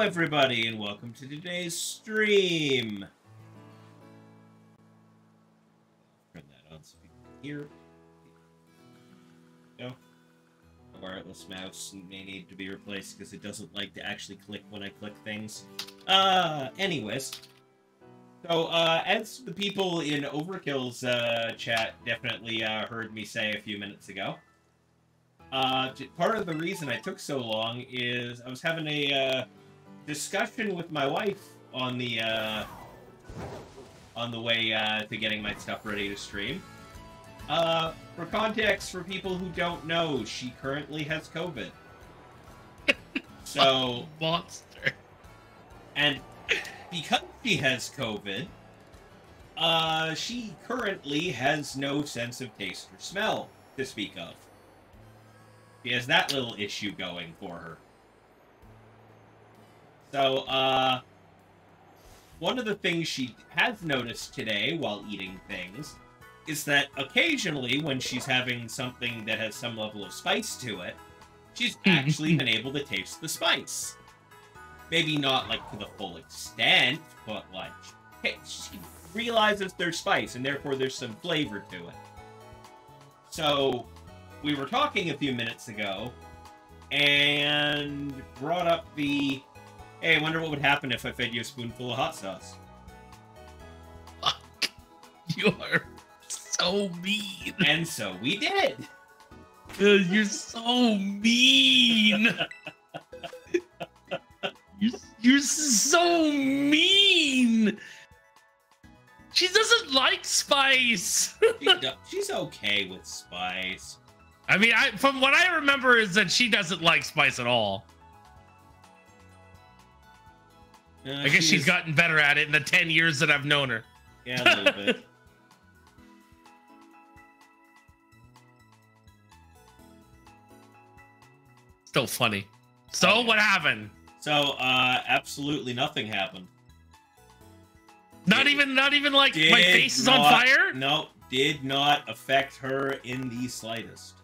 Hello, everybody, and welcome to today's stream. Turn that on speaker here. Go. The wireless mouse may need to be replaced because it doesn't like to actually click when I click things. Uh, anyways. So, uh, as the people in Overkill's uh, chat definitely uh, heard me say a few minutes ago, uh, part of the reason I took so long is I was having a uh, discussion with my wife on the uh, on the way uh, to getting my stuff ready to stream. Uh, for context, for people who don't know, she currently has COVID. So monster. And because she has COVID, uh, she currently has no sense of taste or smell to speak of. She has that little issue going for her. So, uh, one of the things she has noticed today while eating things is that occasionally when she's having something that has some level of spice to it, she's actually been able to taste the spice. Maybe not like to the full extent, but like she realizes there's spice and therefore there's some flavor to it. So we were talking a few minutes ago and brought up the hey, I wonder what would happen if I fed you a spoonful of hot sauce. Fuck. You are so mean. And so we did. Uh, you're so mean. you're, you're so mean. She doesn't like spice. she's okay with spice. I mean, I from what I remember is that she doesn't like spice at all. Uh, I guess she she's is... gotten better at it in the 10 years that I've known her. Yeah, a little bit. Still funny. So oh, what happened? So uh absolutely nothing happened. Not it even not even like my face is not, on fire? No, did not affect her in the slightest.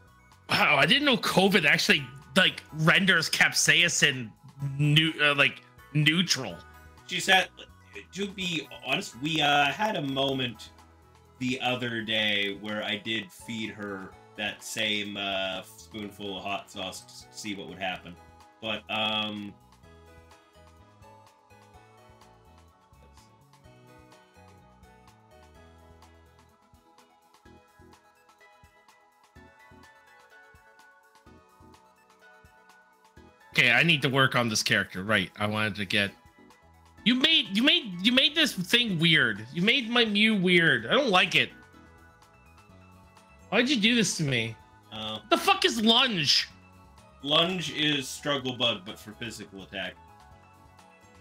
Wow, I didn't know COVID actually like renders capsaicin new uh, like neutral. She said, to be honest, we uh, had a moment the other day where I did feed her that same uh, spoonful of hot sauce to see what would happen, but um, Okay, I need to work on this character. Right. I wanted to get You made you made you made this thing weird. You made my Mew weird. I don't like it. Why'd you do this to me? Uh, the fuck is lunge? Lunge is struggle bug, but for physical attack.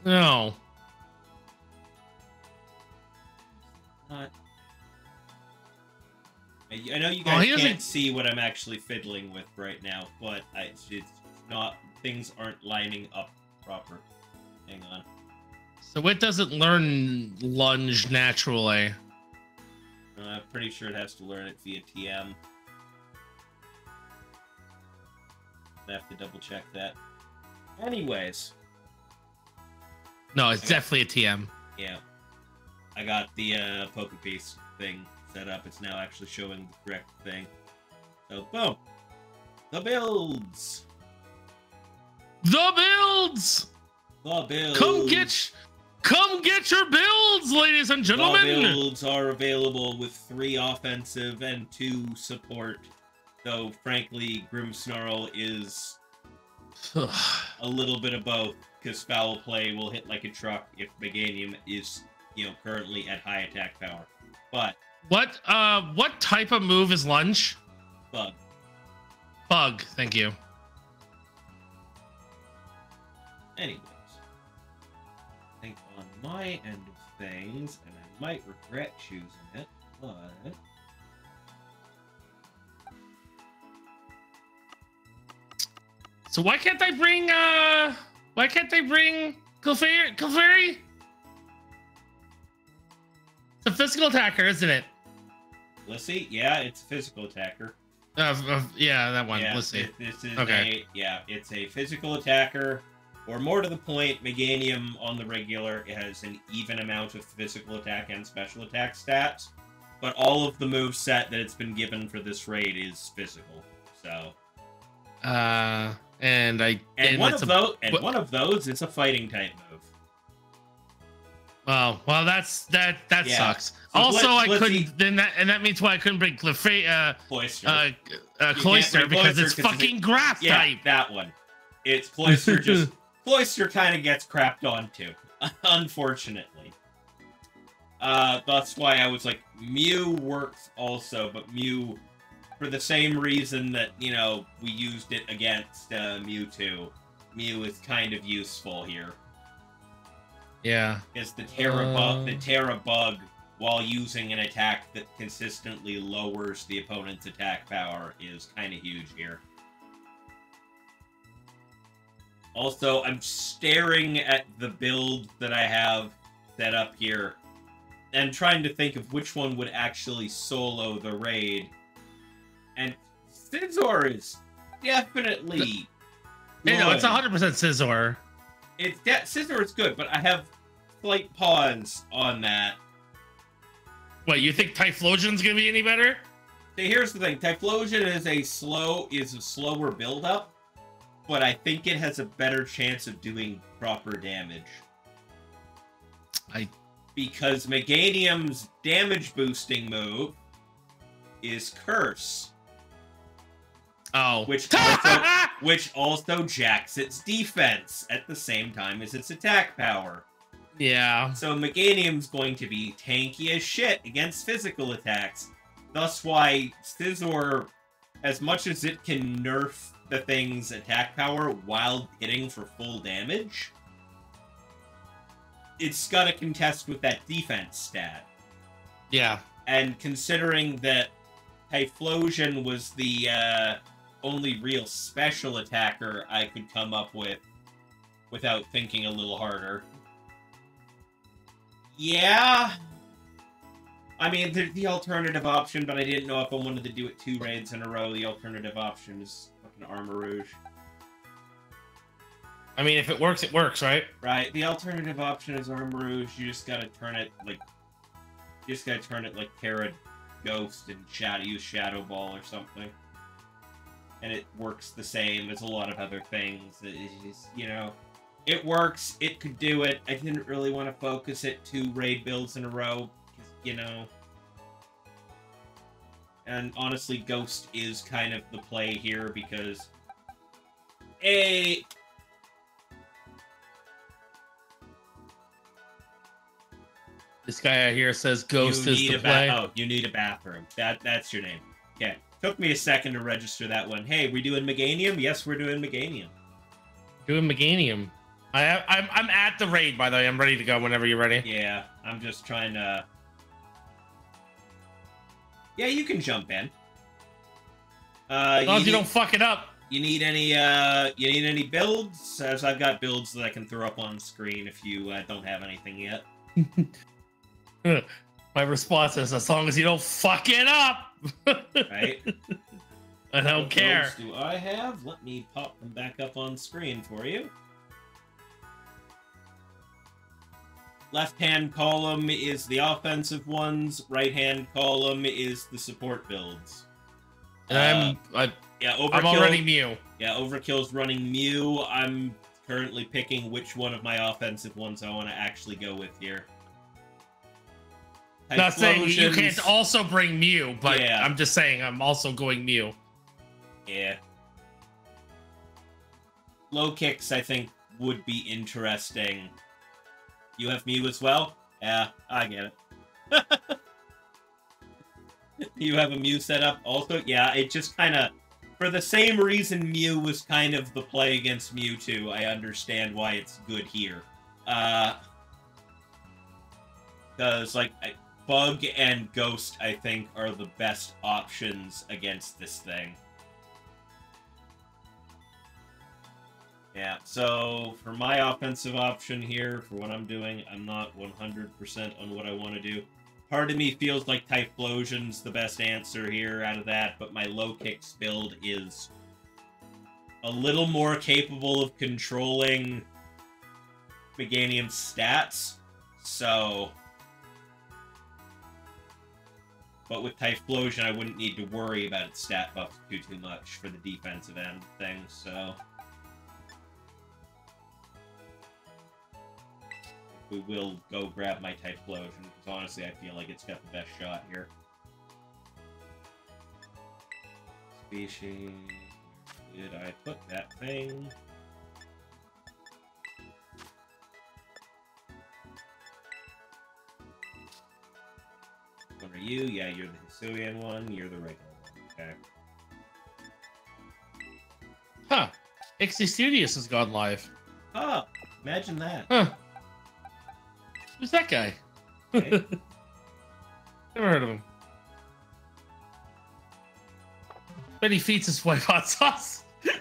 No. Not. I know you guys oh, can't see what I'm actually fiddling with right now, but I, it's not things aren't lining up proper. Hang on. So it doesn't learn lunge naturally. Uh, I'm pretty sure it has to learn it via TM. I have to double check that. Anyways. No, it's definitely a TM. Yeah. I got the uh, PokePaste thing set up. It's now actually showing the correct thing. So, boom. The builds! The builds. The builds. Come get, come get your builds, ladies and gentlemen. The builds are available with three offensive and two support. Though, frankly, Grimmsnarl is a little bit of both, because foul play will hit like a truck if Meganium is, you know, currently at high attack power. But what, uh, what type of move is lunge? Bug. Bug. Thank you. Anyways, I think on my end of things, and I might regret choosing it, but... So why can't I bring, uh... Why can't they bring Clefairy? Clefairy? It's a physical attacker, isn't it? Let's see. Yeah, it's a physical attacker. Uh, uh, yeah, that one. Yeah, Let's see. This is okay. A, yeah, it's a physical attacker Or more to the point, Meganium on the regular has an even amount of physical attack and special attack stats, but all of the move set that it's been given for this raid is physical. So, Uh, and I and, one of a- those, and but- one of those is a fighting type move. Oh well, that's that that Yeah. sucks. So also, Gl- I couldn't. Then that and that means why I couldn't bring Cleffa, uh, Cloyster. uh, uh, Cloyster because Cloyster it's- fucking graph yeah, type. that one. It's Cloyster just Cloyster kind of gets crapped on too, unfortunately. Uh, that's why I was like, Mew works also, but Mew, for the same reason that, you know, we used it against uh, Mewtwo, Mew is kind of useful here. Yeah. Is the Tera, bug, the Uh. Tera bug, while using an attack that consistently lowers the opponent's attack power, is kind of huge here. Also, I'm staring at the build that I have set up here and trying to think of which one would actually solo the raid. And Scizor is definitely. You know, it's hundred percent Scizor. It's de- Scizor is good, but I have slight pause on that. What you think Typhlosion's gonna be any better? See, here's the thing: Typhlosion is a slow, is a slower build-up, but I think it has a better chance of doing proper damage. I- because Meganium's damage boosting move is Curse, Oh, which also, which also jacks its defense at the same time as its attack power. yeah. So Meganium's going to be tanky as shit against physical attacks. Thus why Scizor, as much as it can nerf the thing's attack power while hitting for full damage, it's got to contest with that defense stat. Yeah. And considering that Typhlosion was the uh, only real special attacker I could come up with without thinking a little harder. Yeah. I mean, the, the alternative option, but I didn't know if I wanted to do it two raids in a row. The alternative option is fucking Armarouge. I mean, if it works, it works, right? Right. The alternative option is Armarouge. You just gotta turn it like. You just gotta turn it like Tera Ghost and Shadow use Shadow Ball or something. And it works the same as a lot of other things. It's just, you know, it works. It could do it. I didn't really want to focus it two raid builds in a row, you know. And honestly, Ghost is kind of the play here because. A, This guy out here says Ghost you is need the a play. Oh, you need a bathroom. That that's your name. Okay. Took me a second to register that one. Hey, we doing Meganium? Yes, we're doing Meganium. Doing Meganium. I I'm I'm at the raid by the way. I'm ready to go whenever you're ready. Yeah, I'm just trying to. Yeah, you can jump in. Uh, As long as you need, don't fuck it up. you need any uh, you need any builds? As I've got builds that I can throw up on screen if you uh, don't have anything yet. My response is as long as you don't fuck it up. Right? I don't What care. builds do I have? Let me pop them back up on screen for you. Left hand column is the offensive ones. Right hand column is the support builds. And I'm uh, I, Yeah, overkill. I'm already Mew. Yeah, overkill's running Mew. I'm currently picking which one of my offensive ones I want to actually go with here. Not saying you can't also bring Mew, but Yeah. I'm just saying I'm also going Mew. Yeah. Low kicks, I think, would be interesting. You have Mew as well? Yeah, I get it. you have a Mew set up also? Yeah, it just kind of... For the same reason Mew was kind of the play against Mewtwo, I understand why it's good here. Uh... Because, like, Bug and Ghost, I think, are the best options against this thing. Yeah, so for my offensive option here, for what I'm doing, I'm not 100% on what I want to do. Part of me feels like Typhlosion's the best answer here out of that, but my low kicks build is a little more capable of controlling Meganium's stats, so. But with Typhlosion, I wouldn't need to worry about its stat buff too too much for the defensive end thing, so. We will go grab my Typhlosion, because honestly I feel like it's got the best shot here. Species... Did I put that thing? What are you? Yeah, you're the Hisuian one. You're the regular one. Okay. Huh. IXI Studios has gone live. Oh, imagine that. Huh. Who's that guy? Never heard of him. Bet he feeds his wife hot sauce.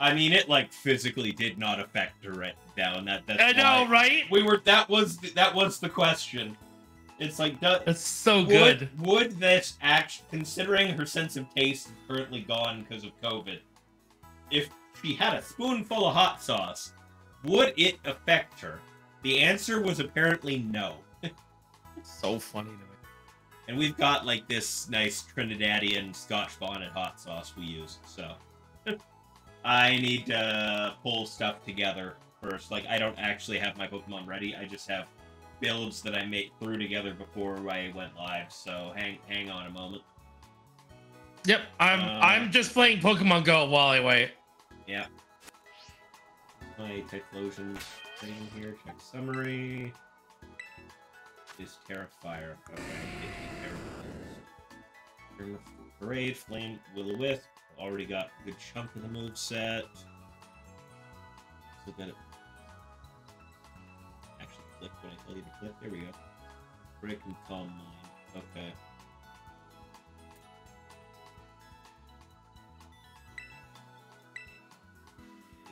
I mean, it like physically did not affect her right down. That that's I know, why- right? We were that was the, that was the question. It's like do, That's so would, good. Would this act, considering her sense of taste is currently gone because of COVID, if she had a spoonful of hot sauce, would it affect her? The answer was apparently no. So funny to me. And we've got like this nice Trinidadian Scotch bonnet hot sauce we use, so I need to pull stuff together first. Like I don't actually have my Pokemon ready. I just have builds that I made threw together before I went live. So hang hang on a moment. Yep, I'm Uh, I'm just playing Pokemon Go while I wait. Yeah. My Typhlosion's thing here. Check summary. Is Tera Fire. Okay, Parade, Flame, Will o Wisp. Already got a good chunk of the move set. Still got it. Actually, click when I tell you to click. There we go. Break and Calm Mind. Okay.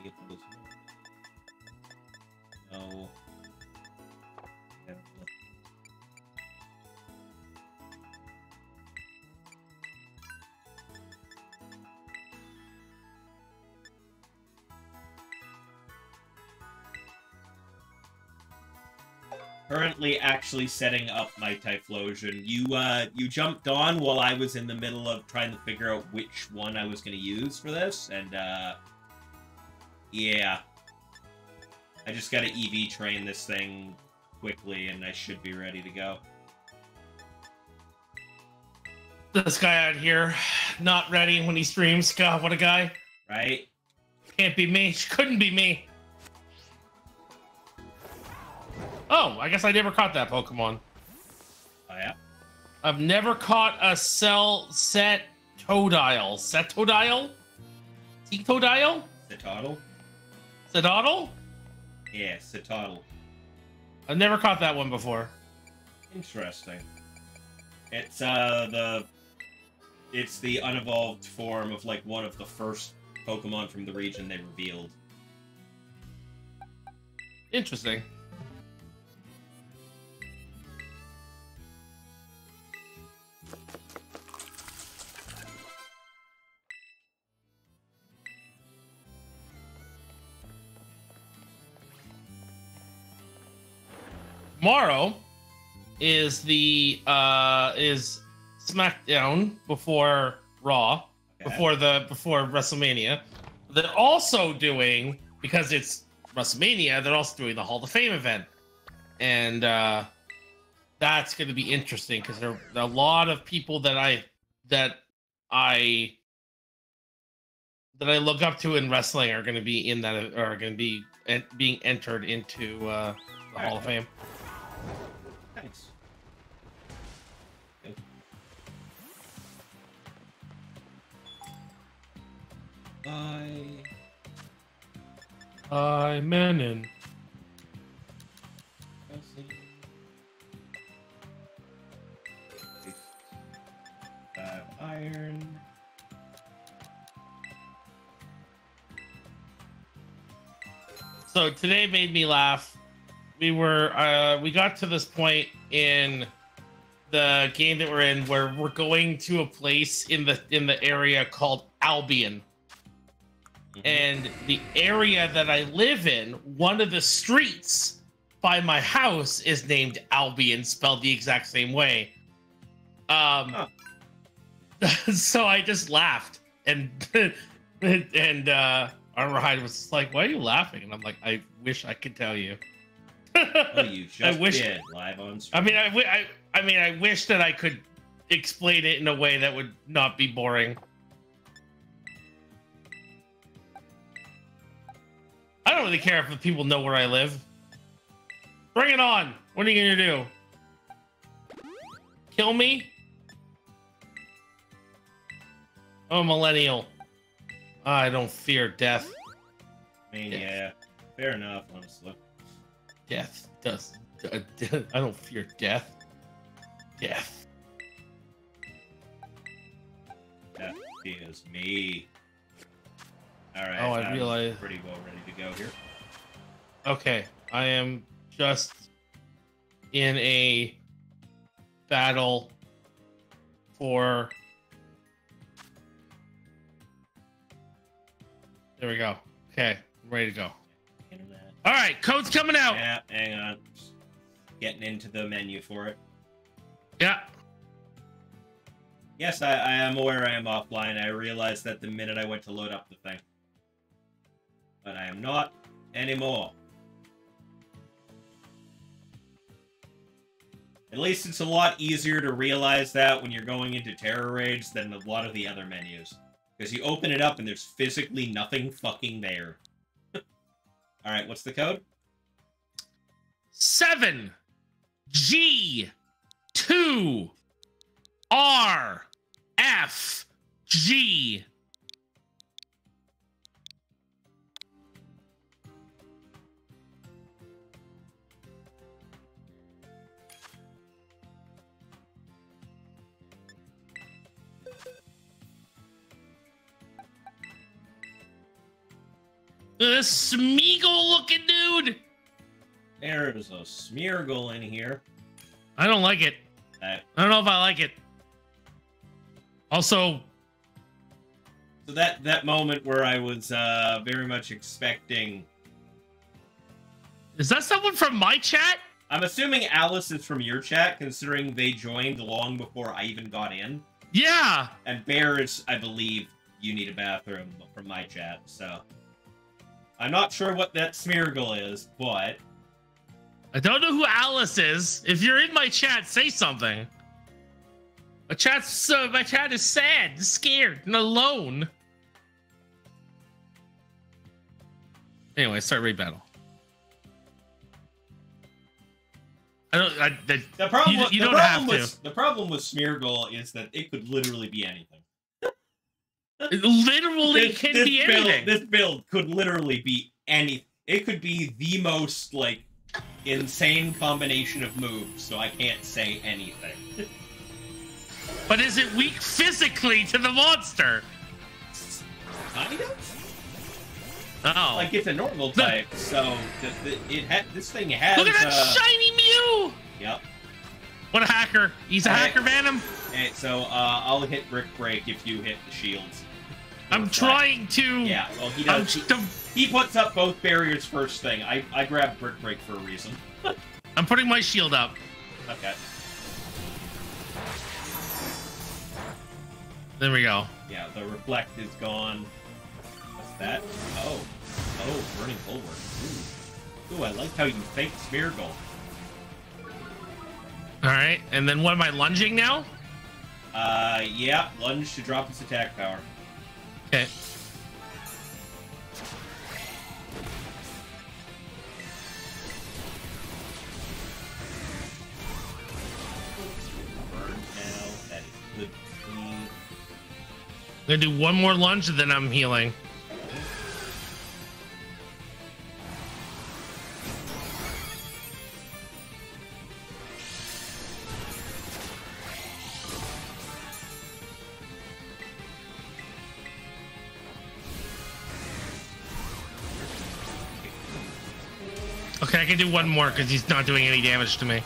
Get No. Currently, actually setting up my Typhlosion. You, uh, you jumped on while I was in the middle of trying to figure out which one I was going to use for this, and, uh, yeah. I just gotta EV train this thing quickly, and I should be ready to go. This guy out here, not ready when he streams. God, what a guy! Right? Can't be me. Couldn't be me. Oh, I guess I never caught that Pokemon. Oh, yeah? I've never caught a cell set Totodile. Setodile? Totodile? Citadel? Sedotl? Yeah, Citadel. I've never caught that one before. Interesting. It's, uh, the... It's the unevolved form of, like, one of the first Pokemon from the region they revealed. Interesting. Tomorrow is the uh is SmackDown before Raw Okay? before the before WrestleMania. They're also doing because it's WrestleMania. They're also doing the Hall of Fame event, and uh, that's going to be interesting because there, there are a lot of people that I that I that I look up to in wrestling are going to be in that are going to be en- being entered into uh, the Hall of Fame. Thanks. Bye. I Menon. Five iron. So today made me laugh. We were uh we got to this point in the game that we're in where we're going to a place in the in the area called Albion. And the area that I live in, one of the streets by my house is named Albion, spelled the exact same way. Um, Huh. so I just laughed, and and uh, Armor Hide was like, "Why are you laughing?" And I'm like, "I wish I could tell you." Oh, you just wish- did live on I stream. mean, I, wi- I, I mean, I wish that I could explain it in a way that would not be boring. I don't really care if the people know where I live. Bring it on. What are you gonna do? Kill me? Oh, millennial. I don't fear death. I mean, yeah, fair enough, honestly. Death does. uh, I don't fear death. Death. That is me. All right. Oh, I I'm realize- Pretty well ready to go here. Okay, I am just in a battle for. There we go. Okay, I'm ready to go. All right, code's coming out. Yeah, hang on. Just getting into the menu for it. Yeah. Yes, I, I am aware I am offline. I realized that the minute I went to load up the thing. But I am not anymore. At least it's a lot easier to realize that when you're going into Tera Raids than a lot of the other menus. Because you open it up and there's physically nothing fucking there. Alright, what's the code? Seven. G. Two. R. F. G. This Smeagol looking dude. There's a Smeargle in here. I don't like it. That I don't know if I like it. Also, So that that moment where I was uh, very much expecting. is that someone from my chat? I'm assuming Alice is from your chat, considering they joined long before I even got in. Yeah. And Bear is, I believe, you need a bathroom from my chat. So I'm not sure what that Smeargle is, but I don't know who Alice is. If you're in my chat, say something. My chat's uh, my chat is sad, scared, and alone. Anyway, start raid battle. I don't. I, the problem You- with- you the don't problem have with the problem with Smeargle is that it could literally be anything. It literally This- can this be build, anything. This build could literally be any. It could be the most like insane combination of moves, so I can't say anything. But is it weak physically to the monster? kind of Oh. like it's a normal type, so the, the, it had this thing has. Look at that uh, shiny Mew! Yep. What a hacker. He's a Alright. hacker, Venom. And so uh, I'll hit brick break if you hit the shields. I'm trying to. Yeah, well he does. He, he puts up both barriers first thing. I I grabbed brick break for a reason. I'm putting my shield up. Okay. There we go. Yeah, the reflect is gone. What's that? Oh. Oh, burning bulwark. Ooh. Ooh, I like how you think Smeargle. All right, and then what am I lunging now? Uh, yeah, lunge to drop its attack power. Okay. I'm gonna do one more lunge and then I'm healing. Okay, I can do one more because he's not doing any damage to me.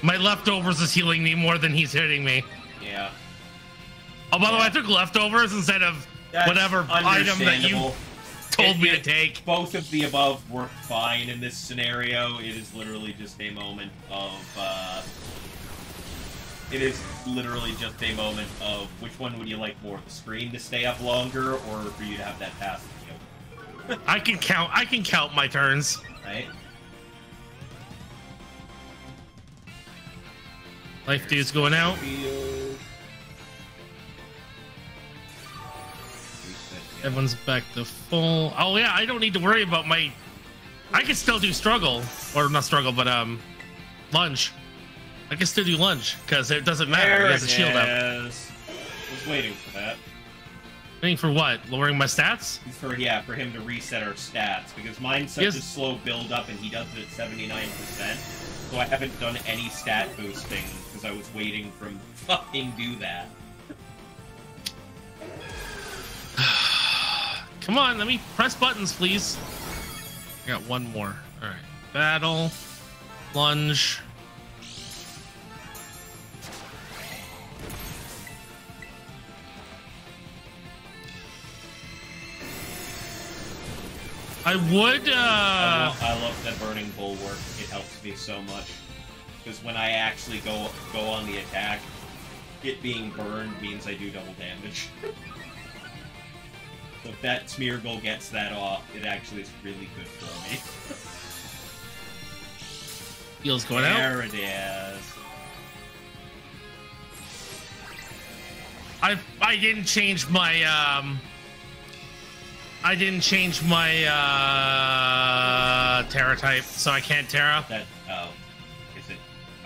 My leftovers is healing me more than he's hitting me. Yeah. Oh, by the way, I took leftovers instead of That's whatever item that you told It- me to take. Both of the above work fine in this scenario. It is literally just a moment of. Uh, it is literally just a moment of which one would you like more, the screen to stay up longer, or for you to have that pass I can count. I can count my turns. Right? Life dude's going out. Field. Everyone's back to full. Oh yeah, I don't need to worry about my. I can still do struggle, or not struggle, but um, lunge. I can still do lunge because it doesn't matter. There He has a shield up. was waiting for that. Waiting for what? Lowering my stats? For yeah, for him to reset our stats because mine's such Yes. a slow build up and he does it at seventy nine percent. So I haven't done any stat boosting because I was waiting for him to fucking do that. Come on, let me press buttons, please. I got one more. All right. Battle, lunge. I would. I, uh I love that burning bulwark. It helps me so much because when I actually go go on the attack, it being burned means I do double damage. so if that Smeargle gets that off, it actually is really good for me. Heels going out. there it is. I I didn't change my um. I didn't change my uh Tera type, so I can't Tera. That oh, is it?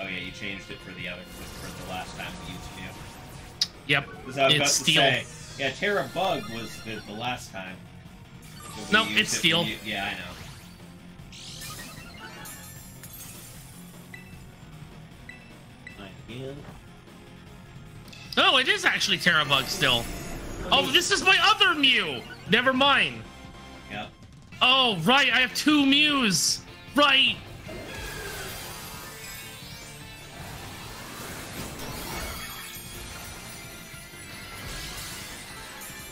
Oh yeah, you changed it for the other for the last time we used it. Yep. Because I was It's steel. say, yeah, Tera Bug was the, the last time. We Nope, it's it steel. you- yeah, I know. Again. Oh, it is actually Tera Bug still. Oh, this is my other Mew. Never mind. Yep. Oh, right. I have two Mews. Right.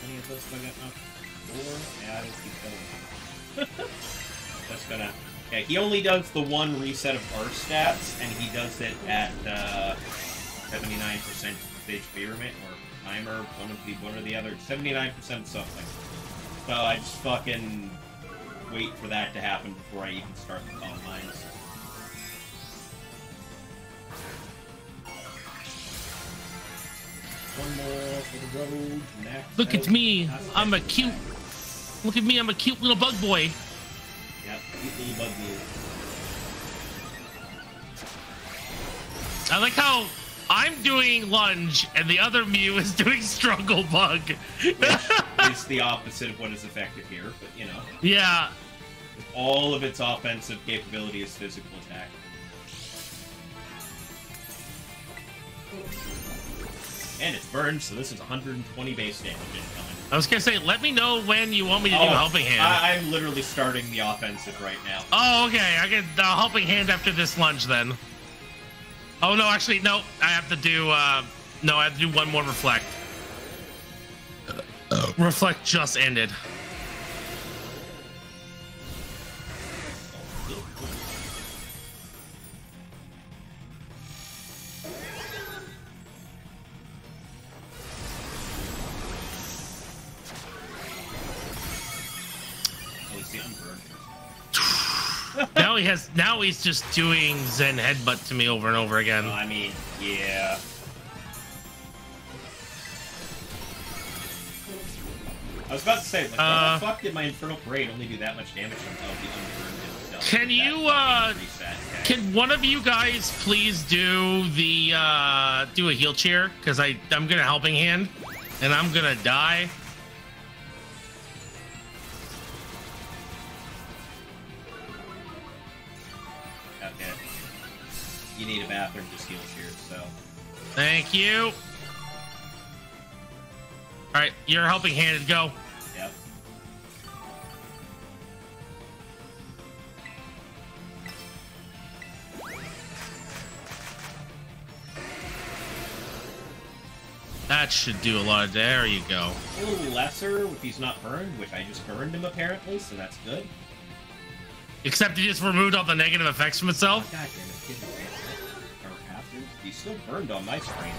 Any of those I got enough? Four? Yeah, I just keep going. That's gonna. Yeah, he only does the one reset of our stats, and he does it at uh, 79% stage experiment or timer, one of the one or the other. 79% something. So I just fucking wait for that to happen before I even start the Calm Minds. One more for the road. Max Look at me. I'm a it. cute. Look at me. I'm a cute little bug boy. Yep, cute little bug move. I like how I'm doing lunge and the other Mew is doing struggle bug. It's the opposite of what is effective here, but you know, yeah. all of its offensive capability is physical attack. And it's burned, so this is 120 base damage incoming. I was gonna say, let me know when you want me to do oh, a helping hand. I, I'm literally starting the offensive right now. Oh, okay. I get the helping hand after this lunge then. Oh no, actually, no. I have to do. uh No, I have to do one more reflect. Reflect just ended. Now he has. Now he's just doing Zen headbutt to me over and over again. I mean, yeah. I was about to say, like, Uh, fuck did my Infernal Parade only do that much damage the unburned? Can you, uh, reset, okay? Can one of you guys please do the uh do a heal cheer? Because I I'm gonna helping hand, and I'm gonna die. You need a bathroom, to heal cheers, so. Thank you. All right, you're helping handed. Go. Yep. That should do a lot of. There you go. A little lesser if he's not burned, which I just burned him apparently, so that's good. Except he just removed all the negative effects from Oh, itself. God He's still burned on my screen.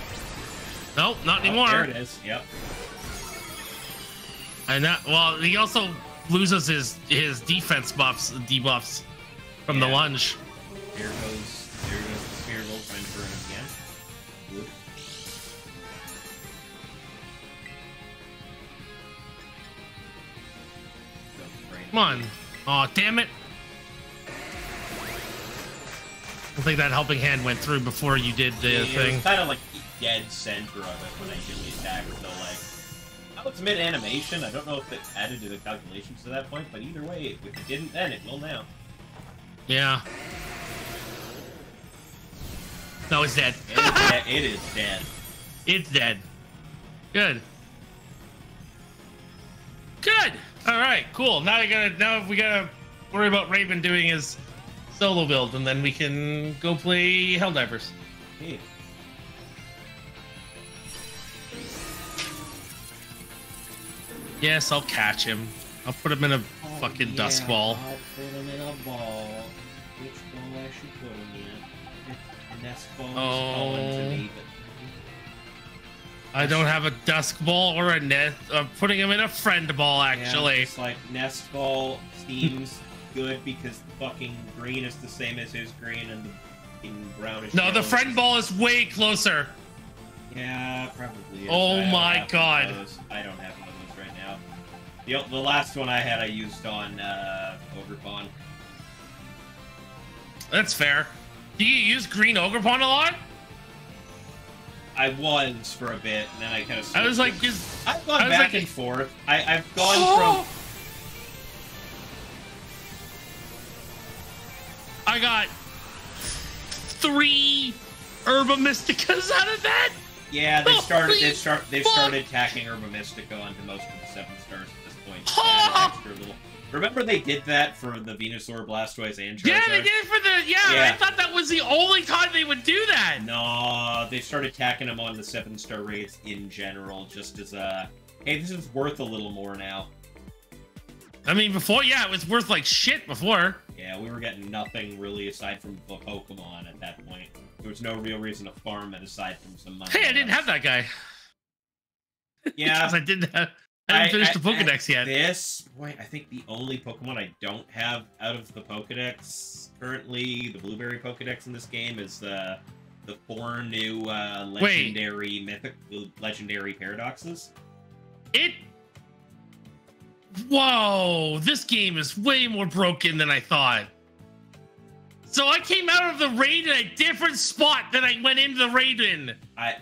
Nope, not Oh, anymore. there it is. Yep. And that well, he also loses his his defense buffs, debuffs from the lunge. There goes, there goes the spear roll trying to burn again. Brain. Come on. Oh, damn it. I think that helping hand went through before you did the Yeah, thing. It was kind of like dead center of it when I did the attack, so like. Now it's mid animation. I don't know if it added to the calculations to that point, but either way, if it didn't then, it will now. Yeah. No, it's dead. It is, dead. it is dead. It's dead. Good. Good. All right. Cool. Now we gotta. Now we gotta worry about Raven doing his solo build, and then we can go play Helldivers. Hey, Yes, I'll catch him. I'll put him in a oh, fucking dusk ball. I'll put him in a ball. Which ball I should put him in? Nest ball is calling to Oh. me, but I don't have a dusk ball or a net. I'm putting him in a friend ball, Yeah, actually. it's like nest ball seems good because the fucking green is the same as his green and the fucking brownish. no, the yellow friend ball is way closer. Yeah, probably. Is. Oh I my have God. I don't have one of those right now. The, the last one I had, I used on uh, Ogerpon. That's fair. Do you use green Ogerpon a lot? I was for a bit, and then I kind of. I was like, is I've gone back like- and forth. I, I've gone Oh! from. I got three Herba Mysticas out of that. Yeah, they started. They start. They've started tacking Herba Mystica onto most of the seven stars at this point. to add an extra little. Remember they did that for the Venusaur, Blastoise, and Charizard. Yeah, they did it for the. Yeah, I thought that was the only time they would do that. No, they started tacking them on the seven star raids in general, just as a. Hey, this is worth a little more now. I mean, before, yeah, it was worth like shit before. Yeah, we were getting nothing really aside from the Pokemon at that point. There was no real reason to farm it aside from some money. Hey, I didn't have that guy. Yeah, because I didn't have. I haven't finished the Pokedex at yet. This point, I think the only Pokemon I don't have out of the Pokedex currently, the Blueberry Pokedex in this game, is the the four new uh, Wait. legendary mythic, legendary paradoxes. It. Whoa, this game is way more broken than I thought. So I came out of the raid in a different spot than I went into the raid in. I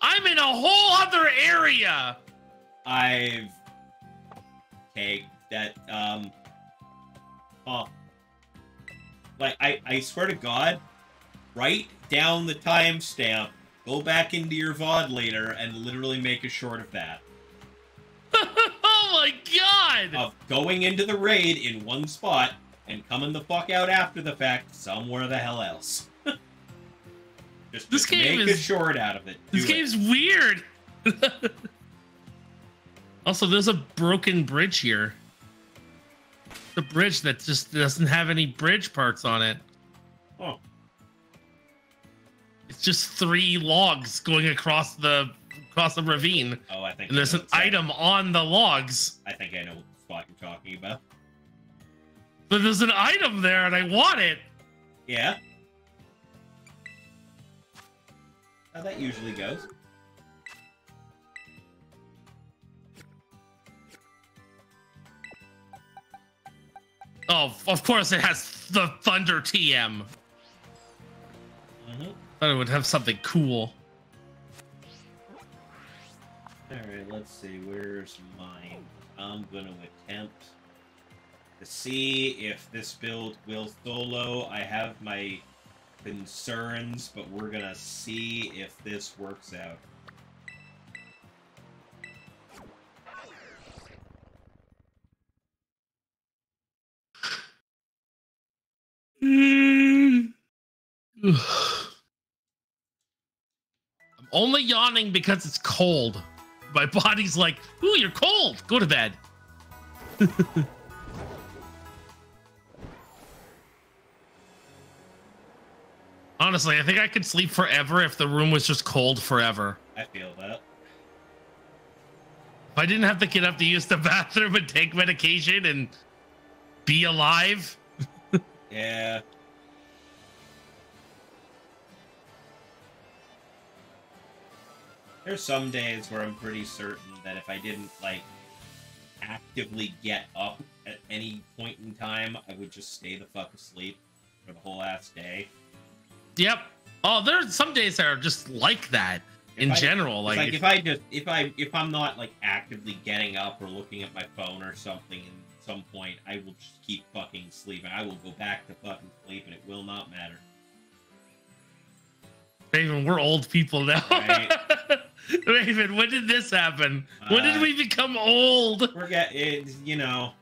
I'm in a whole other area. I've okay that um huh. Like I I swear to God, write down the timestamp, go back into your VOD later, and literally make a short of that. oh my god! Of going into the raid in one spot and coming the fuck out after the fact somewhere the hell else. just, This just game make a is- short out of it. This Do it. game's weird. also, there's a broken bridge here. The bridge that just doesn't have any bridge parts on it. Oh. It's just three logs going across the across the ravine, Oh, I think and there's an item on the logs. I think I know what spot you're talking about. But there's an item there, and I want it. Yeah. How that usually goes. Oh, of course it has the Thunder TM. Mm-hmm. Thought it would have something cool. Let's see. Where's mine? I'm gonna attempt to see if this build will solo. I have my concerns, but we're gonna see if this works out. I'm Only yawning because it's cold. My body's like, ooh, you're cold. Go to bed. Honestly, I think I could sleep forever if the room was just cold forever. I feel that. If I didn't have to get up to use the bathroom and take medication and be alive. Yeah. There's some days where I'm pretty certain that if I didn't like actively get up at any point in time, I would just stay the fuck asleep for the whole ass day. Yep. Oh, there's some days that are just like that If in I- general. Like, like if I just if I if I'm not like actively getting up or looking at my phone or something at some point, I will just keep fucking sleeping. I will go back to fucking sleep and it will not matter. Raven, we're old people now. Right. Raven, when did this happen? when did Uh, we become old? We're get it, you know,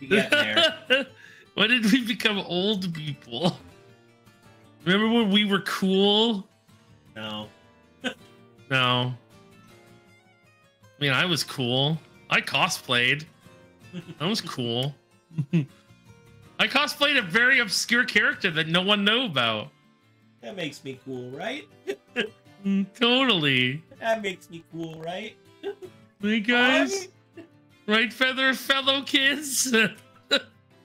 you get there. when did we become old people? Remember when we were cool? no. No. I mean, I was cool. I cosplayed. That was cool. I cosplayed a very obscure character that no one knew about. That makes me cool, right? Totally. That makes me cool, right? Hey guys, right feather fellow kids.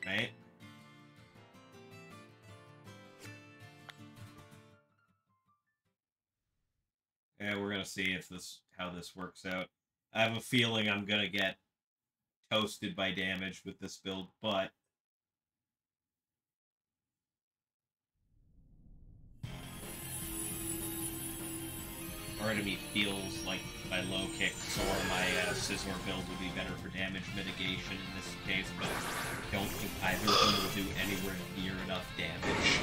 Right? Yeah, we're gonna see if this how this works out. I have a feeling I'm gonna get toasted by damage with this build, but part of me feels like my low kicks or my uh, scissor build would be better for damage mitigation in this case, but I don't think either of them will do anywhere near enough damage.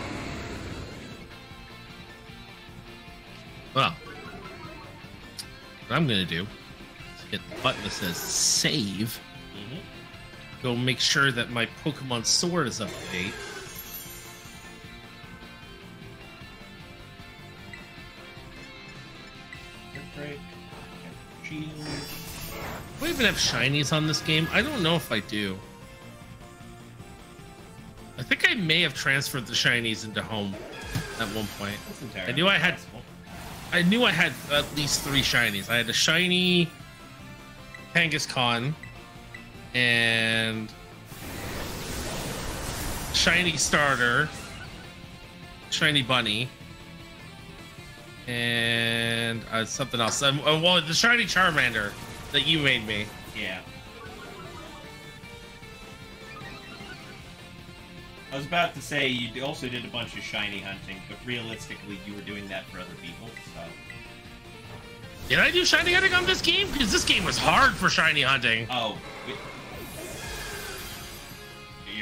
well, what I'm gonna do is hit the button that says save. Mm-hmm. Go make sure that my Pokemon Sword is up to date. Shield. Do I even have shinies on this game? I don't know if I do. I think I may have transferred the shinies into home at one point. I knew I had- I knew I had at least three shinies. I had a shiny Kangaskhan and shiny starter, shiny bunny, and uh, something else. Um, uh, well, the shiny Charmander that you made me. Yeah. I was about to say you also did a bunch of shiny hunting, but realistically, you were doing that for other people. So Did I do shiny hunting on this game? Because this game was hard for shiny hunting. oh.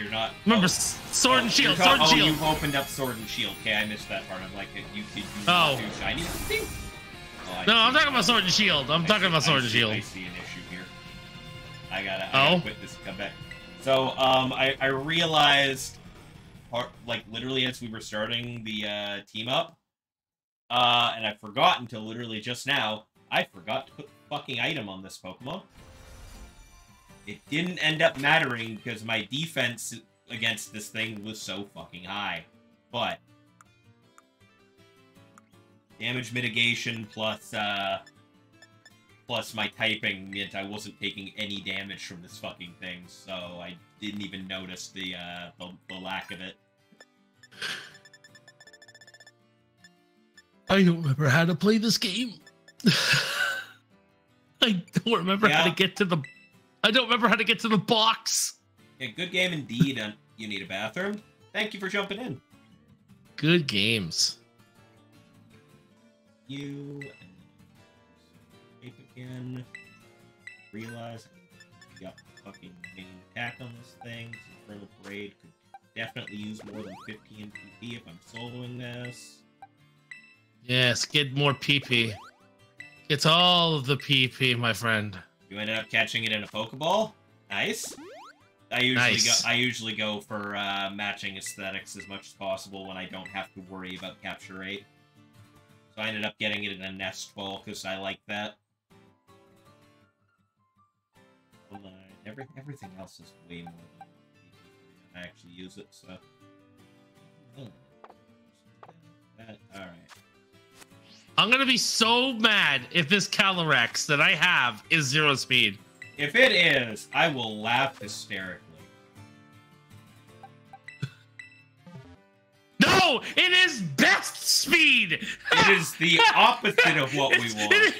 You're not. Remember, oh, Sword and oh, Shield, Sword and oh, Shield. you've opened up Sword and Shield. Okay, I missed that part. I'm like, you did you Oh. not shiny? Oh, I No, I'm talking about Sword and Shield. I'm I talking see- about Sword I and see- Shield. I see an issue here. I gotta, I Oh? gotta quit this and come back. So, um, I, I realized, part, like, literally as we were starting the uh, team up, uh, and I forgot until literally just now, I forgot to put the fucking item on this Pokemon. It didn't end up mattering because my defense against this thing was so fucking high. But damage mitigation plus uh plus my typing meant I wasn't taking any damage from this fucking thing, so I didn't even notice the uh the, the lack of it. I don't remember how to play this game. I don't remember how to get to the. I don't remember how to get to the box. Yeah, good game indeed. And you need a bathroom. Thank you for jumping in. Good games. You and tape again. Realize I got fucking main attack on this thing. Infernal Parade could definitely use more than 15 PP if I'm soloing this. Yes, get more PP. It's all of the PP, my friend. You ended up catching it in a Pokeball. Nice. I usually Nice. go. I usually go for uh, matching aesthetics as much as possible when I don't have to worry about capture rate. So I ended up getting it in a nest ball because I like that. Hold on, every, everything else is way more than I actually use it, so. That, alright. I'm gonna be so mad if this Calyrex that I have is zero speed. If it is, I will laugh hysterically. No, it is best speed. It is the opposite of what we want.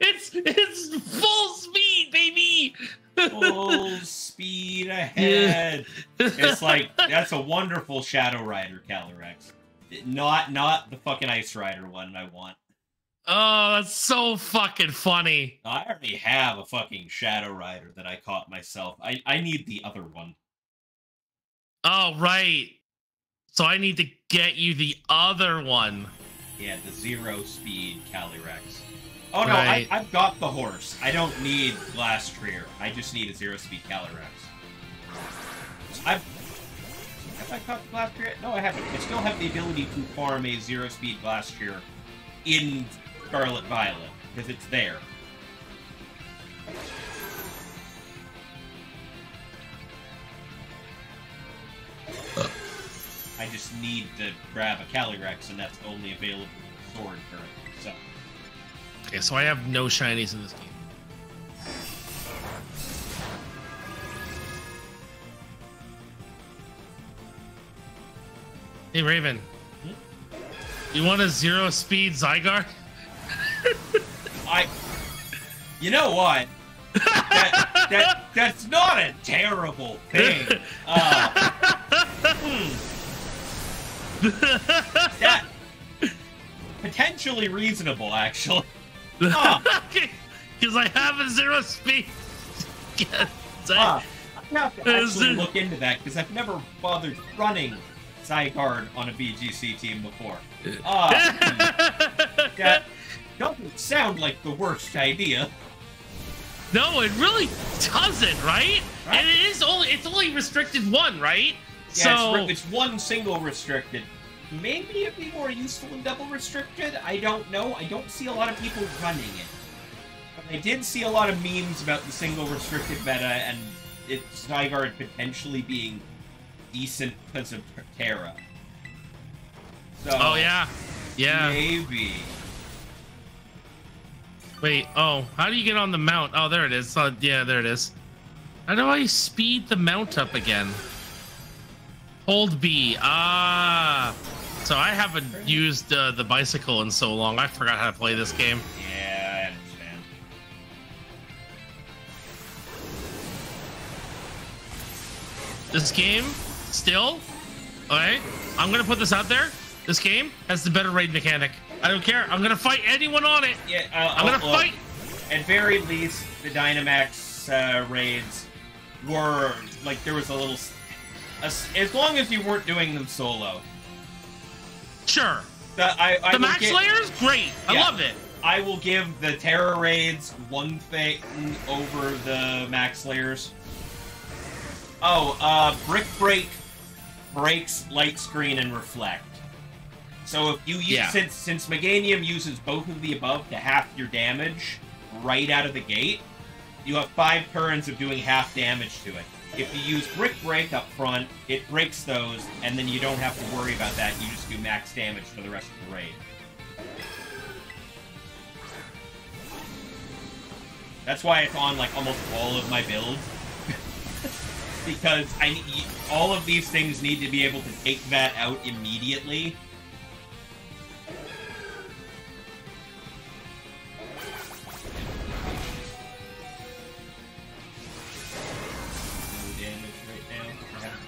it's it's full speed, baby. Full speed ahead. It's like that's a wonderful Shadow Rider Calyrex. Not not the fucking Ice Rider one I want. Oh, that's so fucking funny. I already have a fucking Shadow Rider that I caught myself. I, I need the other one. Oh, right. So I need to get you the other one. Yeah, the zero speed Calyrex. Oh no, Right. I, I've got the horse. I don't need Glastrier. I just need a zero speed Calyrex. I've have I caught the Glastrier? No, I haven't. I still have the ability to farm a zero speed Glastrier in Scarlet Violet because it's there. Uh. I just need to grab a Calyrex, and that's only available in Sword currently. So, Okay, so I have no shinies in this game. Hey Raven, you want a zero speed Zygarde? I, you know what? That, that that's not a terrible thing. Uh, hmm. That potentially reasonable, actually. Huh. Because I have a zero speed. Yes, Huh. I have to actually look into that because I've never bothered running Zygarde on a VGC team before. Uh, that doesn't sound like the worst idea. no, it really doesn't, right? Right. And it is only it's only restricted one, right? Yeah, so it's, it's one single restricted. Maybe it'd be more useful in double restricted. I don't know. I don't see a lot of people running it. I did see a lot of memes about the single restricted meta and its Zygarde potentially being decent because of Tera. So Oh yeah. Yeah. maybe. Wait, oh, how do you get on the mount? Oh, there it is. Uh, yeah, there it is. How do I speed the mount up again? Hold B. Ah. So I haven't used uh, the bicycle in so long. I forgot how to play this game. Yeah, I understand. This game, still, all right, I'm gonna put this out there. This game has the better raid mechanic. I don't care. I'm gonna fight anyone on it. Yeah, uh, I'm gonna oh, look, fight. At very least, the Dynamax uh, raids were like there was a little. As, as long as you weren't doing them solo. Sure. The, I, I The max gi- layers, great. I Yeah. love it. I will give the Tera raids one thing over the max layers. Oh, uh, Brick Break breaks light screen and reflect. So if you use Yeah. since since Meganium uses both of the above to half your damage right out of the gate, you have five turns of doing half damage to it. If you use Brick Break up front, it breaks those, and then you don't have to worry about that. You just do max damage for the rest of the raid. That's why it's on like almost all of my builds. Because I all of these things need to be able to take that out immediately. No damage right now. I have-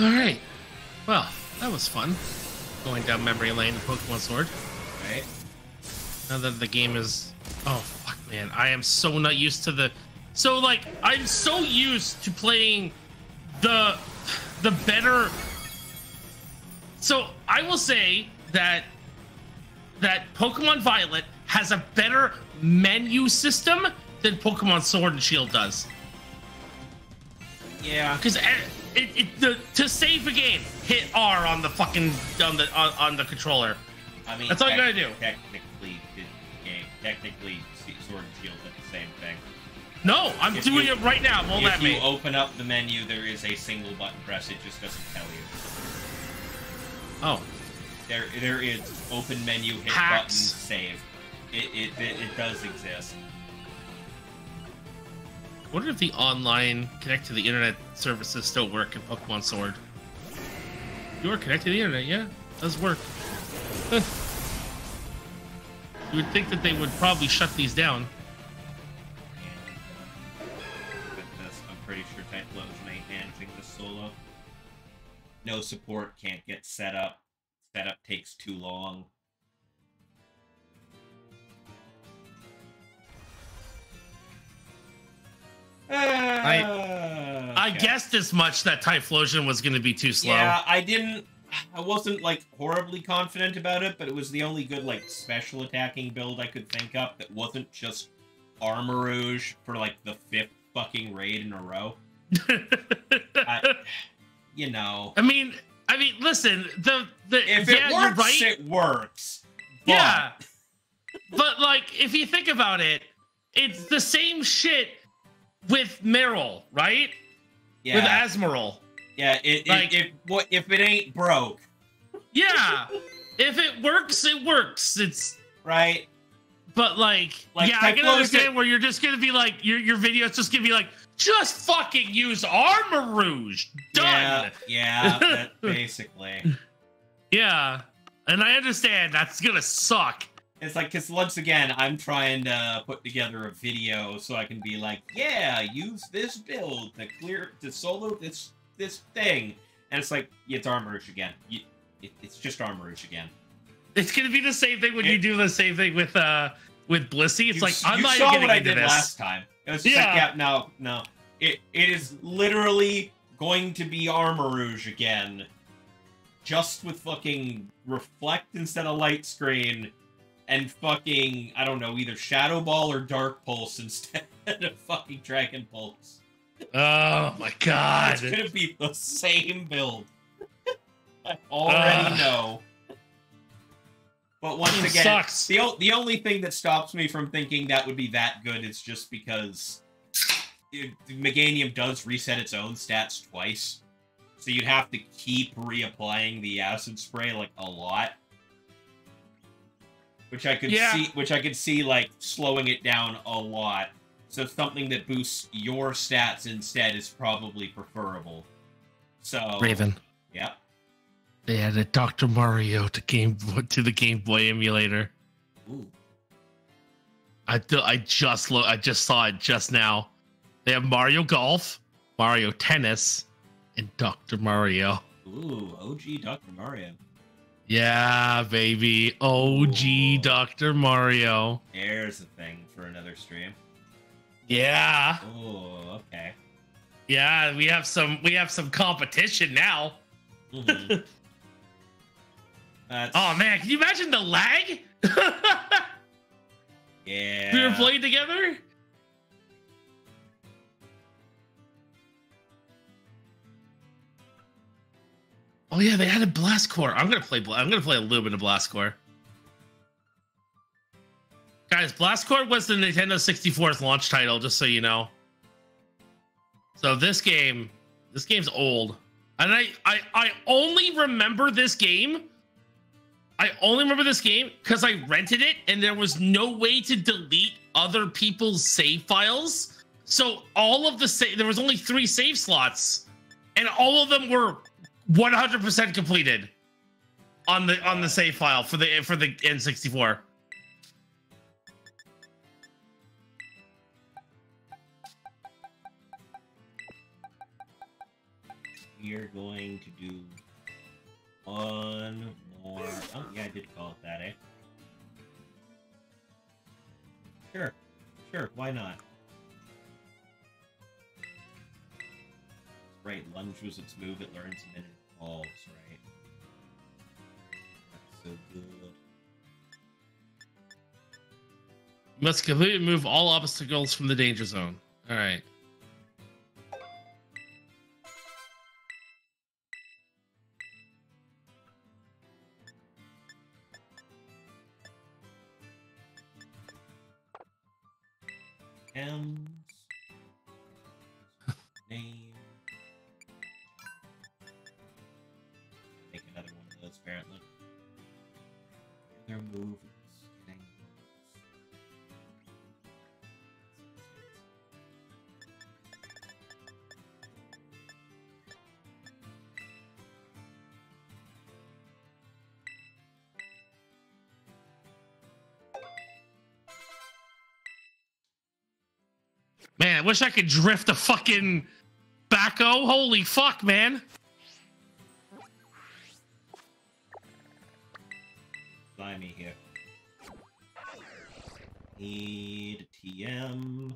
All right. Well, that was fun. Going down memory lane Pokemon Sword. Right? Now that the game is, oh man, I am so not used to the. So like, I'm so used to playing the the better. So I will say that that Pokemon Violet has a better menu system than Pokemon Sword and Shield does. Yeah. Because eh, it, it the, to save a game, hit R on the fucking on the on, on the controller. I mean, That's all you gotta do. Technically, technically, Sword and Shield did the same thing. No, I'm If doing you- it right now. Won't let me. if you open up the menu, there is a single button press. It just doesn't tell you. Oh, There, there is open menu, hit Hacks. button, save. It, it, it, it does exist. I wonder if the online connect to the internet services still work in Pokemon Sword. You are connected to the internet, yeah, does work. You would think that they would probably shut these down. This, I'm pretty sure Typhlosion ain't managing this solo. No support, can't get set up. Setup takes too long. I I ah, guessed as much that Typhlosion was going to be too slow. Yeah, I didn't. I wasn't like horribly confident about it, but it was the only good like special attacking build I could think up that wasn't just Armarouge for like the fifth fucking raid in a row. I, you know, I mean, I mean, listen, the the if yeah, it you're works, right. it works. But, Yeah. but like, if you think about it, it's the same shit with Meryl, right? yeah, With Asmeral. Yeah. It, like- it, if what if it ain't broke, Yeah. if it works, it works. It's right? but like, Like, yeah, I can understand where you're just gonna be like your your video's just gonna be like, just fucking use Armarouge. Done. Yeah, yeah. That, basically, Yeah. And I understand that's gonna suck. it's like because once again, I'm trying to put together a video so I can be like, yeah, use this build to clear to solo this this thing, and it's like it's Armarouge again. You, it, it's just Armarouge again. It's gonna be the same thing when you do the same thing with uh with Blissey. It's you, like I'm you not saw what I did this. last time. It was just Yeah. like, yeah, no, no. It it is literally going to be Armourouge again, just with fucking reflect instead of light screen, and fucking I don't know either Shadow Ball or Dark Pulse instead of fucking Dragon Pulse. Oh my god. It's gonna be the same build. I already Ugh. know. But once again, sucks. the o- the only thing that stops me from thinking that would be that good is just because it, Meganium does reset its own stats twice, so you'd have to keep reapplying the acid spray like a lot. Which I could Yeah. see, which I could see like slowing it down a lot. So something that boosts your stats instead is probably preferable. So Raven. Yep. They added Dr. Mario to game to the Game Boy emulator. Ooh. I do, I just lo- I just saw it just now. They have Mario Golf, Mario Tennis, and Dr. Mario. Ooh, OG Dr. Mario. Yeah, baby. OG Ooh. Dr. Mario. There's a thing for another stream. Yeah. Oh, okay. Yeah, we have some we have some competition now. Mhm. That's, Oh man, can you imagine the lag? yeah. we were playing together? Oh yeah, they had a Blast Corps. I'm gonna play. I'm gonna play a little bit of Blast Corps. Guys, Blast was the Nintendo 64's launch title, just so you know. So this game, this game's old, and I, I, I only remember this game. I only remember this game because I rented it, and there was no way to delete other people's save files. So all of the save, there was only three save slots, and all of them were 100% completed on the on the save file for the for the N64. We are going to do one more. Oh, yeah, I did call it that, eh? Sure. Sure, why not? Right, lunge was its move, it learns and then it falls, right? That's so good. Must completely remove all obstacles from the danger zone. All M's. Name. Make another one of those, apparently. Their moves. I wish I could drift a fucking backhoe. Holy fuck, man. Fly me here. Need TM.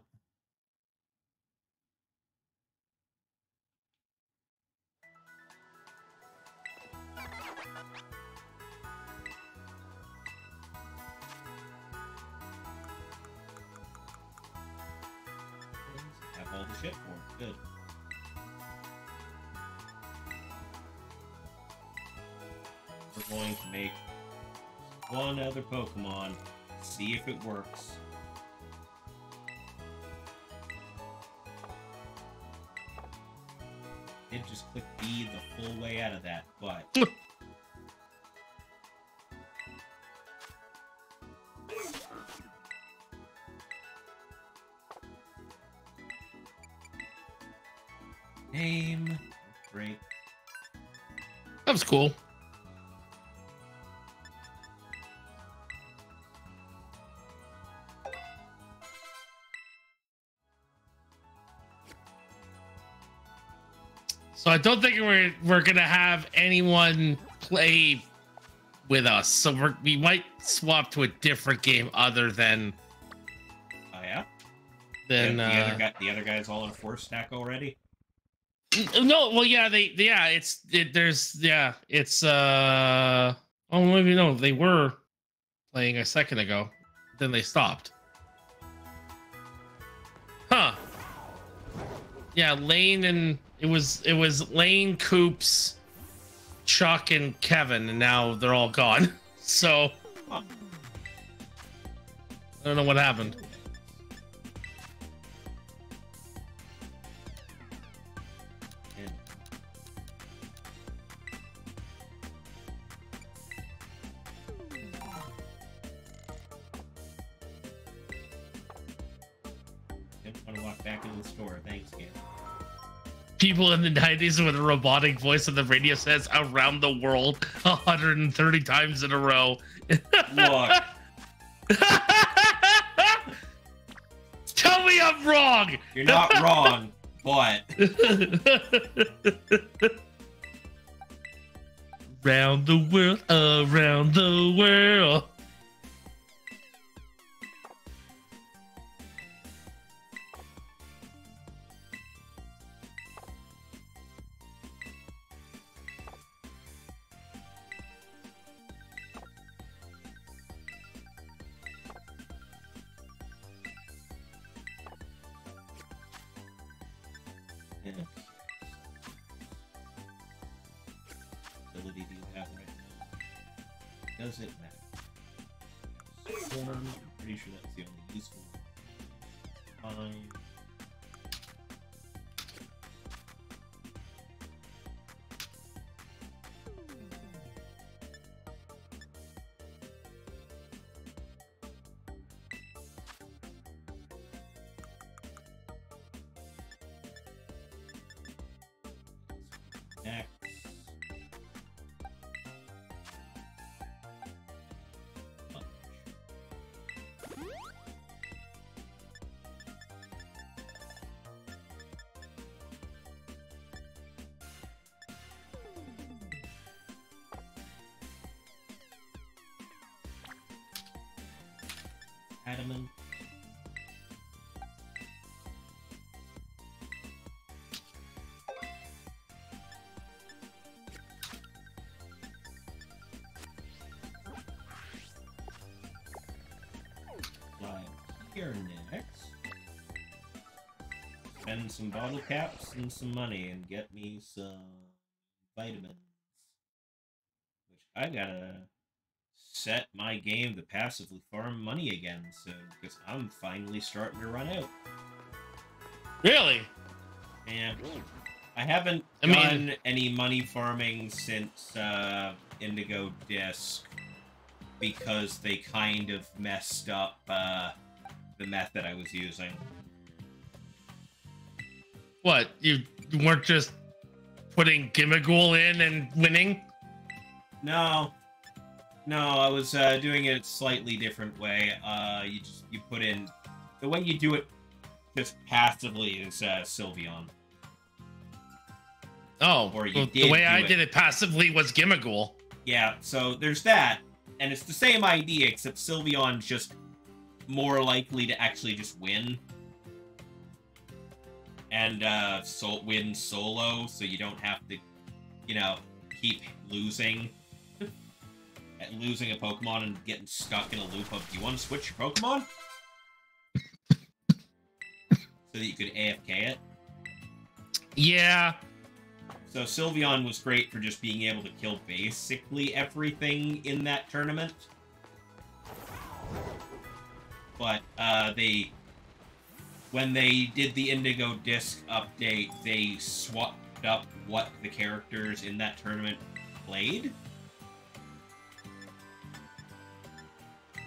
Going to make one other Pokemon. See if it works. Did just click B the full way out of that, but name great. That was cool. Don't think we're we're gonna have anyone play with us. So we're, we might swap to a different game other than Oh yeah. than the, the uh, other guy, the other guy's all in a four stack already. No, well, yeah, they, yeah, it's, it, there's, yeah, it's, uh, oh, maybe no, they were playing a second ago, then they stopped. Huh. Yeah, Lane and it was, it was Lane, Coops, Chuck, and Kevin, and now they're all gone. So, I don't know what happened. People in the 90s with a robotic voice on the radio says around the world 130 times in a row. Look, Tell me I'm wrong. you're not wrong, but Round the world, around the world. Some bottle caps and some money and get me some vitamins. Which I gotta set my game to passively farm money again soon because I'm finally starting to run out. Really? Yeah. I haven't I mean- done any money farming since uh, Indigo Disk because they kind of messed up uh, the method I was using. What? You weren't just putting Gimmighoul in and winning? No, no, I was uh, doing it a slightly different way. Uh, you just you put in the way you do it just passively is uh, Sylveon. Oh, Or you well, the way I it. did it passively was Gimmighoul. Yeah, so there's that, and it's the same idea except Sylveon's just more likely to actually just win. And uh so win solo, so you don't have to, you know, keep losing. losing a Pokemon and getting stuck in a loop of do you want to switch your Pokemon? so that you could AFK it. Yeah. So Sylveon was great for just being able to kill basically everything in that tournament. But uh, they, when they did the Indigo Disk update, they swapped up what the characters in that tournament played.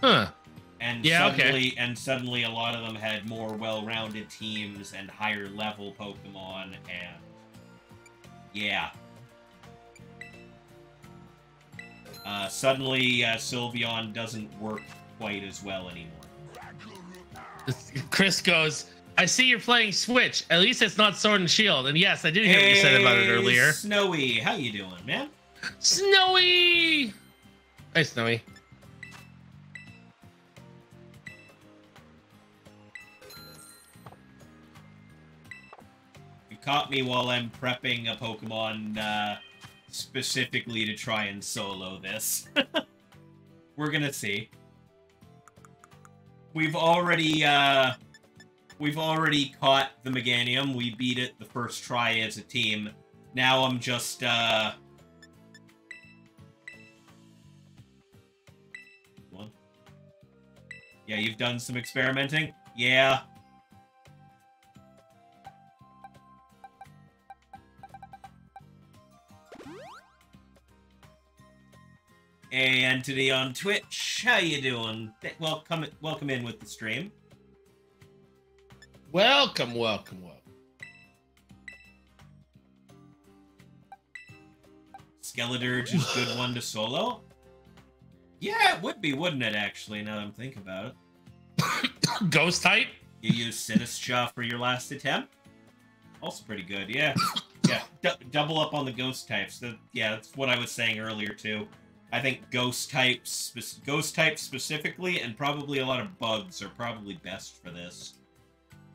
Huh. And Yeah, okay. suddenly, and suddenly, a lot of them had more well-rounded teams and higher level Pokemon, and yeah. Uh, suddenly, uh, Sylveon doesn't work quite as well anymore. Chris goes, I see you're playing Switch. At least it's not Sword and Shield. And yes, I did hear what you said about it Hey, earlier. Snowy, how you doing, man? Snowy! Hey, Snowy. You caught me while I'm prepping a Pokemon uh, specifically to try and solo this. We're gonna see. We've already uh, we've already caught the Meganium. We beat it the first try as a team. Now I'm just uh. Yeah, you've done some experimenting. Yeah. Hey, Entity on Twitch, how you doing? Welcome, welcome in with the stream. Welcome, welcome, welcome. Skeledirge is a good one to solo. Yeah, it would be, wouldn't it? Actually, now that I'm thinking about it, Ghost type? you use Sinistcha for your last attempt. Also pretty good, yeah. Yeah, d- double up on the ghost types. The, yeah, that's what I was saying earlier too. I think ghost types, ghost types specifically, and probably a lot of bugs are probably best for this.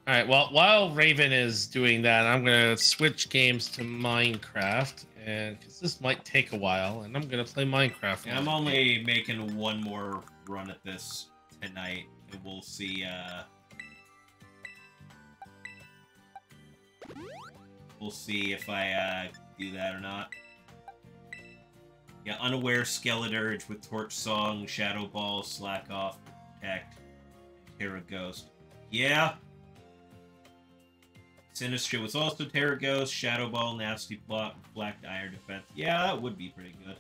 All right. Well, while Raven is doing that, I'm gonna switch games to Minecraft, and because this might take a while, and I'm gonna play Minecraft. Yeah, I'm only making one more run at this tonight, and we'll see. Uh, we'll see if I uh, do that or not. Yeah, unaware Skeledirge with Torch Song, Shadow Ball, Slack Off, Protect, Tera Ghost. Yeah. Sinistcha was also Tera Ghost, Shadow Ball, Nasty Block, Black Iron Defense. Yeah, that would be pretty good.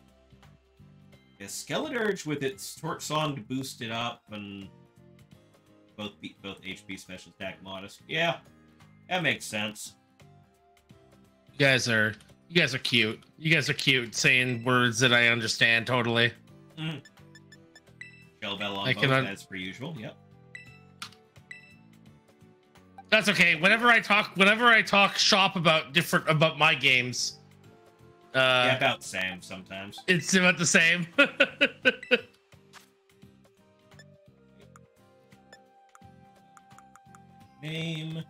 Yeah, Skeledirge with its Torch Song to boost it up and both be, both HP special attack modest. Yeah, that makes sense. You guys are you guys are cute. You guys are cute, saying words that I understand totally. Mm-hmm. Shell Bell on I both, can un- as per usual. Yep. That's okay. Whenever I talk, whenever I talk shop about different about my games, uh, yeah, about same sometimes. it's about the same. Name.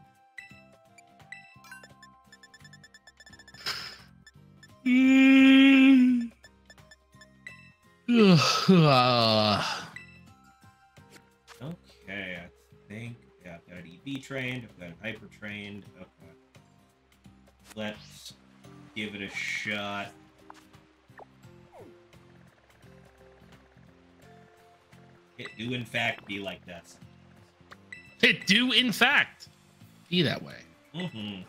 Mm. Ah. Yeah, I've got an EV trained, I've got hyper trained. Okay. Let's give it a shot. It do in fact be like that. it do in fact be that way. Mm-hmm.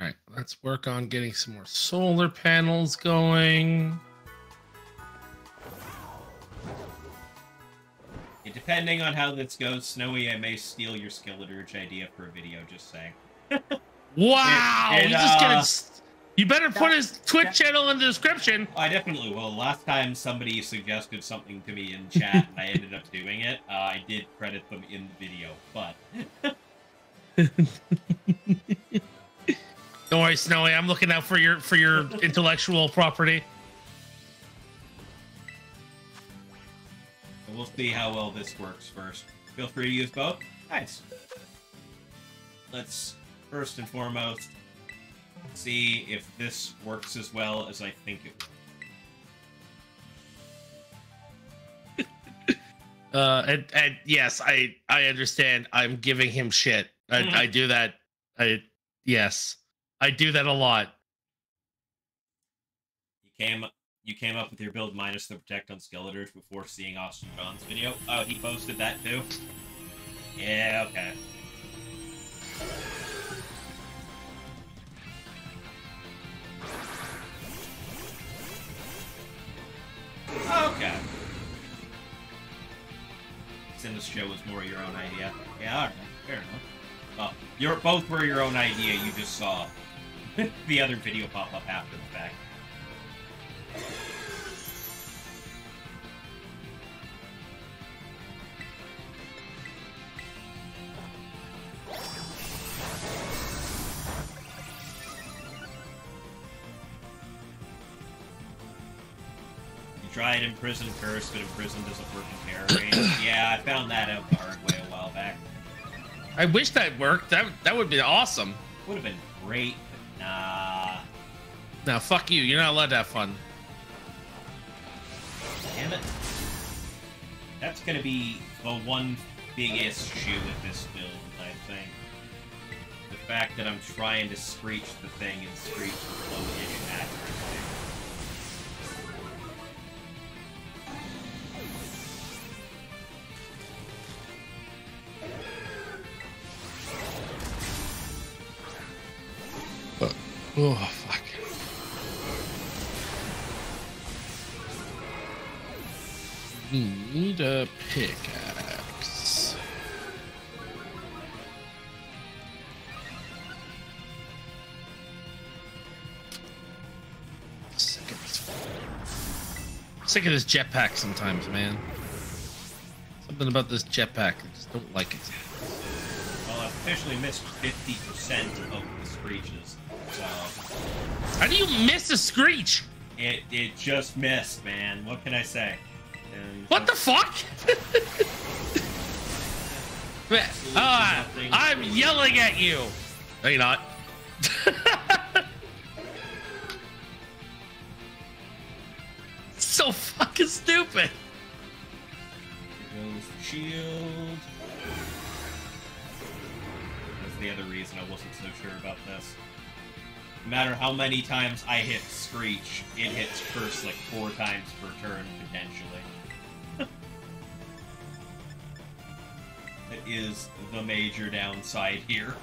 All right, let's work on getting some more solar panels going. Depending on how this goes, Snowy, I may steal your Skeletorch idea for a video, just saying. Wow! It- it, He's just getting uh, s- You better put his Twitch that- channel in the description. I definitely will. Last time somebody suggested something to me in chat and I ended up doing it, uh, I did credit them in the video, but Don't worry, Snowy. I'm looking out for your for your intellectual property. we'll see how well this works first. Feel free to use both. Nice. Let's first and foremost see if this works as well as I think it will. Uh, and, and yes, I I understand. I'm giving him shit. I, Mhm. I do that. I yes, I do that a lot. You came you came up with your build minus the protect on Skeletorch before seeing Austin John's video. Oh, he posted that too. Yeah, okay. Okay. Sinistcha was more your own idea. Yeah, alright, fair enough. Well, your both were your own idea. You just saw the other video pop up after the fact. You tried Imprison Curse, but Imprison doesn't work in Tera yeah, I found that out the hard way a while back. I wish that worked. That that would be awesome. Would have been great, but nah. Now, fuck you. You're not allowed to have fun. Damn it. That's gonna be the one big issue with this build, I think. The fact that I'm trying to screech the thing and screech with low-ish accuracy. Oh fuck. Need a pickaxe. Sick of this. Sick of this jetpack sometimes, man. Something about this jetpack. I just don't like it. Well, I've officially missed 50% of the screeches, so How do you miss a screech? it, it just missed, man. What can I say? And What the fuck? Man, ah. I'm yelling at you. No, you're not. so fucking stupid. Here goes the shield. That's the other reason I wasn't so sure about this. No matter how many times I hit Screech, it hits first like four times per turn, potentially. that is the major downside here.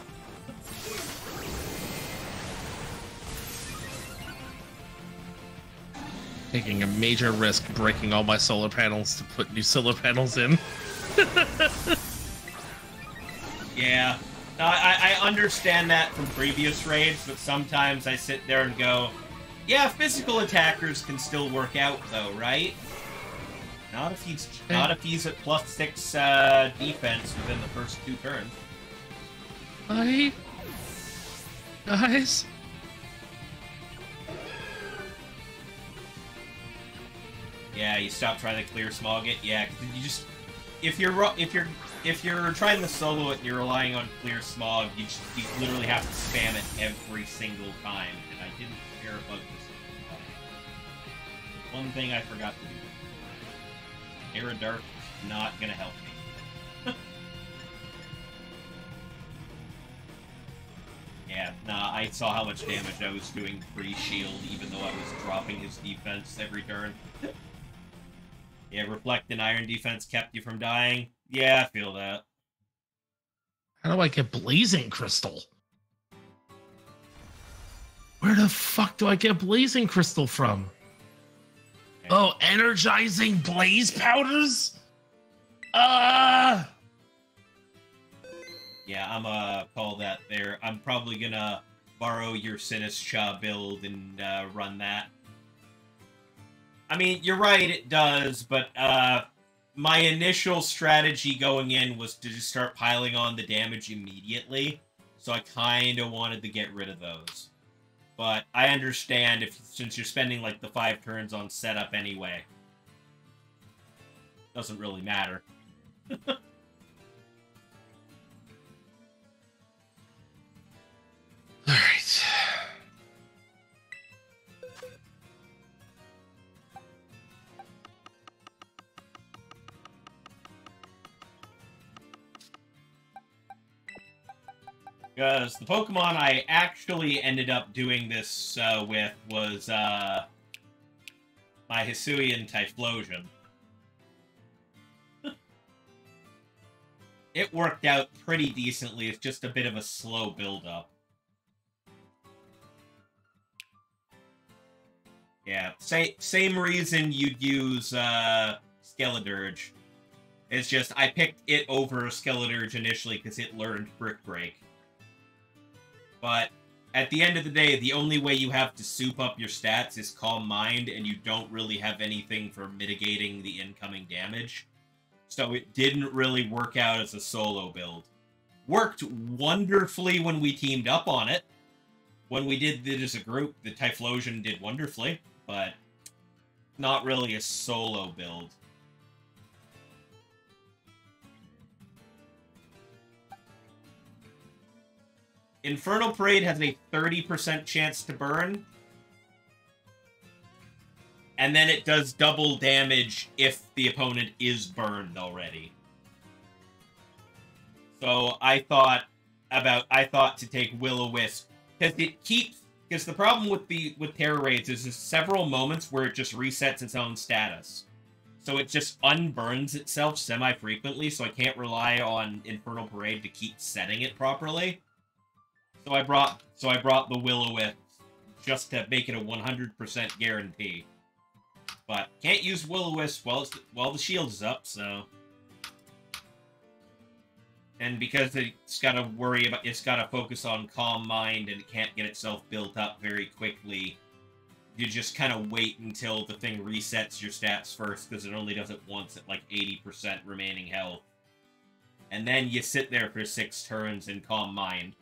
Taking a major risk breaking all my solar panels to put new solar panels in. Yeah. No, I, I understand that from previous raids, but sometimes I sit there and go, yeah, physical attackers can still work out, though, right? Not if he's not if he's at plus six uh, defense within the first two turns. Hi. Guys. Yeah, you stop trying to clear smog it. Yeah, you just if you're if you're if you're trying to solo it and you're relying on clear smog, you just you literally have to spam it every single time. And I didn't care about this. One thing I forgot to do. Era Dark is not gonna help me. yeah, Nah, I saw how much damage I was doing pre-shield, even though I was dropping his defense every turn. yeah, Reflect and Iron Defense kept you from dying. Yeah, I feel that. How do I get Blazing Crystal? Where the fuck do I get Blazing Crystal from? Oh, energizing blaze powders? Uh Yeah, I'm uh call that there. I'm probably gonna borrow your Sinistcha build and uh, run that. I mean, you're right, it does, but uh my initial strategy going in was to just start piling on the damage immediately. So I kind of wanted to get rid of those. But I understand if since you're spending like the five turns on setup anyway. Doesn't really matter. All Because the Pokemon I actually ended up doing this uh, with was uh, my Hisuian Typhlosion. it worked out pretty decently. It's just a bit of a slow build-up. Yeah, same same reason you'd use uh, Skeledirge. It's just I picked it over Skeledirge initially because it learned Brick Break. But at the end of the day, the only way you have to soup up your stats is Calm Mind, and you don't really have anything for mitigating the incoming damage. So it didn't really work out as a solo build. Worked wonderfully when we teamed up on it. When we did it as a group, the Typhlosion did wonderfully, but not really a solo build. Infernal Parade has a 30% chance to burn. And then it does double damage if the opponent is burned already. So I thought about I thought to take Will-O-Wisp because it keeps because the problem with the with Tera Raids is there's several moments where it just resets its own status. So it just unburns itself semi-frequently, so I can't rely on Infernal Parade to keep setting it properly. So I brought so I brought the Will-O-Wisp just to make it a 100% guarantee. But can't use Will-O-Wisp while while the shield is up, so. And because it's got to worry about it's got to focus on calm mind and it can't get itself built up very quickly you just kind of wait until the thing resets your stats first because it only does it once at like 80% remaining health. And then you sit there for six turns in calm mind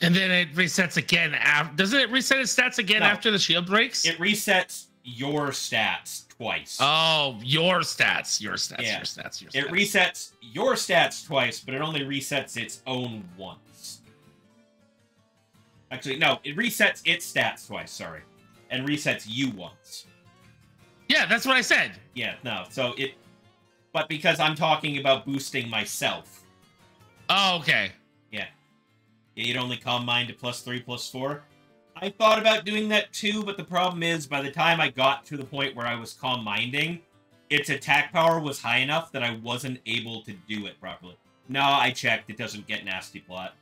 And then it resets again. After, doesn't it reset its stats again No. after the shield breaks? it resets your stats twice oh, your stats, your stats, Yeah. your stats, your stats. It resets your stats twice, but it only resets its own once. Actually, no, it resets its stats twice, sorry. And resets you once. yeah, that's what I said. Yeah, no, so it... But because I'm talking about boosting myself, Oh, okay. You'd only calm mind to plus three, plus four. I thought about doing that too, but the problem is, by the time I got to the point where I was calm minding, its attack power was high enough that I wasn't able to do it properly. No, I checked. It doesn't get nasty plot.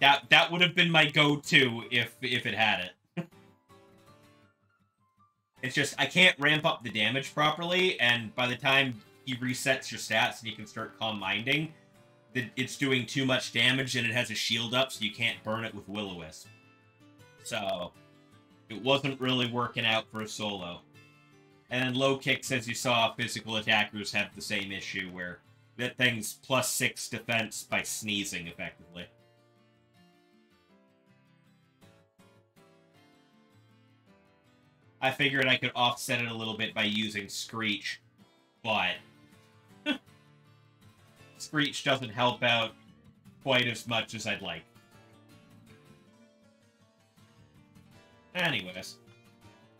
That that would have been my go-to if if it had it. it's just I can't ramp up the damage properly, and by the time he resets your stats and you can start calm minding, that it's doing too much damage and it has a shield up, so you can't burn it with Will-O-Wisp. So it wasn't really working out for a solo. And then low kicks, as you saw, physical attackers have the same issue where that thing's plus six defense by sneezing effectively. I figured I could offset it a little bit by using Screech, but Screech doesn't help out quite as much as I'd like. Anyways,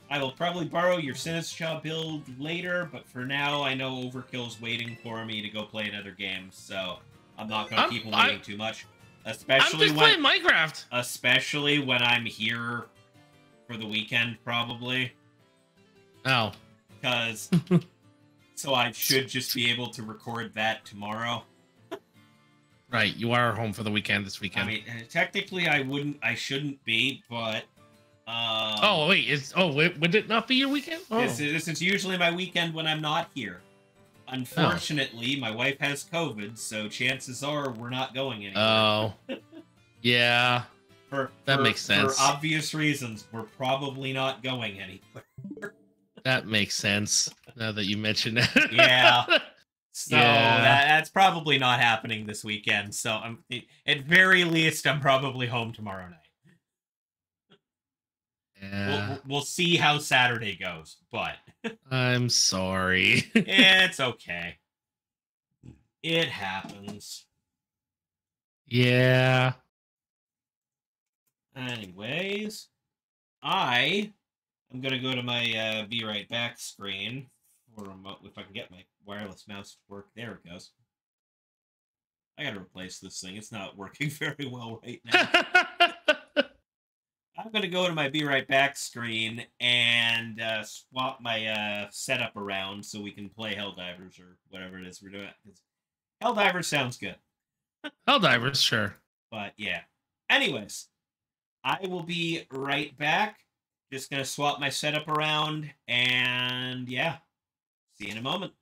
I will probably borrow your Sinistcha build later, but for now, I know Overkill's waiting for me to go play another game, so I'm not going to keep him I- waiting too much. Especially when playing Minecraft. especially when I'm here for the weekend, probably. Oh, Because so I should just be able to record that tomorrow. Right. You are home for the weekend this weekend. I mean, technically, I wouldn't, I shouldn't be, but um, oh wait, is oh wait, would it not be your weekend? Oh. This, is, this is usually my weekend when I'm not here. Unfortunately, my wife has COVID, so chances are we're not going anywhere. Oh, yeah. for, that for- makes sense. For obvious reasons, we're probably not going anywhere. That makes sense. Now that you mention it. Yeah. So Yeah. that, that's probably not happening this weekend. So I'm at very least I'm probably home tomorrow night. We'll, yeah. we'll- we'll see how Saturday goes, but I'm sorry. it's okay. It happens. yeah. Anyways, I am gonna go to my uh, be right back screen remote if I can get my wireless mouse to work. There it goes. I gotta replace this thing. It's not working very well right now. I'm gonna go to my be right back screen and uh, swap my uh, setup around so we can play Helldivers or whatever it is we're doing. 'cause Helldivers sounds good. Helldivers, sure. But yeah. Anyways, I will be right back. Just gonna swap my setup around and yeah. See you in a moment.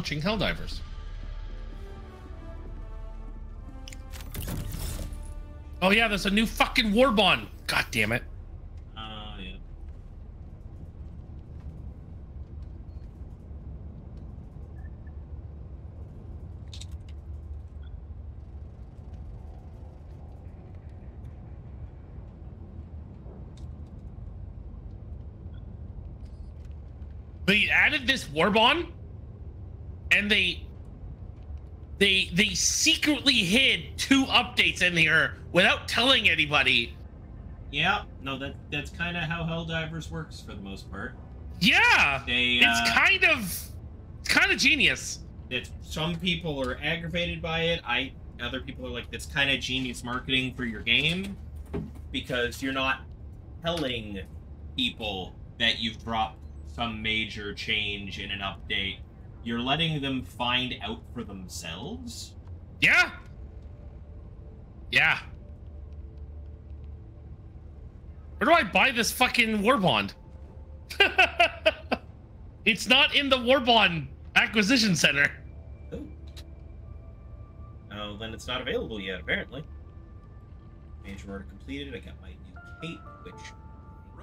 Launching Helldivers. Oh yeah, there's a new fucking Warbond. God damn it. Uh, yeah. They added this Warbond and they they they secretly hid two updates in here without telling anybody. Yeah, no, that that's kind of how Helldivers works for the most part. Yeah. They, it's uh, kind of it's kind of genius. It's some people are aggravated by it. I other people are like, it's kind of genius marketing for your game because you're not telling people that you've dropped some major change in an update. You're letting them find out for themselves. Yeah. Yeah. Where do I buy this fucking Warbond? it's not in the Warbond acquisition center. Oh. Oh, then it's not available yet, apparently. Major order completed. I got my new cape, which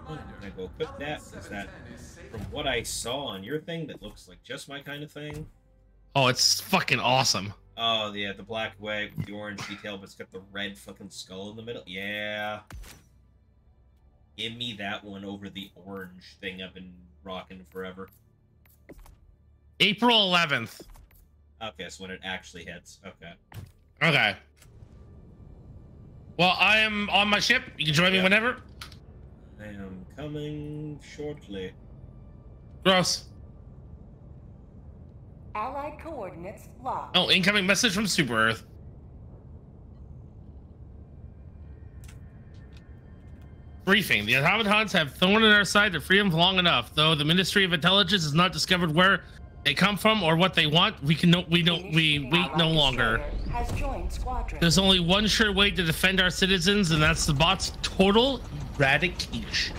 I'm gonna go equip that. Is that from what I saw on your thing that looks like just my kind of thing? Oh, it's fucking awesome. Oh yeah, the black wag with the orange detail, but it's got the red fucking skull in the middle. Yeah. Give me that one over the orange thing I've been rocking forever. April 11th. Okay, so when it actually hits. Okay. Okay. Well, I am on my ship. You can join me whenever. I am coming shortly. Gross. Allied coordinates locked. Oh, incoming message from Super Earth. Briefing. The automatons have thrown in our side to free them long enough. Though the Ministry of Intelligence has not discovered where they come from or what they want, we can no we don't we wait no longer. Has joined squadron. There's only one sure way to defend our citizens, and that's the bot's total eradication.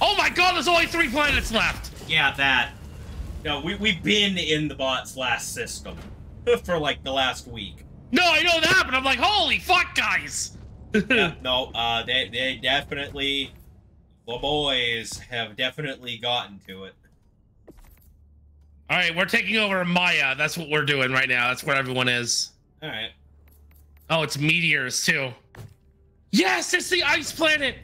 Oh my god, there's only three planets left! Yeah, that. No, we, we've been in the bot's last system for like the last week. No, I know that, but I'm like, holy fuck, guys! Yeah, no, uh, they, they definitely, the boys have definitely gotten to it. All right, we're taking over Maia. That's what we're doing right now. That's where everyone is. Alright. Oh, it's meteors too. Yes, it's the ice planet.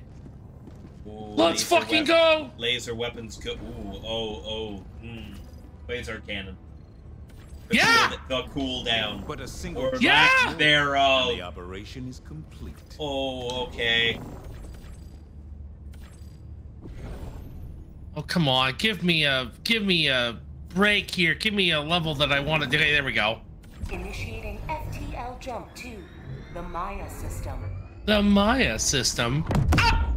Ooh, Let's fucking go. Laser weapons go. Ooh, oh, oh, hmm. Laser cannon. The Yeah! Cool, the cool down. But a single Or Yeah! lack thereof. the operation is complete. Oh, okay. Oh come on, give me a give me a break here. Give me a level that I want to do. There we go. Initiating FTL jump to the Maia system. The Maia system. Ah!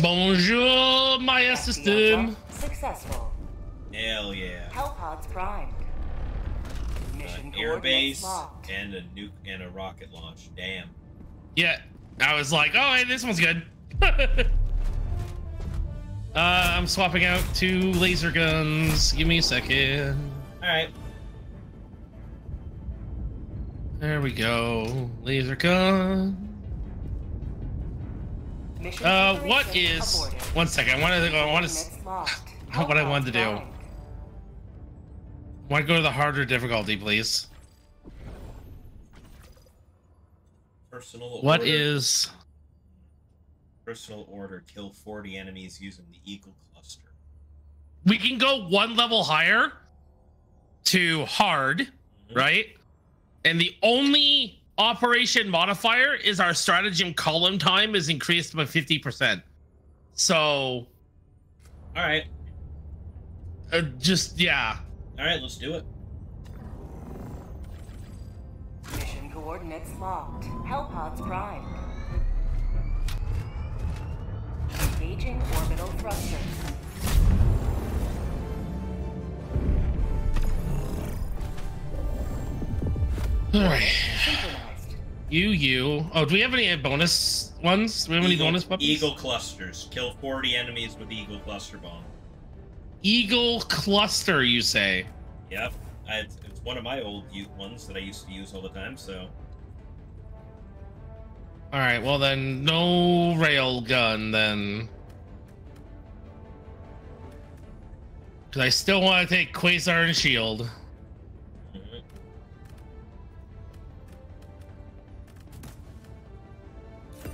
Bonjour, Maia system. Successful. Hell yeah. Hellpods primed. An Mission air coordinates and a nuke and a rocket launch. Damn. Yeah, I was like, oh, hey, this one's good. uh, I'm swapping out two laser guns. Give me a second. Alright. There we go. Laser gun. Mission uh, what is? Aborted. One second. I want to. I want to. Not what I wanted to do. Hellpods. Want to go to the harder difficulty, please. Personal What order. is? Personal order. Kill 40 enemies using the Eagle Cluster. We can go one level higher to hard, right? And the only operation modifier is our stratagem column time is increased by 50%. So Alright. uh, just yeah. Alright, let's do it. Mission coordinates locked. Hellpods primed. Engaging orbital thrusters. All right. You, you. Oh, do we have any bonus ones? Do we have any Eagle, bonus weapons? Eagle clusters. Kill 40 enemies with Eagle cluster bomb. Eagle cluster, you say? Yep. I, it's, it's one of my old ones that I used to use all the time, so. All right. Well, then no rail gun then. Because I still want to take Quasar and Shield.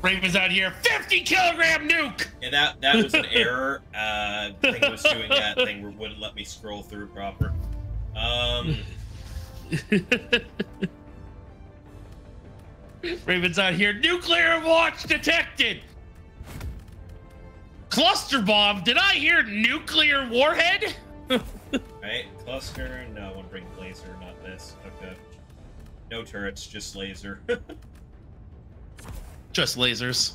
Raven's out here. 50 kilogram nuke. Yeah, that that was an error. Uh, thing was doing that thing wouldn't let me scroll through proper. Um, Raven's out here. Nuclear watch detected. Cluster bomb. Did I hear nuclear warhead? right, cluster. No, one bring laser, not this. Okay. No turrets, just laser. Just lasers.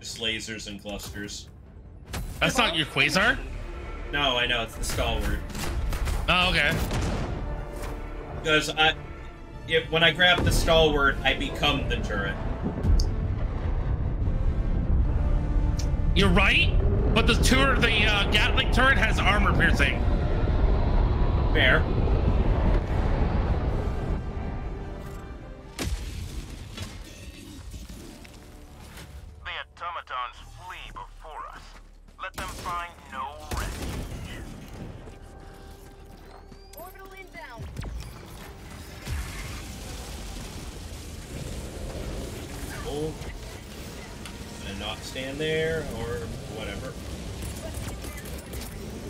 just lasers and clusters. That's not your Quasar. No, I know it's the stalwart. Oh, okay. Because I, if when I grab the stalwart, I become the turret. You're right, but the turret, the uh, Gatling turret has armor piercing. Fair. Stand there or whatever.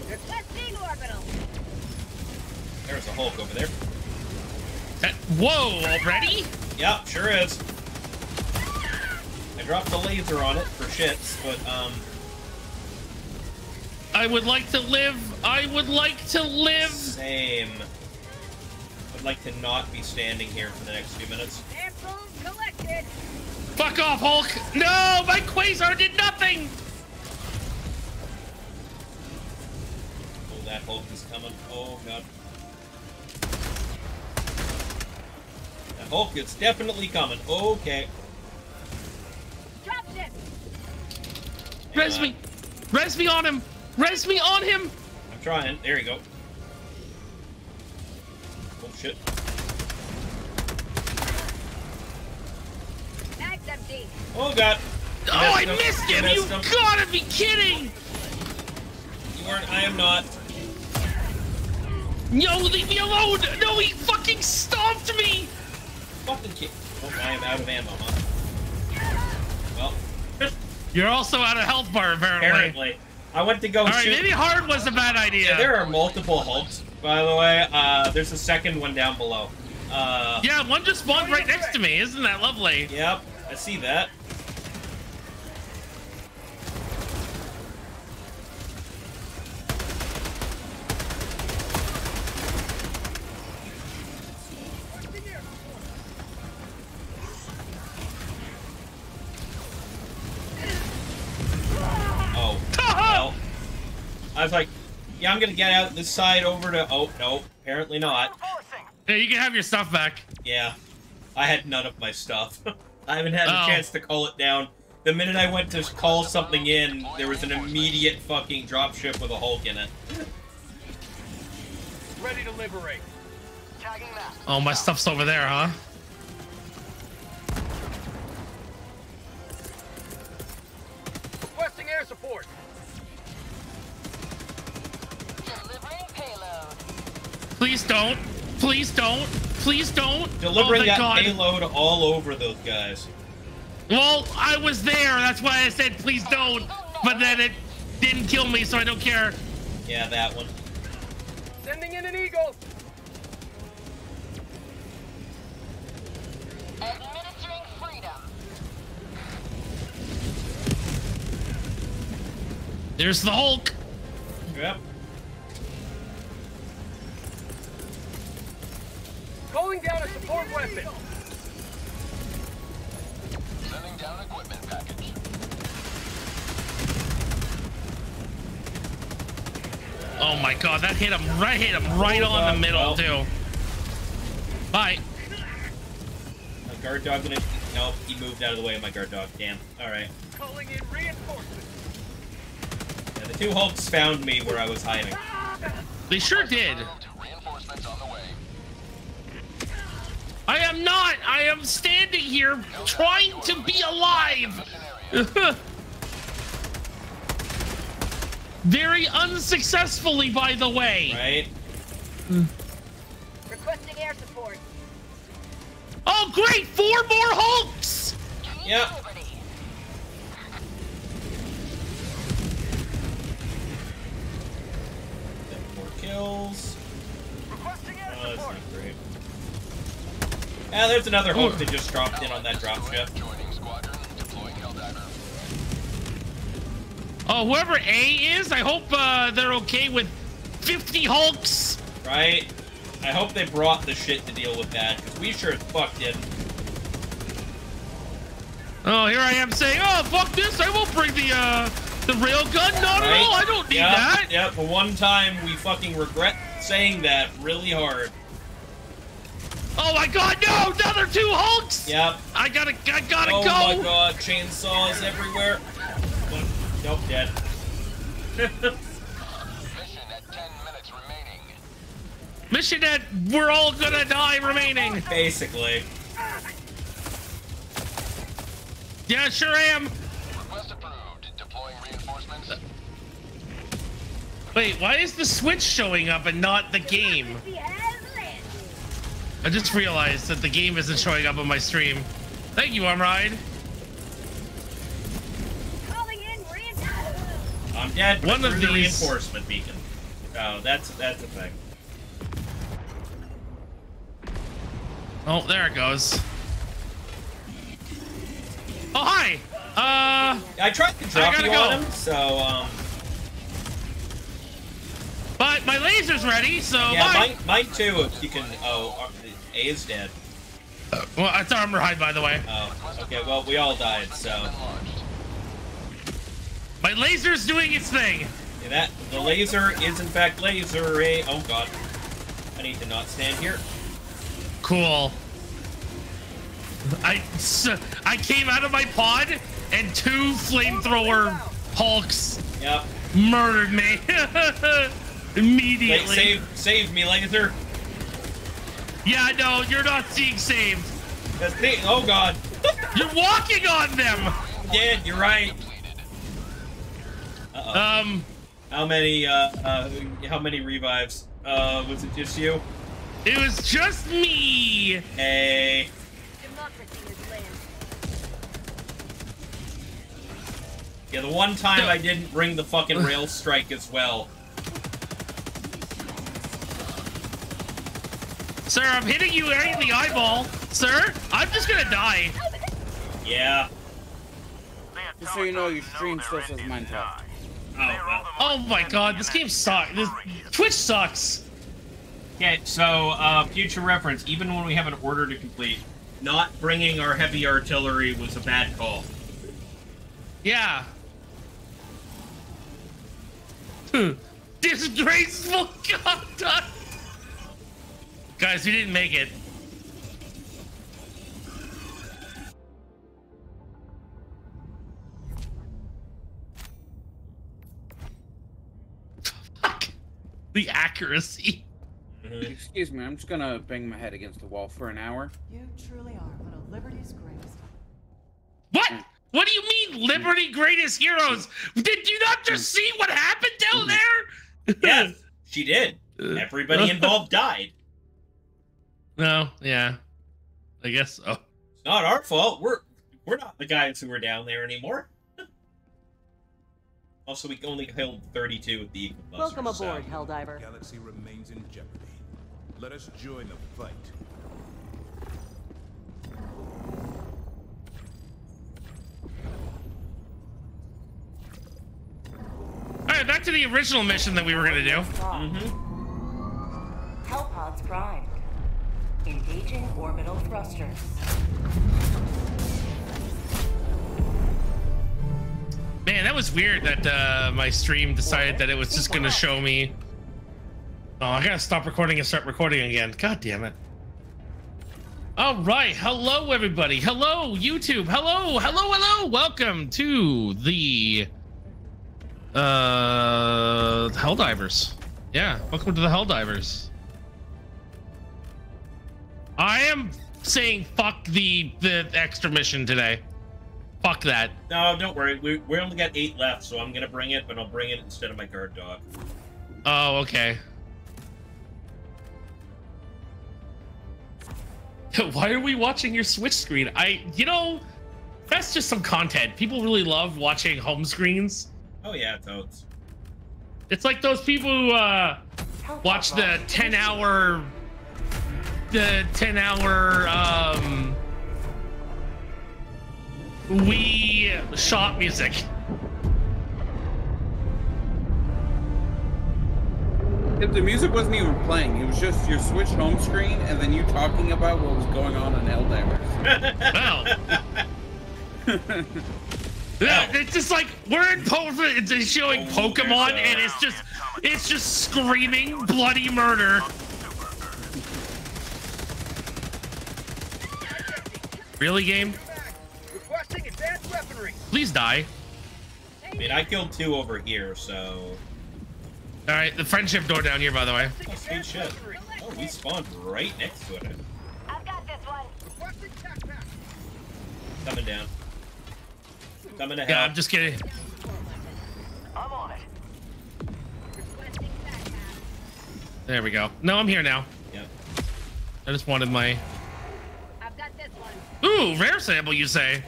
Requesting orbital. There's a Hulk over there. That, whoa, already? Yep, sure is. I dropped the laser on it for shits, but um, I would like to live. I would like to live. same. I'd like to not be standing here for the next few minutes. Samples collected. Fuck off, Hulk. No, my Quasar did nothing. Oh, that Hulk is coming. Oh god. That Hulk is definitely coming. Okay. Dropship. Hang Res on. me. Res me on him. Res me on him. I'm trying. There you go. Oh shit. Mag's empty. Oh god. You Oh, I him. missed him. You missed gotta be kidding. You weren't. I am not. No, leave me alone. No, he fucking stomped me. Fucking kid. Oh, I am out of ammo, huh? Well, You're also out of health bar, apparently. apparently. I went to go All right, shoot. maybe hard was a bad idea. Yeah, there are multiple Hulks, by the way. Uh, there's a second one down below. Uh, Yeah, one just spawned right next to me. Isn't that lovely? Yep, I see that. Was like, yeah, I'm gonna get out this side over to. Oh, no, apparently not. Forcing! Yeah, you can have your stuff back. Yeah, I had none of my stuff. I haven't had a Oh. chance to call it down. The minute I went to call something in, there was an immediate fucking dropship with a Hulk in it. Ready to liberate. Tagging that. Oh, my stuff's over there, huh? Requesting air support. Please don't. Please don't. Please don't. Delivering oh, that God. payload all over those guys. Well, I was there. That's why I said please don't. But then it didn't kill me, so I don't care. Yeah, that one. Sending in an eagle. Administering freedom. There's the Hulk. Yep. Calling down a support weapon. Sending down equipment package. Oh my God, that hit him right. Hit him right Oh, on God, the middle well. too. Bye. A guard dog gonna. Nope, he moved out of the way of my guard dog. Damn. All right. Calling in reinforcements. Yeah, the two Hulks found me where I was hiding. They sure did. Reinforcements on the way. I am not. I am standing here trying to be alive. Very unsuccessfully, by the way. Right. Requesting air support. Oh, great! Four more Hulks! Yep. Liberty. Seven more kills. Requesting air support. not great. Yeah, there's another Hulk that just dropped in on that drop ship. Joining squadron. Deploying Oh, whoever A is, I hope uh, they're okay with 50 Hulks. Right? I hope they brought the shit to deal with that, because we sure as fuck didn't. Oh, here I am saying, oh, fuck this. I won't bring the uh, the rail gun. Not at all. I don't need Yep, that. Yep, but one time we fucking regret saying that really hard. Oh my god, no! Another two Hulks! Yep. I gotta, I gotta oh go. my god, chainsaws everywhere. Nope, dead. Mission at 10 minutes remaining. Mission that we're all gonna die remaining. Basically. Yeah, sure am. Request approved. Deploying reinforcements. Wait, why is the Switch showing up and not the game? I just realized that the game isn't showing up on my stream. Thank you, Armride. Calling in. I'm dead. One of through the reinforcement beacon. Oh, that's that's a thing. Oh, there it goes. Oh, hi. Uh, I tried to drop gotta you go. on him, so um, but my laser's ready, so yeah, bye. mine, mine too. If you can, oh, uh, A is dead. Oh, well, that's Armorhide, by the way. Oh, okay. Well, we all died, so. My laser's doing its thing. yeah, that the laser is in fact laser A. Oh god, I need to not stand here. Cool. I I came out of my pod and two flamethrower hulks Yep. murdered me Wait, immediately. save, save me, laser. Yeah, no, you're not seeing saved. That's. Oh god, You're walking on them. dead. You're right. Uh oh. Um, How many? Uh, uh, how many revives? Uh, was it just you? it was just me. Hey. Democracy is land. Yeah, the one time I didn't bring the fucking rail strike as well. Sir, I'm hitting you right in the eyeball. Sir, I'm just gonna die. Yeah. Just so you know, automatons your stream their still says end is Minecraft. Oh well. Oh my god, this game sucks. This Twitch sucks. Okay, so uh, future reference. Even when we have an order to complete, not bringing our heavy artillery was a bad call. Yeah. Hmm. Disgraceful conduct. Guys, we didn't make it. Fuck. The accuracy. Excuse me, I'm just gonna bang my head against the wall for an hour. You truly are one of Liberty's greatest. What? What do you mean, Liberty Greatest Heroes? Did you not just see what happened down mm-hmm. there? Yes, she did. Everybody involved died. No, yeah. I guess so. It's not our fault. We're we're not the guys who were down there anymore. also, we only killed 32 with the Eagle Cluster. Welcome so- aboard, Helldiver. Galaxy remains in jeopardy. Let us join the fight. Alright, back to the original mission that we were gonna do. Mm-hmm. Hellpods primed. Engaging orbital thrusters. Man, that was weird that uh, my stream decided that it was just gonna show me. Oh, I gotta stop recording and start recording again. God damn it. All right. Hello, everybody. Hello, YouTube. Hello, hello, hello. Welcome to the uh Helldivers. Yeah, welcome to the Helldivers. I am saying fuck the the extra mission today. Fuck that. No, don't worry. We we only got eight left, so I'm gonna bring it, but I'll bring it instead of my guard dog. Oh, okay. Why are we watching your Switch screen? I, you know, that's just some content. People really love watching home screens. Oh yeah, toads. It's like those people who uh, watch the 10 hour, the 10 hour, um, Wii shop music. If the music wasn't even playing, it was just your Switch home screen and then you talking about what was going on in Helldivers. Well, yeah, it's just like we're in po- it's showing Oh, Pokemon, a- and it's just it's just screaming bloody murder. Really, game? Requesting advanced weaponry. Please die. I mean, I killed two over here, so. All right, the friendship door down here, by the way. Oh, sweet shit. Oh, we spawned right next to it. I've got this one. Requesting tac pack. Coming down. Coming to Yeah. I'm just kidding. I'm on it. Requesting backpack. There we go. No, I'm here now. Yep. I just wanted my. I've got this one. Ooh, rare sample, you say?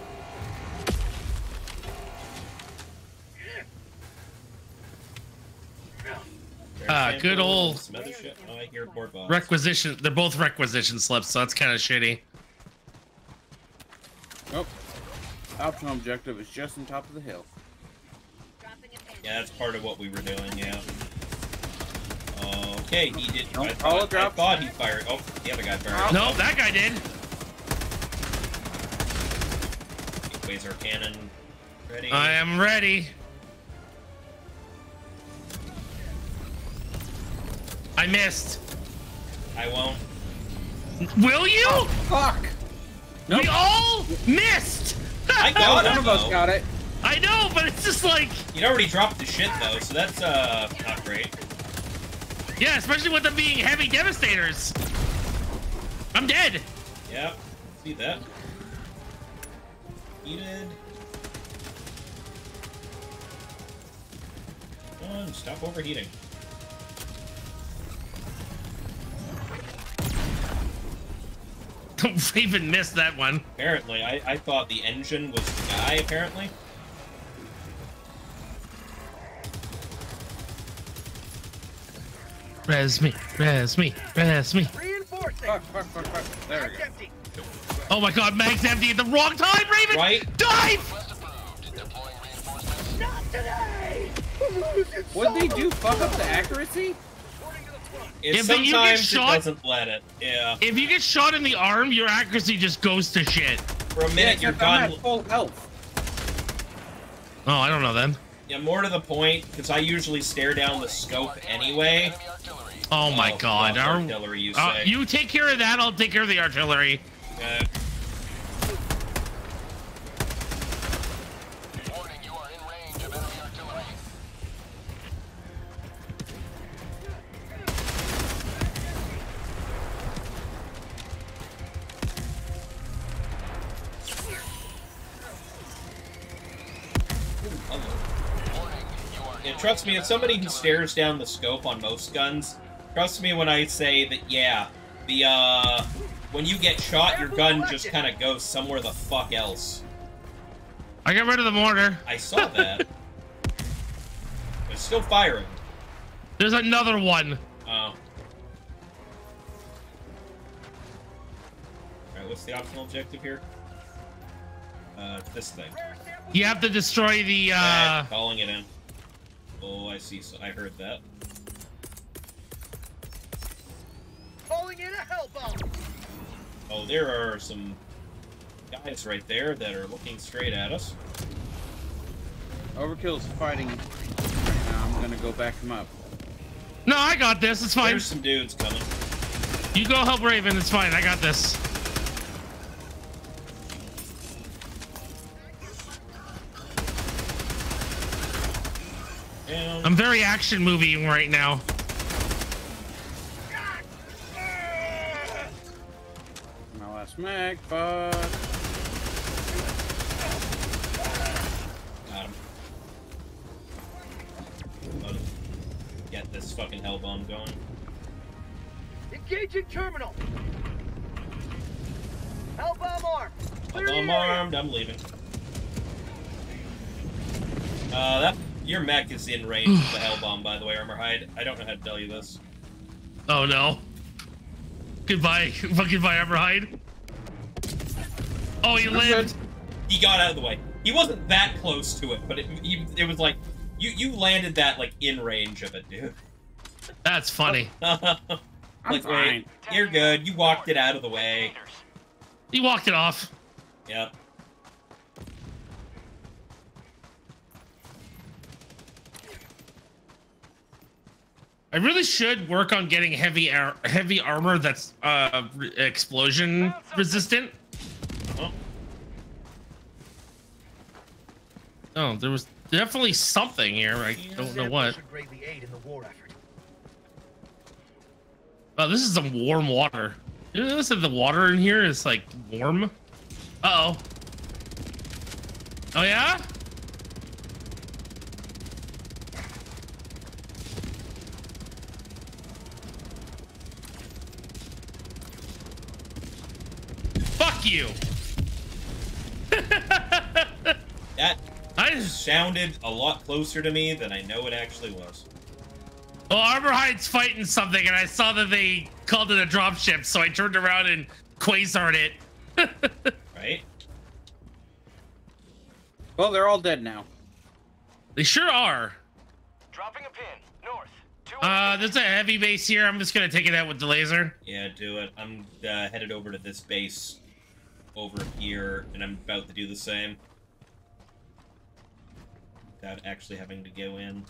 Ah, There's good old- Some other shit. Oh, I hear board box. Requisition. They're both requisition slips, so that's kind of shitty. Oh. Optional objective is just on top of the hill. Dropping a pin. Yeah, that's part of what we were doing, yeah. Okay, he did. Don't I, thought, I thought he fired. Oh, the other guy fired. No, that guy did. Laser cannon ready. I am ready. I missed. I won't. Will you? Fuck! We all missed. I got One him, of us got it. I know, but it's just like, You'd already dropped the shit, though, so that's, uh, not great. yeah, especially with them being heavy devastators. I'm dead. Yep. See that? Heated. Come on, stop overheating. Raven missed that one. Apparently, I, I thought the engine was the guy, apparently. Res me, res me, res me. Reinforcing. Fuck, fuck, fuck, fuck. There we go. empty. Oh my god, mag's empty at the wrong time, Raven! Right? Dive! Request approved. Deploying reinforcements. Not today. What'd they do? Fuck up the accuracy? Reporting to the front. It, If you get sometimes it shot- doesn't let it. Yeah. If you get shot in the arm, your accuracy just goes to shit. For a minute, your except I'm gun. at full health. Oh, I don't know then. Yeah, more to the point, because I usually stare down the scope anyway. Oh my Oh, god. Our- artillery, you uh, say. you take care of that, I'll take care of the artillery. Uh, Warning, you are in range of enemy artillery. hello. Warning, you are Yeah, trust me, if somebody who stares down the scope on most guns, trust me when I say that, yeah, the, uh, when you get shot, your gun just kind of goes somewhere the fuck else. I got rid of the mortar. I saw that. it's still firing. There's another one. Oh. Alright, what's the optional objective here? Uh, this thing. You have to destroy the, uh... Alright, calling it in. Oh, I see. So I heard that. Calling in a hell bomb. Oh, there are some guys right there that are looking straight at us. Overkill's fighting now. I'm gonna go back him up. No, I got this. It's fine. There's some dudes coming. You go help Raven. It's fine. I got this. I'm very action movie right now. My last fuck. Got him. Let him Get this fucking hell bomb going. Engaging terminal. Hell bomb Clear the I'm armed. I'm leaving. Uh, that your mech is in range of the hell bomb, by the way, Armor Hide. I don't know how to tell you this. Oh no. Goodbye. fucking Goodbye, Everhide. Oh, he lived. He got out of the way. He wasn't that close to it, but it, he, it was like you you landed that like in range of it, dude. That's funny. like I'm fine. wait, you're good. You walked it out of the way. He walked it off. Yep. I really should work on getting heavy ar- heavy armor that's uh re- explosion resistant. Oh, there was definitely something here. I don't know what. Should greatly aid in the war effort. Oh, this is some warm water. You notice that the water in here is like warm? Uh oh. Oh yeah? Fuck you. that I sounded a lot closer to me than I know it actually was. Well, Armorhide's fighting something, and I saw that they called it a dropship, so I turned around and quasar'd it. Right? Well, they're all dead now. They sure are. Dropping a pin. North. Two Uh, there's a heavy base here. I'm just gonna take it out with the laser. Yeah, do it. I'm uh, headed over to this base over here, and I'm about to do the same. Without actually having to go in.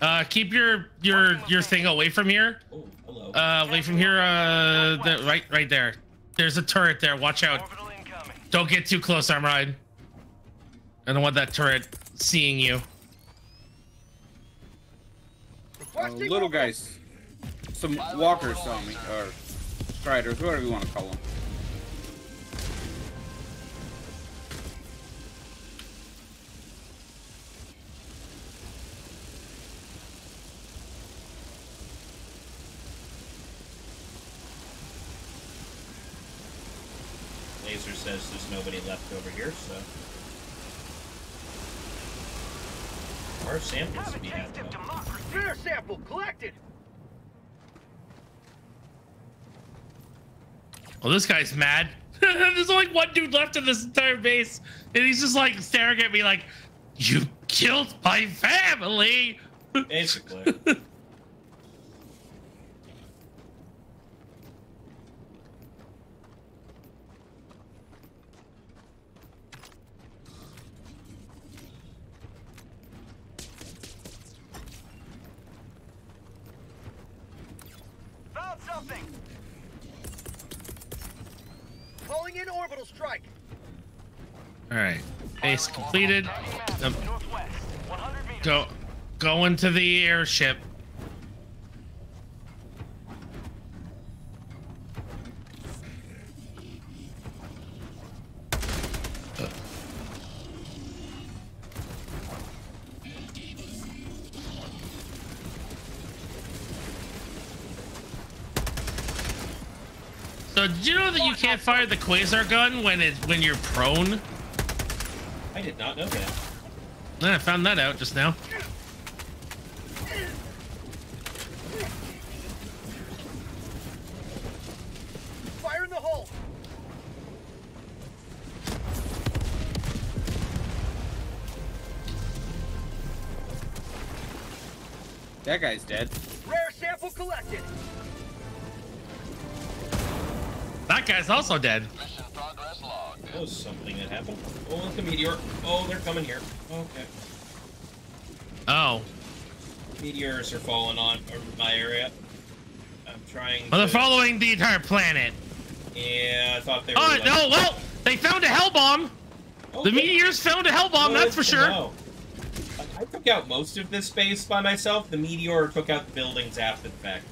Uh, keep your your your thing away from here. Oh, hello. Uh, away from here. Uh, the, right right there. There's a turret there. Watch out. Don't get too close, Armorhide. I don't want that turret seeing you. Uh, little guys. Some walkers saw me, or striders, whatever you want to call them. Says there's nobody left over here, so. Our samples to be had, Taste of democracy. Rare sample collected. Well, this guy's mad. There's only one dude left in this entire base, and he's just like staring at me like, "You killed my family." Basically. Found something. Calling in orbital strike. All right, base completed. Um, Northwest. go, go into the airship. Did you know that you can't fire the quasar gun when it when you're prone? I did not know that. Yeah, I found that out just now. Fire in the hole. That guy's dead. Rare sample collected. That guy's also dead. Mission progress log. That was something that happened. Oh, it's a meteor. Oh, they're coming here. Okay. Oh, Meteors are falling on my area. I'm trying well, they're following the entire planet. Yeah, I thought they were Oh like... no! Well, they found a hell bomb. Oh, The meteors found a hell bomb. Good That's for sure. know. I took out most of this base by myself. The meteor took out the buildings after the fact.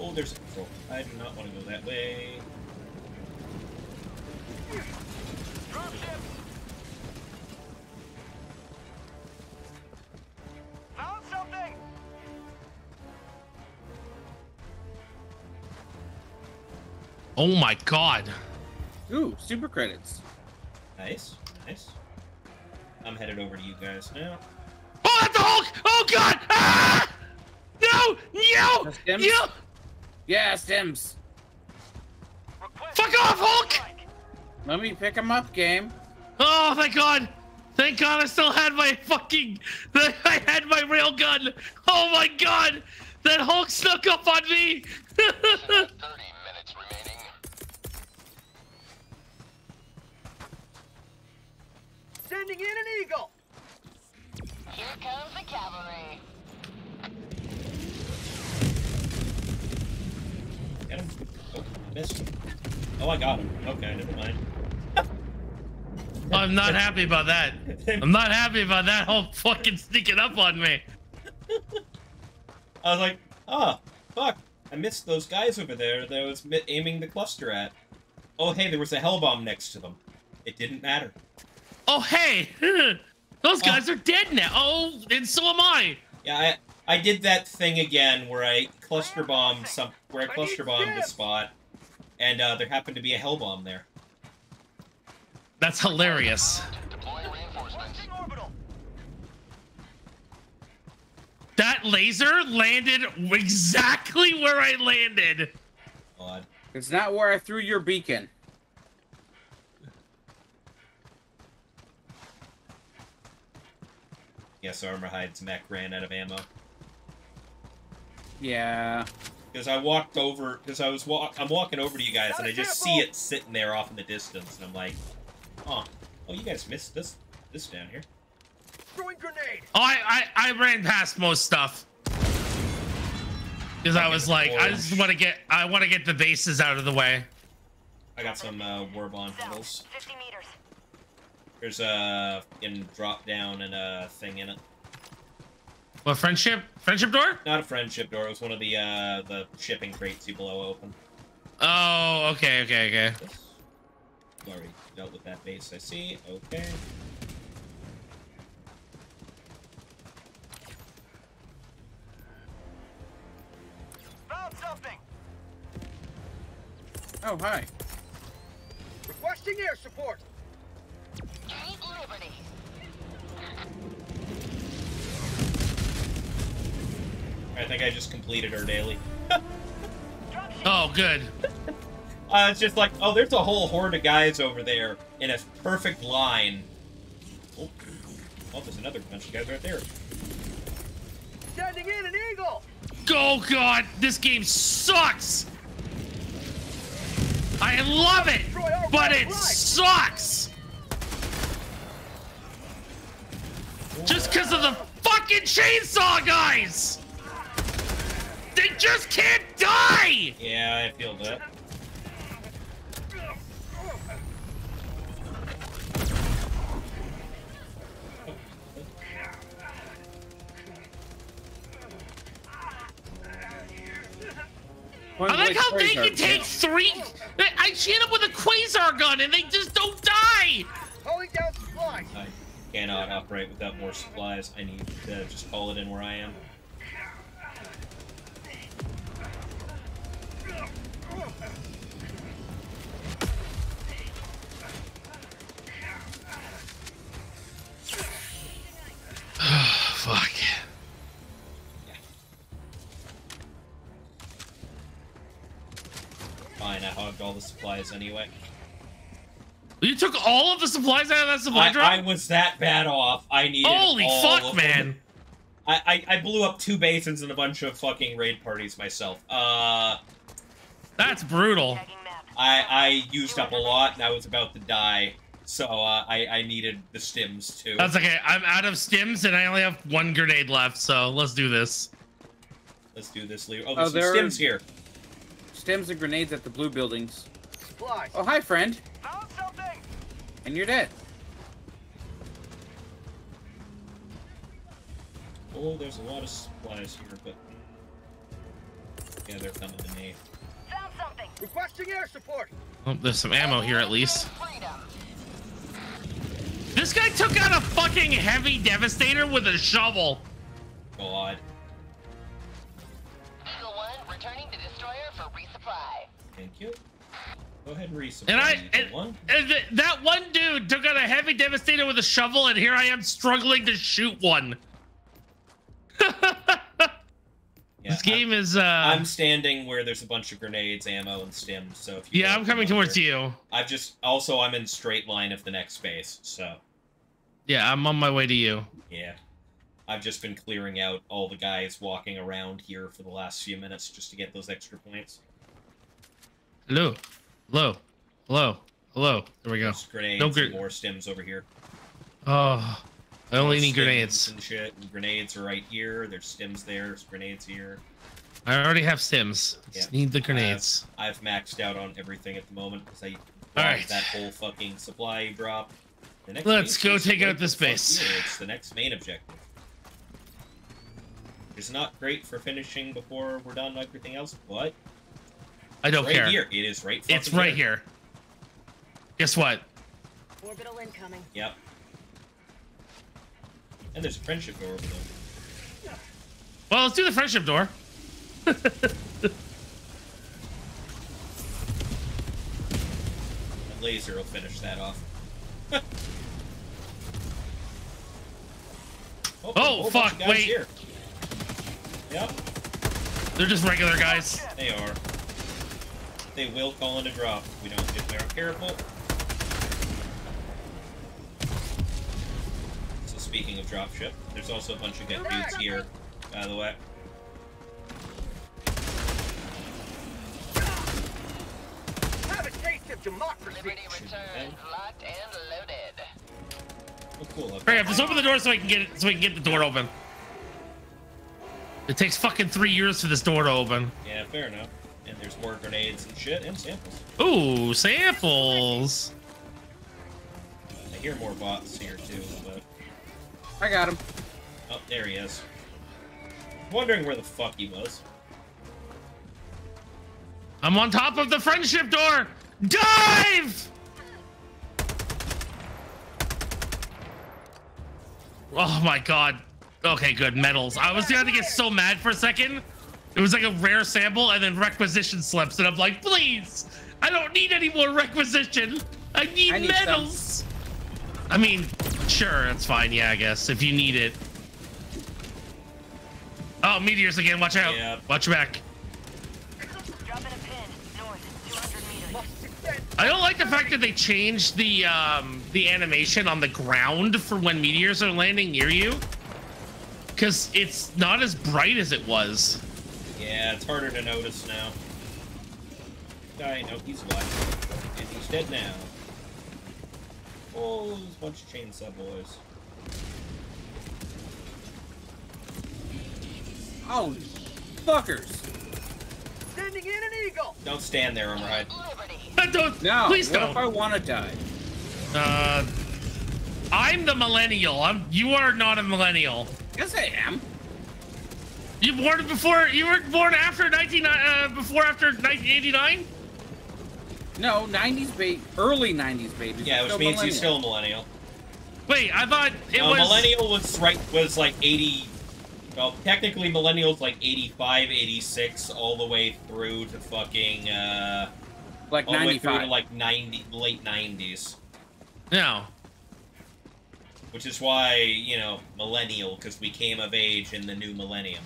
Oh, there's a control. I do not want to go that way. Dropships! Found something! Oh my god. Ooh, super credits. Nice, nice. I'm headed over to you guys now. Oh, that's the Hulk! Oh god! Ah! No! No! That's? No! Yeah, Sims. Request Fuck off, Hulk! Let me pick him up, game. Oh, thank God! Thank God I still had my fucking... I had my rail gun! Oh my God! That Hulk snuck up on me! 30 minutes remaining. Sending in an eagle! Here comes the cavalry. Get oh, him. Oh, missed. Oh, I got him. Okay, never mind. I'm not happy about that. I'm not happy about that whole fucking sneaking up on me. I was like, oh, fuck. I missed those guys over there that I was aiming the cluster at. Oh, hey, there was a hell bomb next to them. It didn't matter. Oh, hey! Those ah. guys are dead now. Oh, and so am I. Yeah, I, I did that thing again where I cluster bombed some, where I cluster bombed the spot, and uh, there happened to be a hell bomb there. That's hilarious. Deploying reinforcements. Launching orbital! That laser landed exactly where I landed. Odd. It's not where I threw your beacon. Yes, Armor Hide's mech ran out of ammo. Yeah. Because I walked over, because I was walk, I'm walking over to you guys, and I just see it sitting there off in the distance, and I'm like, oh, oh, you guys missed this, this down here. Throwing grenade! Oh, I, I, I ran past most stuff. Because I was like, I just want to get, I want to get the bases out of the way. I got some uh, Warbond handles. 50 meters. There's a in drop down and a thing in it. What friendship? Friendship door? Not a friendship door. It was one of the uh, the shipping crates you blow open. Oh, okay, okay, okay. This. Already dealt with that base. I see. Okay. Found something! Oh, hi. Requesting air support! Take liberty. I think I just completed her daily. Oh, good. Uh, it's just like, oh, there's a whole horde of guys over there in a perfect line. Oh, oh there's another bunch of guys right there. Sending in an eagle! Oh God, this game sucks. I love it, but it sucks. Just because of the fucking chainsaw guys. They just can't die. Yeah, I feel that. I like how they can take three. I hit them with a quasar gun and they just don't die. Calling down supplies! I cannot operate without more supplies. I need to just call it in where I am. Supplies anyway. You took all of the supplies out of that supply I, drop? I was that bad off. I needed Holy all fuck, of man. I, I, I blew up two basins and a bunch of fucking raid parties myself. Uh, That's brutal. I, I used up a lot and I was about to die. So uh, I, I needed the stims too. That's okay. I'm out of stims and I only have one grenade left, so let's do this. Let's do this, Leo. Oh, Oh, there's some there- stims here. Stems and grenades at the blue buildings. Supplies! Oh, hi, friend. Found something! And you're dead. Oh, there's a lot of supplies here, but yeah, they're coming to me. Found something. Requesting air support. Oh, there's some ammo here at least. This guy took out a fucking heavy devastator with a shovel. God, Eagle One returning to destroyer for resupply. thank you. Go ahead and resupply. And I and, one. and th- that one dude took out a heavy devastator with a shovel, and here I am struggling to shoot one. Yeah, this game is uh I'm standing where there's a bunch of grenades, ammo, and stims. So if you yeah, I'm coming towards under- you. I've just also I'm in straight line of the next space. So Yeah, I'm on my way to you. yeah, I've just been clearing out all the guys walking around here for the last few minutes just to get those extra points. Hello, hello, hello, hello. There we go. There's grenades, No and more stems over here. Oh, I only need grenades. and shit. And grenades are right here. There's stems there. There's grenades here. I already have stims. Just need the grenades. I've maxed out on everything at the moment because I right. that whole fucking supply drop. The next Let's go take out this base. here. It's the next main objective. It's not great for finishing before we're done with everything else, but I don't right care. here. It is right. It's right here. Guess what? Orbital incoming. Yep. And there's a friendship door over there. Well, let's do the friendship door. The laser will finish that off. oh, Oh, fuck, wait. Here. Yep, They're just regular guys. they are. They will call in a drop if we don't if we aren't careful. So speaking of dropship, there's also a bunch of good dudes here, by the way. Have a taste of democracy. Liberty returns. Locked and loaded. Oh, cool. I've Hurry got- Just open the door so I can get it. So we can get the door open. It takes fucking three years for this door to open. Yeah, fair enough. And there's more grenades and shit and samples. Ooh, samples. I hear more bots here too, but I got him. oh, there he is. Wondering where the fuck he was. I'm on top of the friendship door. Dive! Oh my god. Okay, good. Medals. I was going to get so mad for a second. It was like a rare sample and then requisition slips, and I'm like, please, I don't need any more requisition. I need, I need medals. I mean, sure, that's fine. Yeah, I guess if you need it. Oh, meteors again. Watch out. Yeah. Watch back. Dropping a pin. North, 200 meters. I don't like the fact that they changed the um, the animation on the ground for when meteors are landing near you, because it's not as bright as it was. Yeah, it's harder to notice now. I know he's alive. And he's dead now. Oh, there's a bunch of chainsaw boys. Oh, fuckers. Sending in an eagle. Don't stand there, Umberhide. Liberty. don't, No, please what don't. if I want to die? Uh, I'm the millennial. I'm. You are not a millennial. Yes, I am. You born before? You were born after 19. Uh, before after 1989? No, 90s baby, early 90s baby. Yeah, which means he's still a millennial. Wait, I thought it Uh, was. millennial was right was like 80 well technically millennials like 85 86 all the way through to fucking uh like all the way through to like 90 late 90s No. which is why you know millennial because we came of age in the new millennium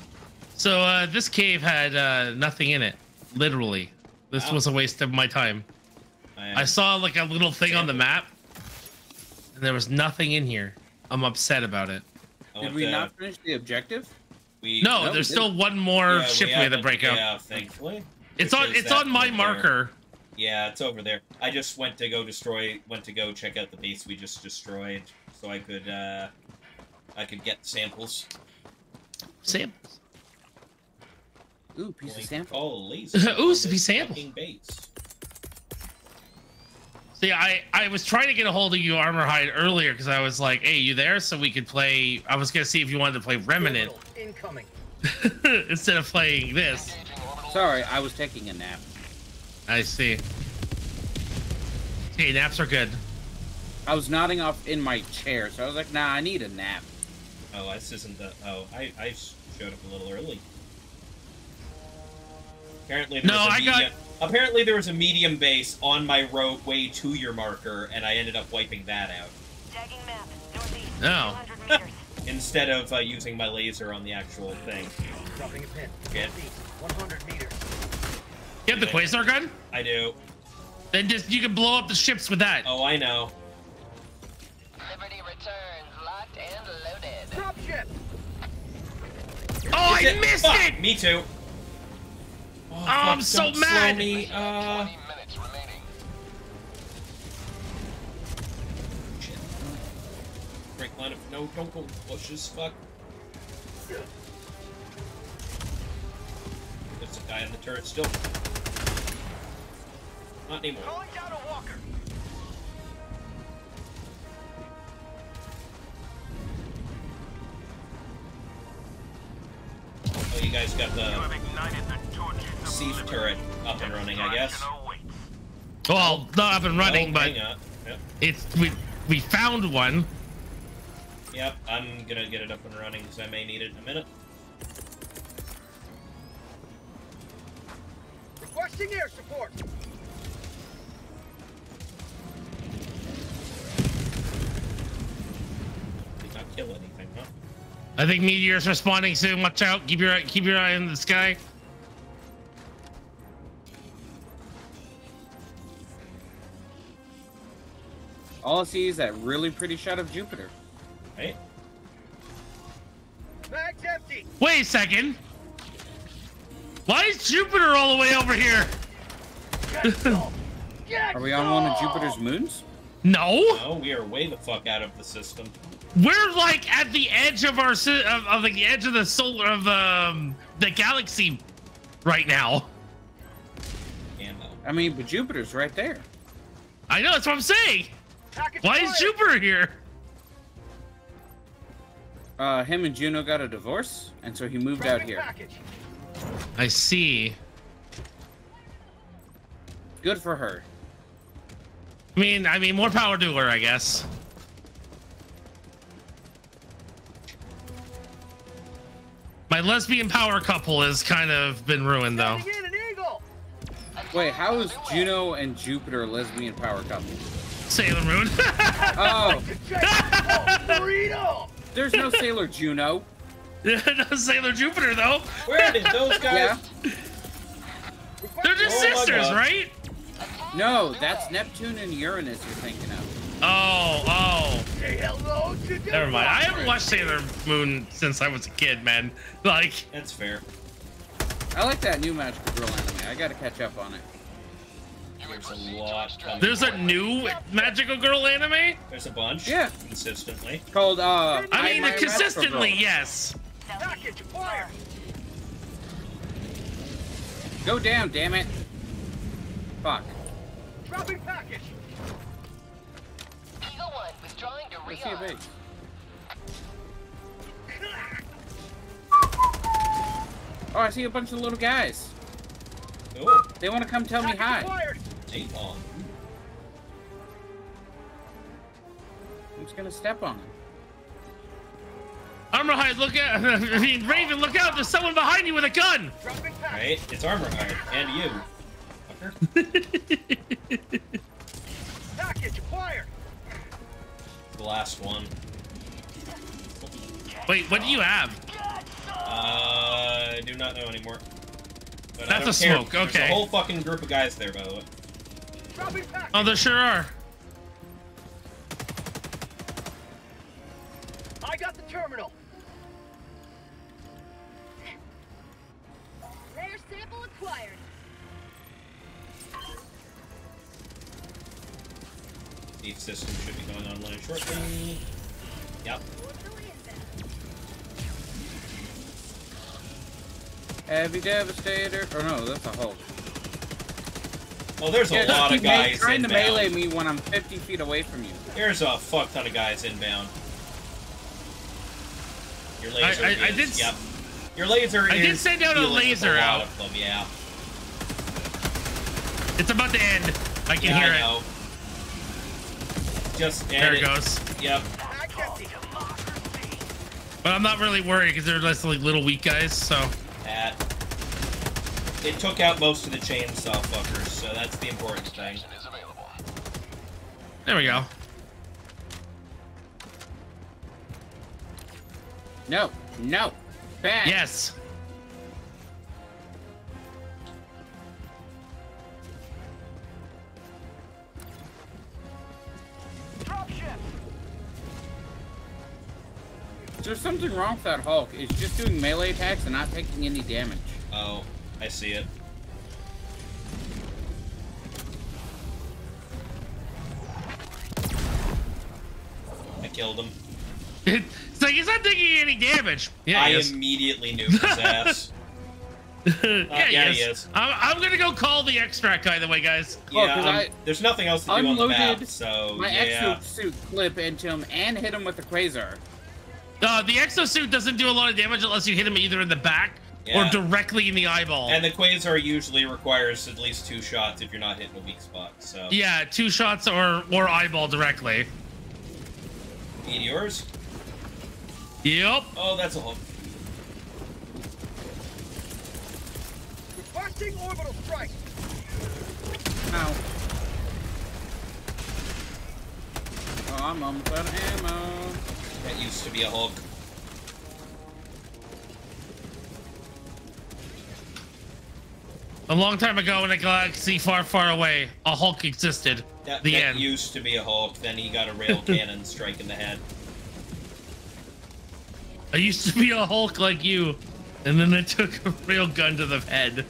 So uh, this cave had uh, nothing in it. Literally, this Wow. was a waste of my time. I, I saw like a little thing on the map, and there was nothing in here. I'm upset about it. I Did we to- not finish the objective? we No, No, there's we still one more yeah, ship we had to break out. yeah thankfully It's on. It's on my right there. marker. Yeah, it's over there. I just went to go destroy, went to go check out the base we just destroyed, so I could, uh, I could get samples. Sam. Ooh, piece of sample. Oh, laser. Ooh, on some this sample. fucking See, I I was trying to get a hold of you, Armor Hide, earlier because I was like, "Hey, you there?" So we could play. I was gonna see if you wanted to play Remnant, incoming. instead of playing this. Sorry, I was taking a nap. I see. Hey, naps are good. I was nodding off in my chair, so I was like, nah, I need a nap. Oh, this isn't the. Oh, I I showed up a little early. Apparently, there No, was a I got- Apparently, there was a medium base on my roadway to your marker, and I ended up wiping that out Tagging map. Northeast. Oh. 200 meters. instead of uh, using my laser on the actual thing. Dropping a pin. Yeah. Northeast. 100 meters. You have the quasar gun? I do. Then just you can blow up the ships with that. Oh, I know. Liberty returns. Locked and loaded. Drop ship. Oh, Is I it- missed Fuck, it! Me too. Oh, I'm fuck, so don't slow mad. Me. Uh, 20 minutes remaining. shit. Break line of no, don't go bushes. Fuck. There's a guy in the turret still. Not anymore. Calling down a walker. Oh, you guys got You have the ignited the torches of siege turret up and running, I guess. Extraction. Well, not up and oh, running, Oh, but. Yep. it's we we found one. Yep, I'm gonna get it up and running because I may need it in a minute. Requesting air support. Did not kill anything, huh? I think meteors responding soon. Watch out. Keep your keep your eye on the sky. All I see is that really pretty shot of Jupiter. Right? Bag's empty. Wait a second. Why is Jupiter all the way over here? Get some. Get Are we on one of. Jupiter's moons? No, No, we are way the fuck out of the system. we're like at the edge of our si- of, of the edge of the solar of um the galaxy right now. Ammo. I mean, but Jupiter's right there. I know that's what I'm saying. Why is. Jupiter here? Uh, him and Juno got a divorce, and so he moved out here. Package. I see. Good for her. I mean, I mean, more power to her, I guess. My lesbian power couple has kind of been ruined, though. Sending in an eagle. Wait, how is Juno and Jupiter a lesbian power couple? Sailor Moon. Oh, burrito. there's no Sailor Juno. no, Sailor Jupiter, though. Where did those guys? Yeah. They're just Oh sisters, right? No, that's Neptune and Uranus you're thinking of. Oh, oh. Say hello to Never mind. I haven't watched Sailor Moon since I was a kid, man. Like, That's fair. I like that new Magical Girl anime. I gotta catch up on it. You may There's a lot there's a new magical girl anime? There's a bunch. Yeah. Consistently. Called, uh... I mean, My Magical consistently, yes. Package fire. Go down, damn it. Fuck. Dropping package. Eagle One withdrawing to I see a rearm. base. Oh, I see a bunch of little guys. Oh, They want to come tell me Package hi. Fired. Napalm. I'm just gonna step on them. Armor Hide, look out. I mean, Raven, look out. There's someone behind you with a gun. Right? It's armor hard. And you. Fucker. Package fired. The last one. Wait, what do you have? Uh, I do not know anymore. But That's a care. smoke, There's okay. a whole fucking group of guys there, by the way. Dropping package. Oh, there sure are. I got the terminal. Rare sample acquired. Each system should be going online shortly. Yep. Heavy Devastator. Oh no, that's a Hulk. Oh, there's a Yeah, lot of me- guys trying to melee me when I'm 50 feet away from you. There's a fuck ton of guys inbound. Your laser I- I is, did s- Yep. Your laser I is did send out a laser lot out. of them, yeah. It's about to end. I can yeah, hear I it. know. Just There it goes. Yep. But I'm not really worried because they're just like little weak guys. So That. It took out most of the chainsaw fuckers, so that's the important thing. There we go. No, no. Back. Yes. Drop. There's something wrong with that Hulk. It's just doing melee attacks and not taking any damage. Oh, I see it. I killed him. it's like he's not taking any damage. Yeah, I he is. immediately knew his ass. yeah, yeah, he he is. is. I'm, I'm gonna go call the extract by the way, guys. Yeah, um, I there's nothing else to do on the map, Unloaded so my yeah. exosuit clip into him and hit him with the quasar. Uh, the exosuit doesn't do a lot of damage unless you hit him either in the back Yeah. or directly in the eyeball. And the quasar usually requires at least two shots if you're not hitting a weak spot. So yeah, two shots or or eyeball directly. meteors. Yep. Oh, that's a hook. Requesting orbital strike. Ow. Oh, I'm almost out of ammo. That used to be a Hulk. A long time ago in a galaxy far, far away, a Hulk existed. That, the that end. used to be a Hulk. Then he got a rail cannon strike in the head. I used to be a Hulk like you, and then I took a real gun to the head.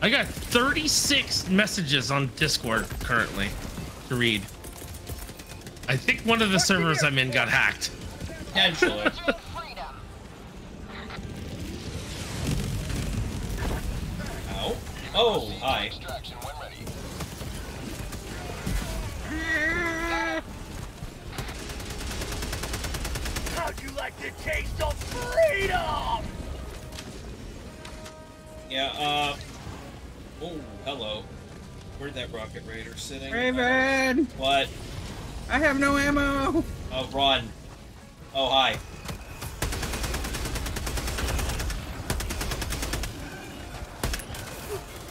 I got 36 messages on Discord currently to read. I think one of the servers I'm in got hacked. Potentially. Oh, hi. Extraction. How'd you like the taste of freedom? Yeah. Uh. Oh, hello. Where'd that rocket raider sitting? Raven! What? I have no ammo! Oh, run. Oh, hi.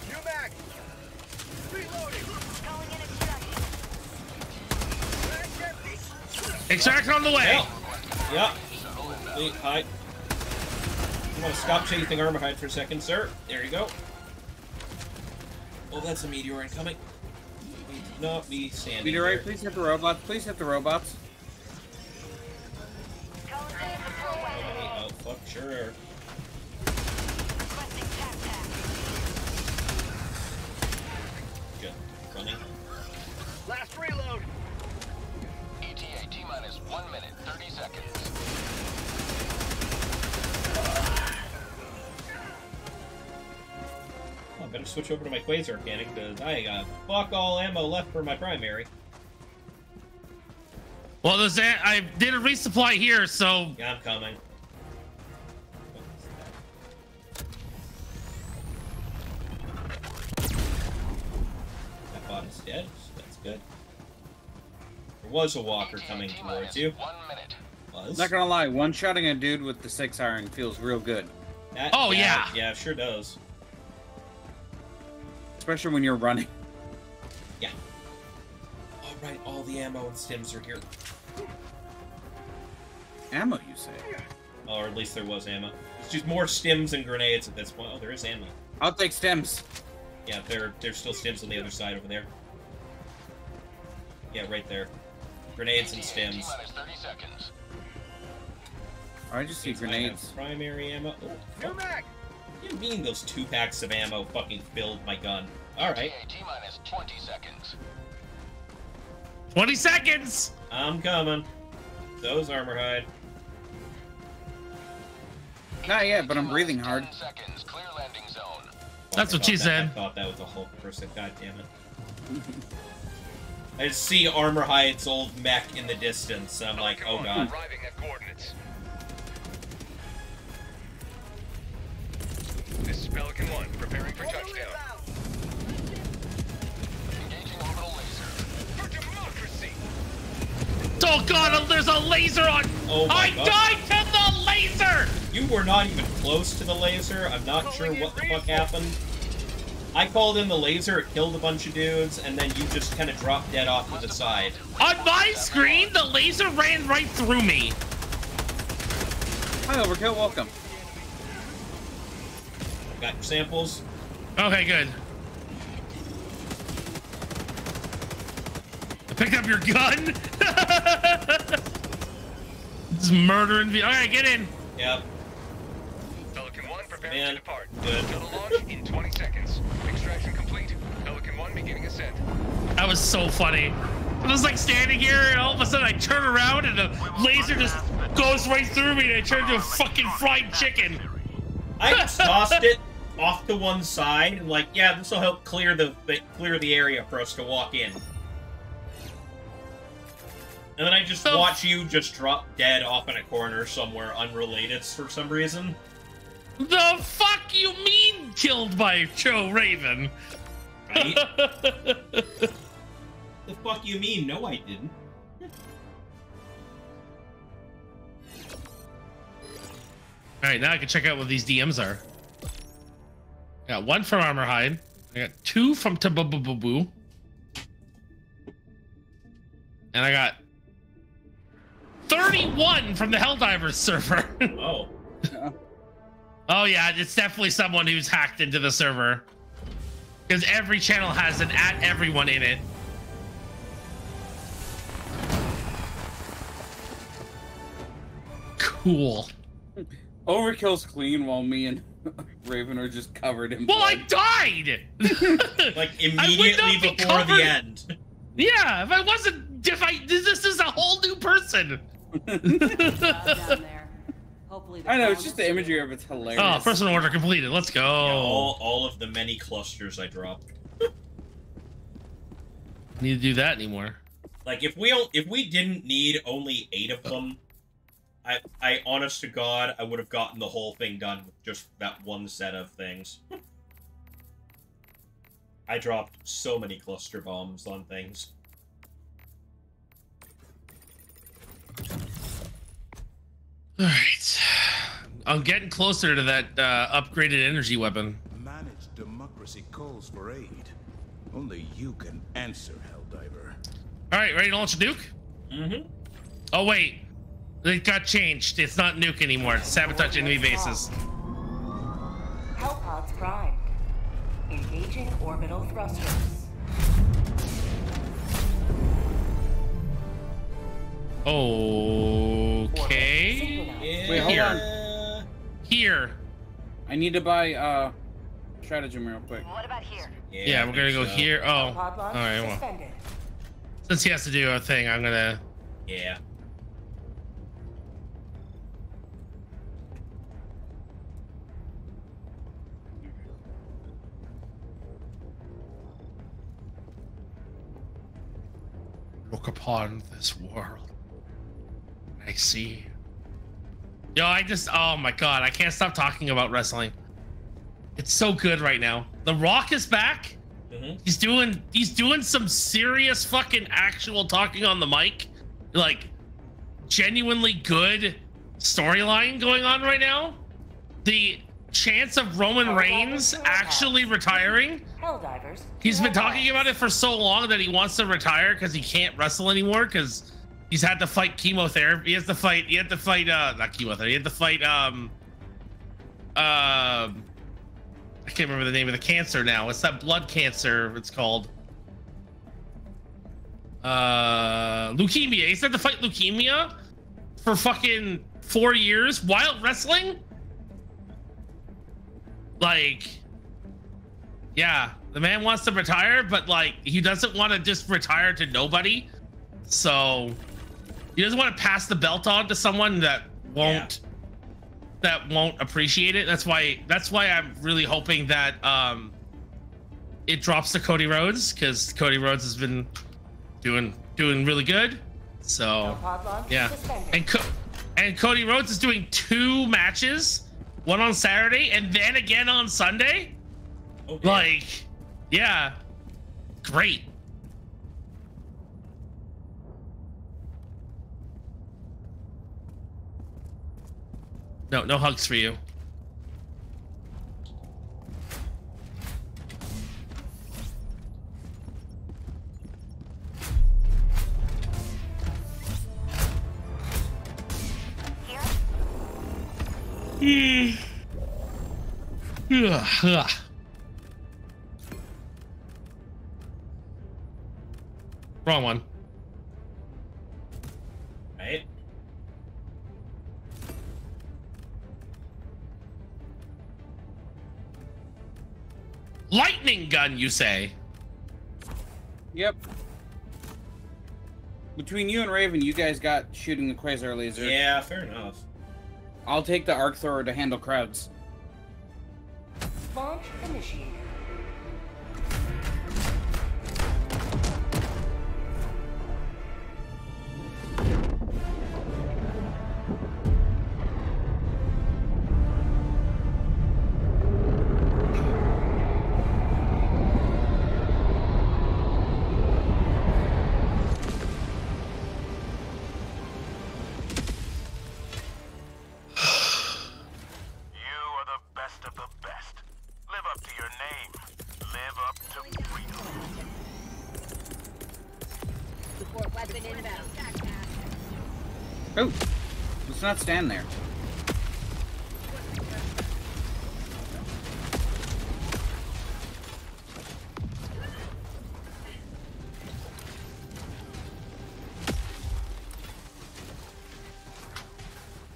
New mag. Reloading. Calling in extraction. Mag empty. Extract on the way. Yeah. Yeah. Wait, hi. I'm gonna stop chasing Armorhide for a second, sir. There you go. Oh, that's a meteor incoming. We do not be standing Meteorite, here. please hit the robots. Please hit the robots. Calling in patrol weapon. wait, oh, fuck, sure. Switch over to my Quasar cannon, because I got fuck all ammo left for my primary. Well, there's a, I did a resupply here, so Yeah, I'm coming. That bot is dead. so That's good. There was a walker coming towards you. One minute. Was. Not gonna lie, one shotting a dude with the six iron feels real good. That- Oh, yeah. Yeah, it sure does. Especially when you're running. Yeah. All right, all the ammo and stims are here. Ammo, you say? Or at least there was ammo. It's just more stims and grenades at this point. Oh, there is ammo. I'll take stems. Yeah, there, there's still stims on the other side over there. Yeah, right there. Grenades and ETA stims. T minus 30 seconds. I just see Since I have grenades. Primary ammo. Oh, New fuck. What do you mean those two packs of ammo fucking filled my gun? Alright, ETA T minus 20 seconds. 20 seconds. I'm coming. Those armor hide. Not yet, but I'm breathing hard. seconds. Clear landing zone. That's I what she that- said. I thought that was a whole person. God damn it. I see Armor Hide's old mech in the distance. I'm like, oh god. Arriving at coordinates. This is Pelican 1, preparing for touchdown. Oh god, oh, there's a laser on. Oh my I God. died to the laser. You were not even close to the laser. I'm not sure what the fuck happened. I called in the laser, it killed a bunch of dudes, and then you just kind of dropped dead off to the side. On my screen, the laser ran right through me. Hi, Overkill. Welcome. Got your samples? Okay, good. I picked up your gun. Just murdering me. All right, get in. Yep. Pelican 1 preparing Man, to depart. good. Shuttle launch in 20 seconds. Extraction complete. Pelican 1 beginning ascent. That was so funny. I was like standing here, and all of a sudden I turn around, and the laser just goes right through me, and I turn into a fucking fried chicken. I just tossed it off to one side and like, yeah, this will help clear the, the clear the area for us to walk in. And then I just So- watch you just drop dead off in a corner somewhere unrelated for some reason. The fuck you mean killed by ChouRaven? Right? the fuck you mean? No, I didn't. All right, now I can check out what these DMs are. I got one from Armor Hide. I got two from Taboo. And I got 31 from the Helldivers server. Oh. oh, yeah, it's definitely someone who's hacked into the server. Because every channel has an at everyone in it. Cool. Overkill's clean while me and Raven are just covered in Well, I died! Like I would immediately not be before covered- the end. Yeah, if I wasn't, if I, this, this is a whole new person. Down there. Hopefully the I know, it's just the imagery of it's hilarious. Oh, personal order completed. Let's go. Yeah, all, all of the many clusters I dropped. Need to do that anymore. Like if we o- if we didn't need only eight of them, I I honest to God I would have gotten the whole thing done with just that one set of things. I dropped so many cluster bombs on things. All right. I'm getting closer to that uh, upgraded energy weapon. Managed democracy calls for aid. Only you can answer, Helldiver. All right, ready to launch a nuke? Mm-hmm. Oh wait, it got changed. It's not nuke anymore. It's sabotage enemy bases. Hellpods primed. Engaging orbital thrusters. Okay. Wait, hold on. Here. I need to buy uh stratagem real quick. What about here? Yeah, we're gonna go here. Oh, all Hellpod. Well, suspended. since he has to do a thing, I'm gonna. Yeah. look upon this world. I see. Yo, I just oh my god, I can't stop talking about wrestling. It's so good right now. The Rock is back. Mhm. He's doing he's doing some serious fucking actual talking on the mic. Like genuinely good storyline going on right now. The chance of Roman Reigns actually retiring. He's been talking about it for so long that he wants to retire because he can't wrestle anymore because he's had to fight chemotherapy. He has to fight. He had to fight. Uh, not chemotherapy. He had to fight. Um. Um. I can't remember the name of the cancer now. It's that blood cancer. It's called. Uh, leukemia. He's had to fight leukemia for fucking four years while wrestling. Like, yeah, the man wants to retire, but like he doesn't want to just retire to nobody. So he doesn't want to pass the belt on to someone that won't that won't appreciate it. That's why that's why I'm really hoping that um it drops to Cody Rhodes because Cody Rhodes has been doing doing really good. So yeah, and Co- and Cody Rhodes is doing two matches, one on Saturday and then again on Sunday. Okay. Like, yeah, great. No, no hugs for you. Ugh. Wrong one. Lightning gun, you say? Yep. Between you and Raven, you guys got shooting the quasar laser. Yeah, fair enough. I'll take the arc thrower to handle crowds. Launch initiated. Not stand there.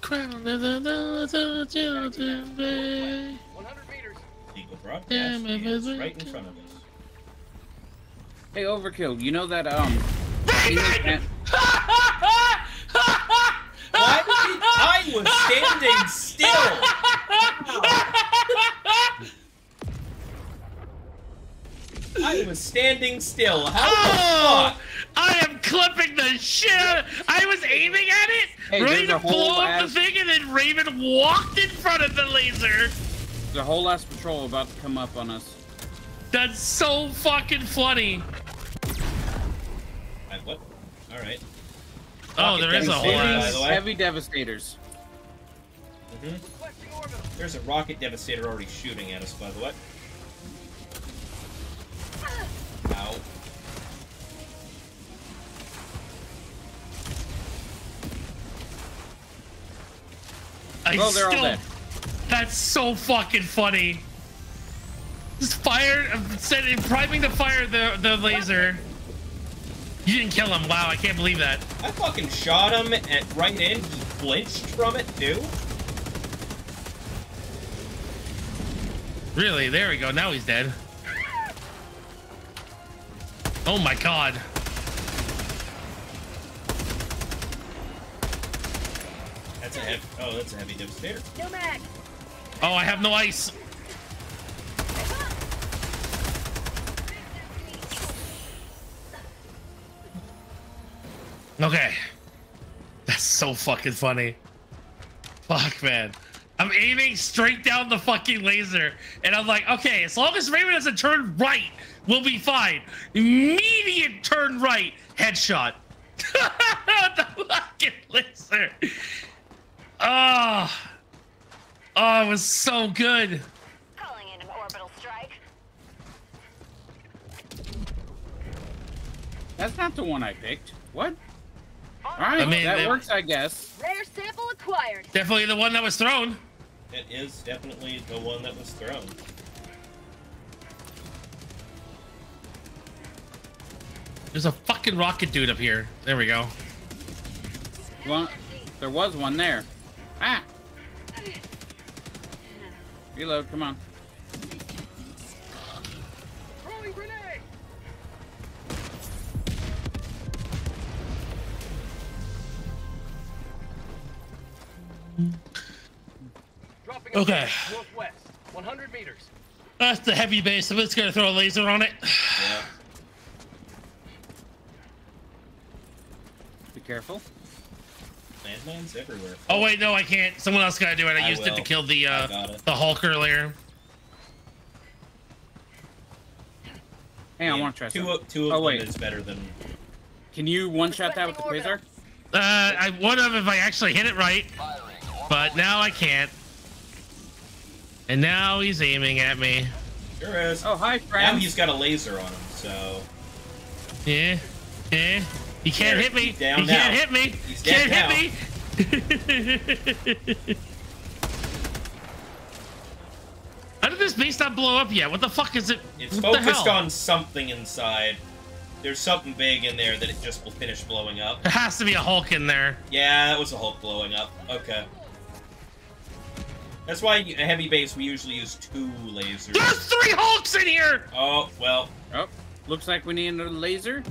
Crown of the- the- the children, babe. 100 meters. Eagle Damn it, is baby. right in front of us. Hey, Overkill, you know that, um... Raven! Why did I was standing still? I was standing still. How Oh, the fuck? I am clipping the shit. I was aiming at it, Hey, ready to a blow up ass- the thing, and then Raven walked in front of the laser. The whole last patrol about to come up on us. That's so fucking funny. I- What? All right. Oh, there is a whole ass. Heavy Devastators. Mhm. There's a rocket devastator already shooting at us, by the way. I Oh, they're all dead. That's so fucking funny. Just fire, uh, set, priming to fire the the laser. You didn't kill him. Wow, I can't believe that. I fucking shot him at right in. He flinched from it too. Really? There we go. Now he's dead. Oh my god. A heavy. Oh, that's a heavy devastator. No mag. Oh, I have no ice. Okay. That's so fucking funny. Fuck, man. I'm aiming straight down the fucking laser, and I'm like, okay, as long as Raven doesn't turn right, we'll be fine. Immediate turn right, headshot. the fucking laser. Oh. Oh, it was so good. Calling in an orbital strike. That's not the one I picked. What? Alright, I mean, that they- works, I guess. Rare sample acquired. Definitely the one that was thrown. It is definitely the one that was thrown. There's a fucking rocket dude up here. There we go. Well, there was one there. Ah! Reload, come on. Throwing grenade. Dropping Okay. northwest. 100 meters. That's the heavy base. I'm just gonna throw a laser on it. Yeah. Be careful. Landmines everywhere. Oh wait, no, I can't. Someone else gotta do it. I, I used it to kill the I uh, got it. the Hulk earlier. Hey, I want to try two. some. Of, two of Oh, them wait. is better than. Can you one-shot that with the Requesting quasar? Uh, I would have if I actually hit it right, but now I can't. And now he's aiming at me. Sure is. Oh, hi, friend. now he's got a laser on him, so Yeah, yeah. He can't There, hit me. he's down he can't hit me. He's can't dead hit me. How did this base not blow up yet? What the fuck is it? it's what the focused on something inside. There's something big in there that it just will finish blowing up. There has to be a Hulk in there. Yeah, it was a Hulk blowing up. Okay. That's why a heavy base we usually use two lasers. There's three Hulks in here. Oh well, Oh, looks like we need another laser.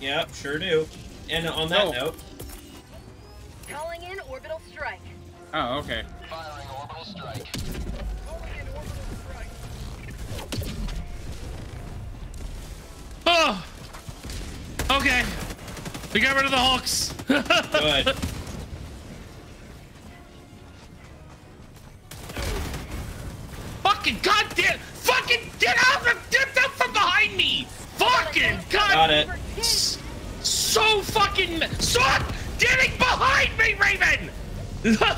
Yeah, sure do. And on that No. note, Calling in orbital strike. Oh, okay. Firing orbital strike. Oh. Okay. We got rid of the Hulks. good. Fucking goddamn! Fucking get out of get out from behind me! Fucking god! Got it. So fucking stop getting behind me, Raven!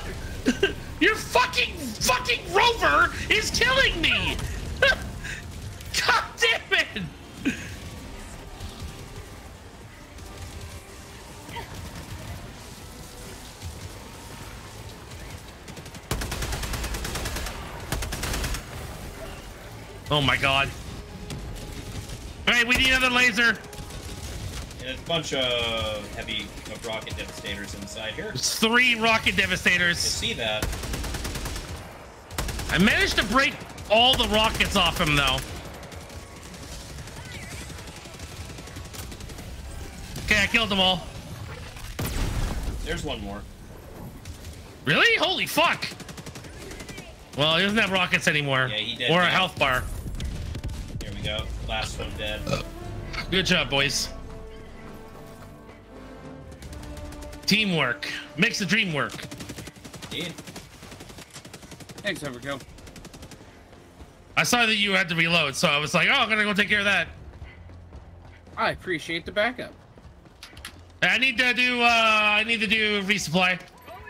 Your fucking fucking rover is killing me! God damn it! Oh my god. Alright, we need another laser. And there's a bunch of heavy of rocket devastators inside here. There's three rocket devastators. see that? I managed to break all the rockets off him though. Okay, I killed them all. There's one more. Really? Holy fuck! Well, he doesn't have rockets anymore. Yeah, he did Or a health bar. Here we go. Last one dead. Good job, boys. Teamwork makes the dream work. Indeed. Thanks, Overkill. I saw that you had to reload, so I was like, oh, I'm gonna go take care of that. I appreciate the backup. I need to do, uh, I need to do resupply.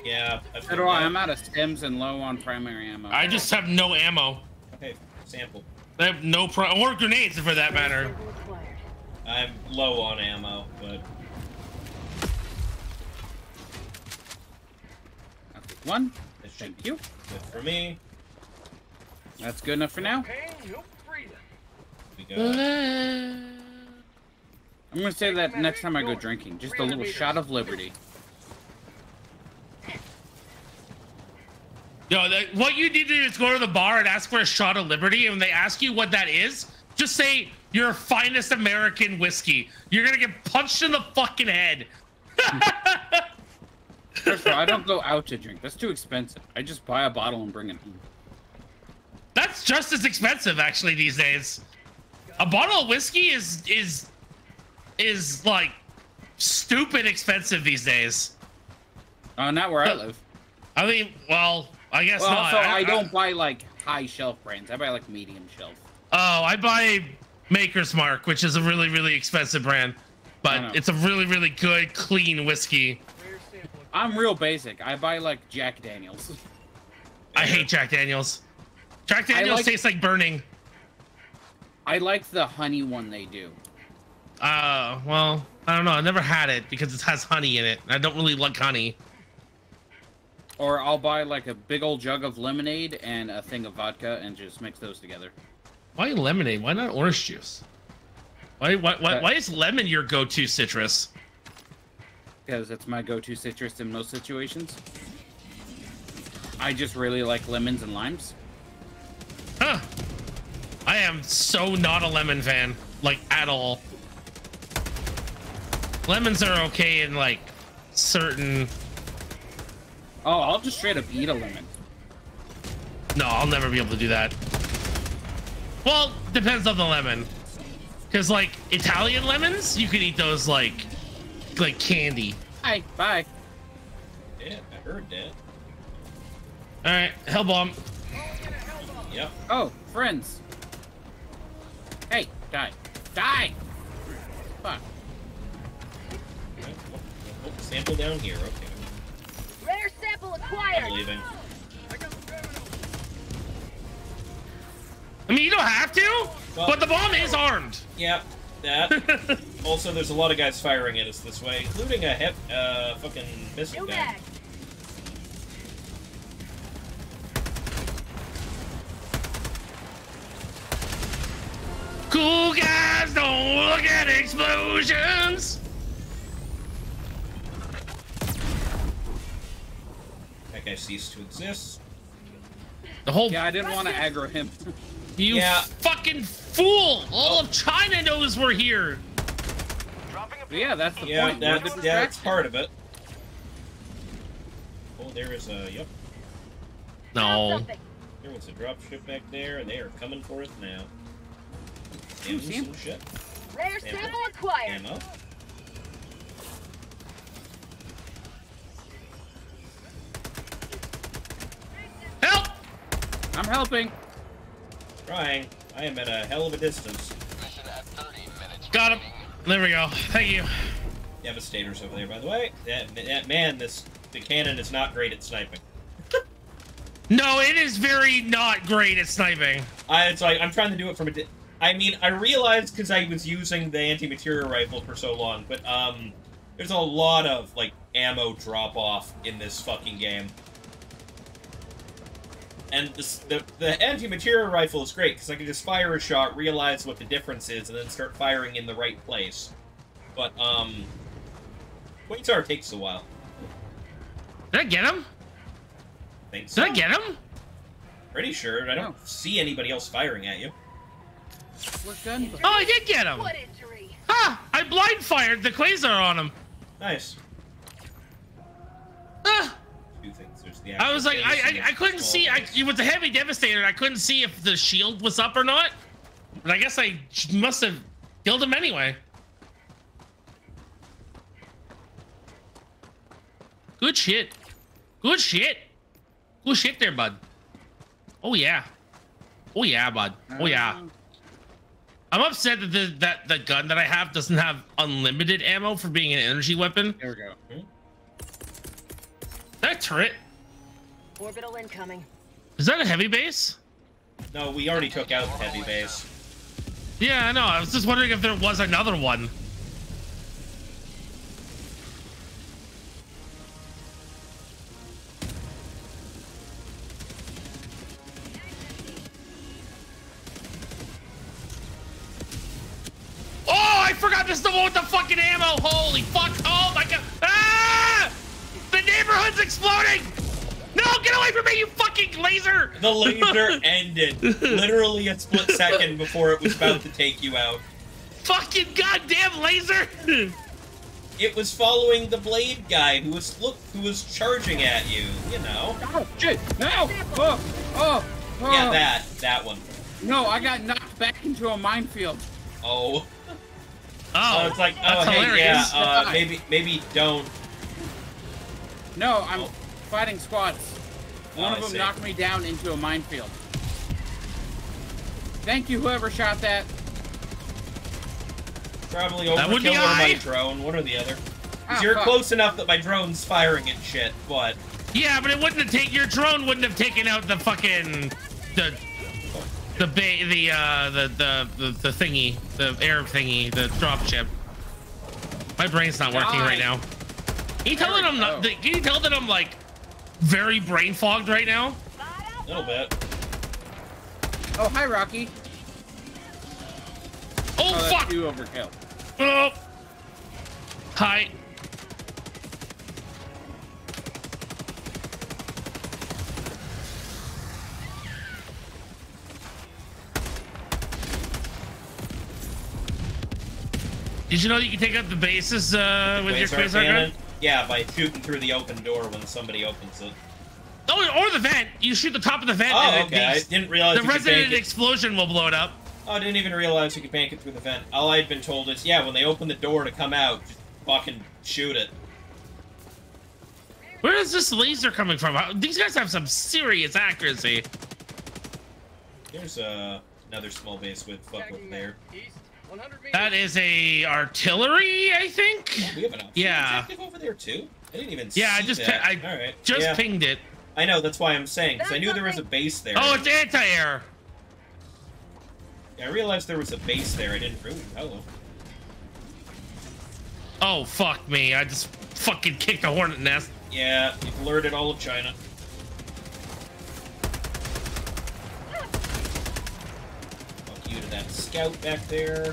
Yeah. I, I'm out of stims and low on primary ammo. I just have no ammo. Okay, sample. I have no pro, or grenades for that matter. I'm low on ammo, but I'll take one. it should Thank you. good for me. That's good enough for now. Pain, no freedom. We go. I'm gonna say that next time I go drinking. Just a little shot of liberty. Yo, that, what you need to do is go to the bar and ask for a shot of liberty, and when they ask you what that is, just say your finest American whiskey. You're gonna get punched in the fucking head. First of all, I don't go out to drink. That's too expensive. I just buy a bottle and bring it home. That's just as expensive actually these days. A bottle of whiskey is is is like stupid expensive these days. Uh, not where I live. I mean, well, I guess Well, not. also, I don't buy like high shelf brands. I buy like medium shelf. Oh, I buy Maker's Mark, which is a really, really expensive brand, but it's a really, really good, clean whiskey. I'm real basic. I buy like Jack Daniels. I hate Jack Daniels. Jack Daniels like- tastes like burning. I like the honey one they do. Uh, well, I don't know. I never had it because it has honey in it. I don't really like honey. Or I'll buy like a big old jug of lemonade and a thing of vodka and just mix those together. Why lemonade? Why not orange juice? Why, why, why, Uh, why is lemon your go-to citrus? Because it's my go-to citrus in most situations. I just really like lemons and limes. Huh. I am so not a lemon fan, like at all. Lemons are okay in like certain. Oh, I'll just straight up eat a lemon. No, I'll never be able to do that. Well, depends on the lemon. Cause like Italian lemons, you can eat those like like candy. Bye. Bye. Yeah, I heard that. All right, hell bomb. Yep. Oh, friends. Hey, die. Die! Fuck. Oh, sample down here. Okay. Rare sample I'm leaving. I mean, you don't have to, Well- but the bomb is armed. Yep. That. also, there's a lot of guys firing at us this way, including a hep, uh, fucking missile New guy. mag. Cool guys don't look at explosions. That guy ceased to exist. The whole Yeah, I didn't want to aggro him. you Yeah. fucking fool! All of China knows we're here. But yeah, that's the Yeah, point. We're that's, the that's part of it. Oh, there is a, yep. No. Something. There was a drop ship back there, and they are coming for us now. Damn, some shit. Rare Ammo. sample acquired. Ammo. Help! I'm helping. Trying. I am at a hell of a distance. Got him. There we go. Thank you. Devastators over there, by the way. That, that man, this the cannon is not great at sniping. No, it is very not great at sniping. I, it's like I'm trying to do it from a. Di- I mean, I realized because I was using the anti-material rifle for so long, but um, there's a lot of like ammo drop off in this fucking game. And this, the the anti-material rifle is great because I can just fire a shot, realize what the difference is, and then start firing in the right place. But um, Quasar takes a while. Did I get him? Think so. Did I get him? Pretty sure. I don't No. see anybody else firing at you. We're done. Oh, I did get him. What injury? Ah, I blind fired the quasar on him. Nice. Ah, Two things. There's the I was like, I, I, I couldn't see. I, base. it was a heavy devastator. I couldn't see if the shield was up or not. But I guess I must have killed him anyway. Good shit. Good shit. Good shit there, bud. Oh yeah. Oh yeah, bud. Oh yeah. Uh. I'm upset that the that the gun that I have doesn't have unlimited ammo for being an energy weapon. There we go. That turret Orbital incoming. is that a heavy base? No, we already took out the heavy base. Yeah, I know. I was just wondering if there was another one. Oh, I forgot this the one with the fucking ammo. Holy fuck. Oh my god. Ah! The neighborhood's exploding. No, get away from me, you fucking laser. The laser ended literally a split second before it was about to take you out. fucking goddamn laser. It was following the blade guy who was look who was charging at you. You know. Oh, shit. No! Oh, oh, oh. Yeah, that that one. No, I got knocked back into a minefield. Oh. Oh, Oh, it's like oh hey hilarious. yeah uh, maybe maybe don't. No, I'm Oh. Fighting squads. One Oh, of them see. knocked me down into a minefield. Thank you, whoever shot that. Probably That would be overkill or my I. drone, one or the other. 'Cause Ah, You're fuck. close enough that my drone's firing at shit, but Yeah, but it wouldn't have taken your drone wouldn't have taken out the fucking the the ba- the uh the, the the the thingy the air thingy the drop ship. My brain's not working right now. Can you tell There that we I'm not? go. Can you tell that I'm like very brain fogged right now? a little bit. Oh, hi, Rocky. Oh, Oh, fuck! you overkill. Oh. Hi. Did you know that you can take out the bases uh, with your Quasar quasar cannon. gun? Yeah, by shooting through the open door when somebody opens it. Oh, or the vent. You shoot the top of the vent. Oh, and okay. I didn't realize the you could resonant bank it. explosion will blow it up. Oh, I didn't even realize you could bank it through the vent. All I had been told is, yeah, when they open the door to come out, just fucking shoot it. Where is this laser coming from? These guys have some serious accuracy. There's uh, another small base with fuck with there. That is a artillery, I think. We have an option Yeah. over there too. I didn't even. Yeah, I just that. I All right. just yeah. pinged it. I know. That's why I'm saying because I knew there was a base there. Oh, it's anti-air. I realized there was a base there. I didn't. Ooh, hello. Oh fuck me! I just fucking kicked a hornet nest. Yeah, you've alerted all of China. Fuck you to that scout back there.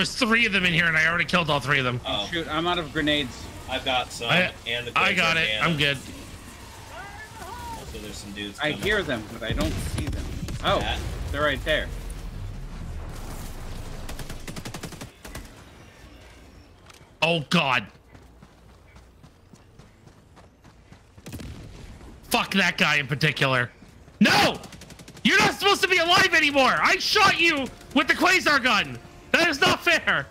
Was three of them in here, and I already killed all three of them. Oh, Shoot, I'm out of grenades. I've got some. I, and the I got it. cannon. I'm good. Also, there's some dudes I coming. hear them, but I don't see them. Oh, That. they're right there. Oh god. Fuck that guy in particular. No! You're not supposed to be alive anymore! I shot you with the quasar gun! That is not fair!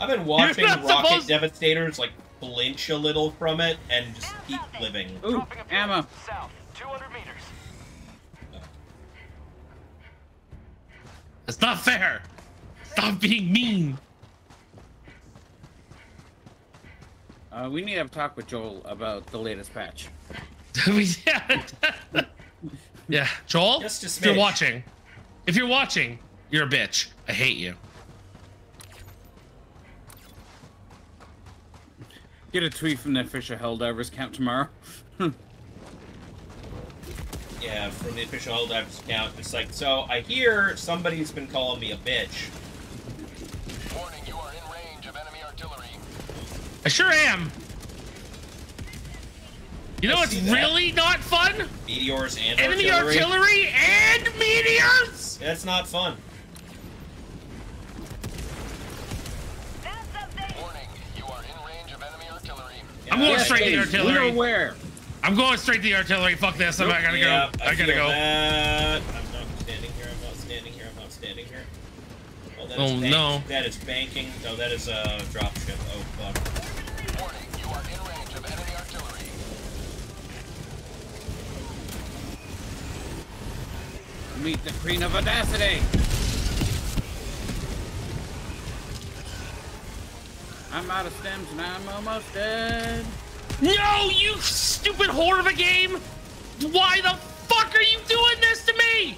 I've been watching not Rocket supposed- Devastators like flinch a little from it and just keep living. Ooh, Dropping a ammo. vehicle South, 200 meters. It's not fair! Stop being mean! Uh, we need to have a talk with Joel about the latest patch. yeah. yeah, Joel, Just if you're watching, if you're watching, you're a bitch. I hate you. Get a tweet from the official Helldivers camp tomorrow. Yeah, from the official Helldivers account. It's like, so I hear somebody's been calling me a bitch. Warning, you are in range of enemy artillery. I sure am. You know I what's really not fun? Meteors and Enemy artillery. artillery and meteors. That's not fun. Found something! Warning, you are in range of enemy artillery. I'm going Yeah, straight to the artillery. We're where? I'm going straight to the artillery. Fuck this. I gotta go. Yeah, I, gotta go. That. I'm not standing here. I'm not standing here. I'm not standing here. Oh, that is Oh, bank- no. That is banking. No, that is a drop ship. Oh fuck. Warning, you are in range of enemy artillery. Meet the Queen of Audacity. I'm out of stims and I'm almost dead. No, you stupid whore of a game! Why the fuck are you doing this to me?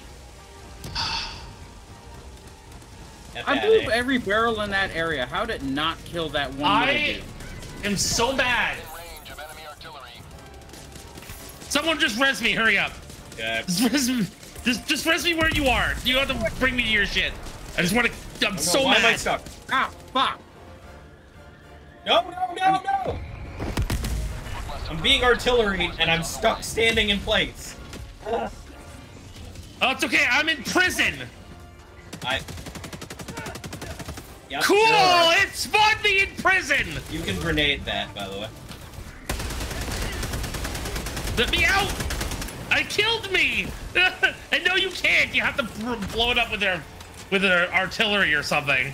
F I that, blew every barrel in that area. How did it not kill that one I am so mad. In range of enemy artillery. Someone just res me. Hurry up. Yeah. Just res me. Just, just res me where you are. You have to bring me to your shit. I just want to. I'm Oh, no, so why am I mad. stuck? Ah, fuck. No, no, no, no! I'm being artillery and I'm stuck standing in place. Oh, it's okay. I'm in prison. I. Yep, Cool. sure. It's fun being in prison. You can grenade that, by the way. Let me out. I killed me. and no, you can't. You have to blow it up with their, with their artillery or something.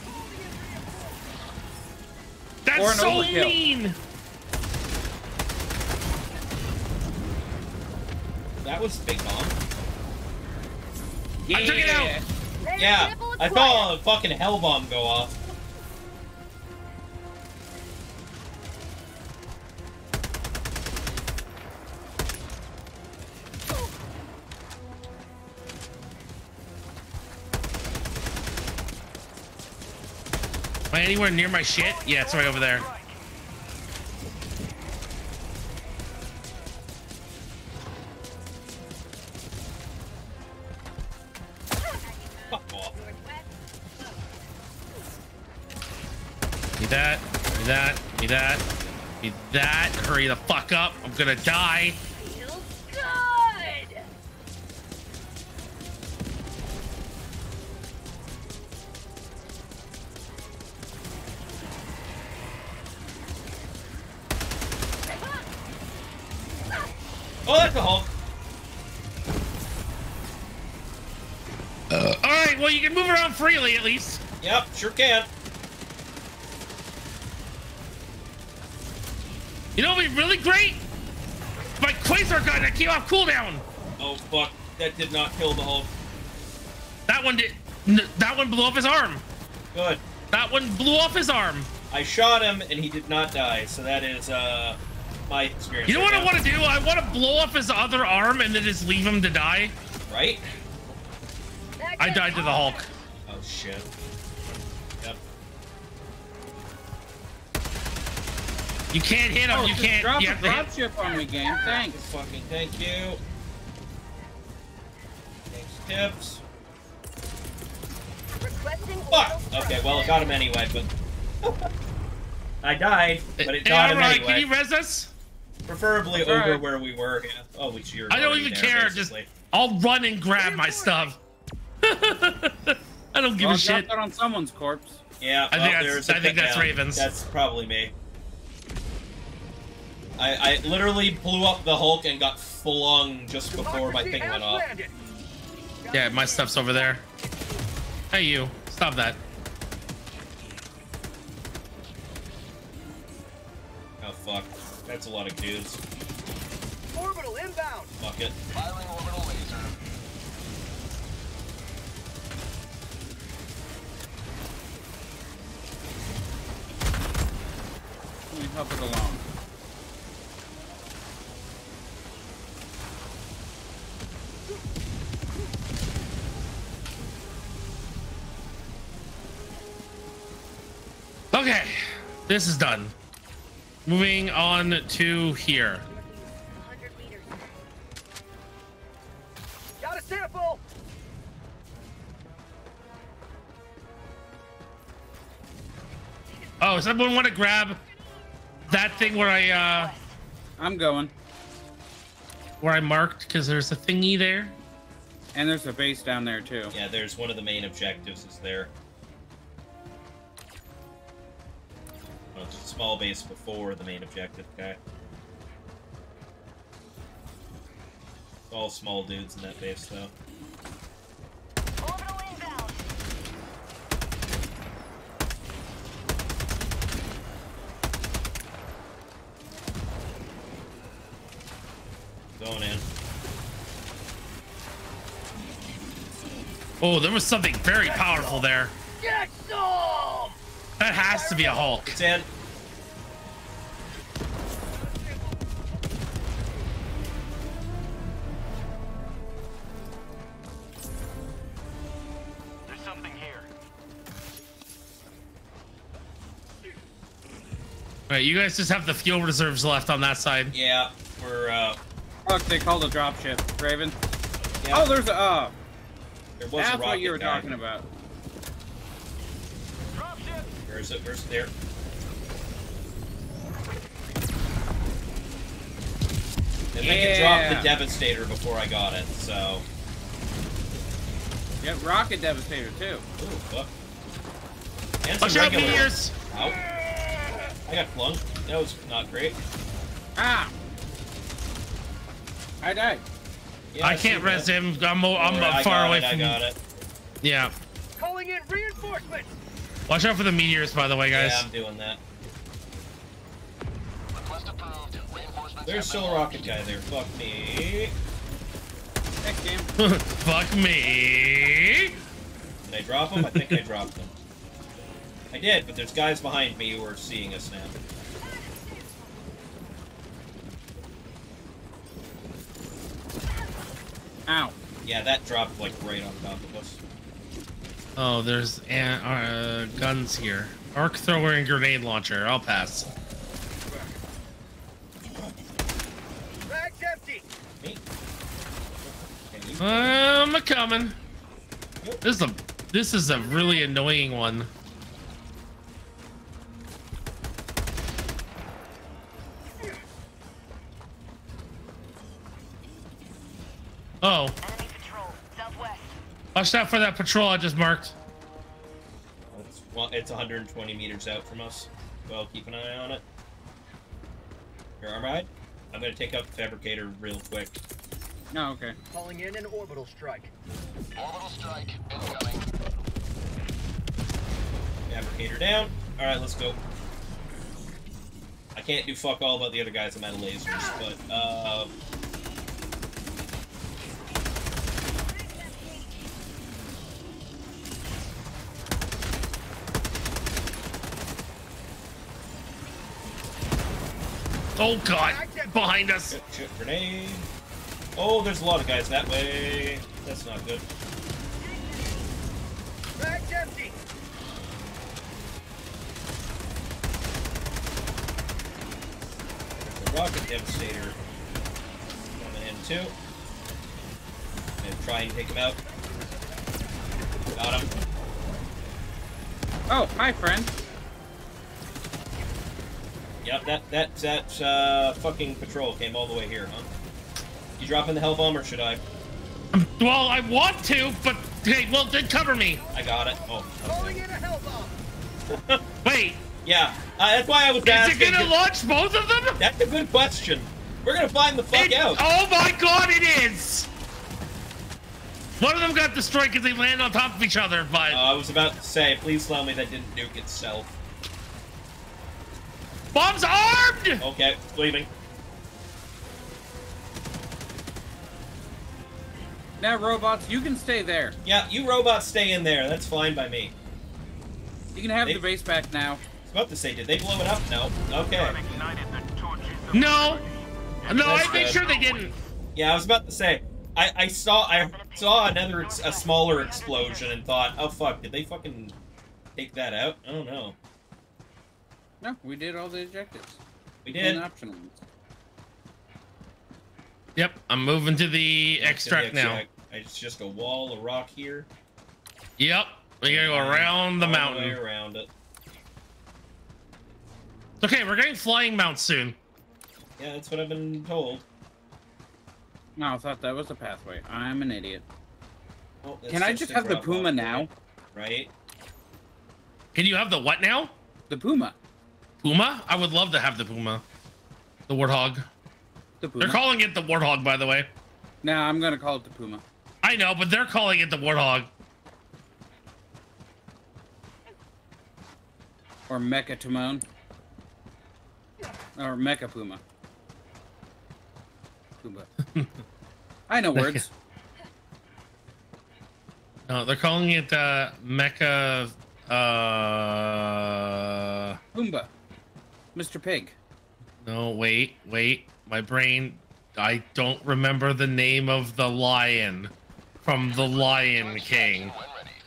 That's so overkill. mean. That was big bomb. Yeah. I took it out. Yeah, I saw a fucking hell bomb go off. Am I anywhere near my shit? Yeah, it's right over there. Need that. me that. Me that. Me that. Hurry the fuck up. I'm gonna die. Oh, that's a Hulk. All right. Well, you can move around freely at least. Yep, sure can. You know, what'd be really great. My Quasar gun that came off cooldown. Oh fuck, that did not kill the Hulk. That one did. n- That one blew off his arm. Good. That one blew off his arm. I shot him and he did not die, so that is uh my experience. You know what right I want to do? I want to blow off his other arm and then just leave him to die. Right? I died to the Hulk. Oh shit. Yep. You can't hit him. Oh, you can't. drop You a have to hit. dropship on me, game. Thanks. Fucking thank you. Thanks, tips. Fuck! Okay, well, it got him anyway, but... I died, but it Hey, got him alright, anyway. Can you res us? Preferably That's over alright. where we were. Yeah. Oh, we you're I don't even there, care. Just. I'll run and grab my stuff. I don't give Well, a shit. drop that on someone's corpse. Yeah, I well, think that's- there's I a think that's down. Ravens. That's probably me. I, I literally blew up the Hulk and got flung just before my thing went off. landed. Yeah, my stuff's over there. Hey, you. Stop that. Oh fuck, that's a lot of dudes. Orbital inbound. Fuck it. Firing orbital laser. Let me help it along. Okay, this is done. Moving on to here. Got a sample. Oh, does someone want to grab that thing where I uh I'm going. where I marked because there's a thingy there? And there's a base down there too. Yeah, there's one of the main objectives is there. Well, a small base before the main objective guy. All small dudes in that base, though. Going in. Oh, there was something very powerful there. Get some. That has to be a Hulk. It's in. There's something here. All right, you guys just have the fuel reserves left on that side. Yeah, we're, uh, Look, they called a dropship. Raven. yeah, Oh, there's a. Uh, there was a that's rocket what you were guy. talking about. Dropship. Where's it? There? And they can drop the Devastator before I got it, so... Yep, rocket devastator too. Ooh, fuck. And some Watch out, regular- meteors! Ow. I got flung. That was not great. Ah. I died. Yeah, I see can't that. res him. I'm, I'm Alright, far away it, from. I got it. Yeah. Calling in reinforcements. Watch out for the meteors, by the way, guys. Yeah, I'm doing that. Request approved. Reinforcements There's still a rocket guy there. Fuck me. Next game. Fuck me. Did I drop him? I think I dropped him. I did, but there's guys behind me who are seeing us now. Ow. Yeah, that dropped like right on top of us. Oh, there's uh, guns here. Arc thrower and grenade launcher. I'll pass. Um, I'm a coming. This is a this is a really annoying one. Oh watch out for that patrol I just marked. It's, well, it's 120 meters out from us. Well, keep an eye on it. Your arm ride? I'm gonna take out the fabricator real quick. No, okay. Calling in an orbital strike. Orbital strike incoming. Fabricator down. Alright, let's go. I can't do fuck all about the other guys. I'm out of lasers, but, uh... Oh god, behind us. Shit, shit, grenade. Oh, there's a lot of guys that way. That's not good. Bag's empty. The rocket devastator coming in too. And try and take him out. Got him. Oh, hi, friend. Yep, that that that uh, fucking patrol came all the way here, huh? You dropping the hell bomb or should I? Well, I want to, but hey, well, then cover me. I got it. Oh, Calling in a hell bomb. Wait, yeah. Uh, that's why I was is it asking. gonna launch both of them? That's a good question. We're gonna find the fuck It- out. Oh my god, it is! One of them got destroyed because they landed on top of each other, but Uh, I was about to say, please tell me that didn't nuke itself. Bomb's armed! Okay, leaving. Now, robots, you can stay there. Yeah, you robots stay in there. That's fine by me. You can have They- the base back now. I was about to say, did they blow it up? No. Okay. I've ignited the torches. of No, no, That's I made good. sure they didn't. Yeah, I was about to say. I, I saw I saw another a smaller explosion and thought, oh fuck, did they fucking take that out? I don't know. No, we did all the objectives. We And did. optional ones. Yep, I'm moving to the extract now. Extract. It's just a wall of rock here. Yep, we gotta go around the All the way mountain. around it. Okay, we're getting flying mounts soon. Yeah, that's what I've been told. No, I thought that was the pathway. I'm an idiot. Oh, Can I just have the Pumbaa now? Right. Can you have the what now? The Pumbaa. Pumbaa? I would love to have the Pumbaa. The Warthog. The Pumbaa. They're calling it the Warthog, by the way. No, I'm gonna call it the Pumbaa. I know, but they're calling it the Warthog. Or Mecha Timon. Or Mecha Pumbaa. Pumbaa. I know words. No, they're calling it uh, Mecha. Uh. Mr. Pig. no, wait, wait. My brain. I don't remember the name of the lion from the Lion King.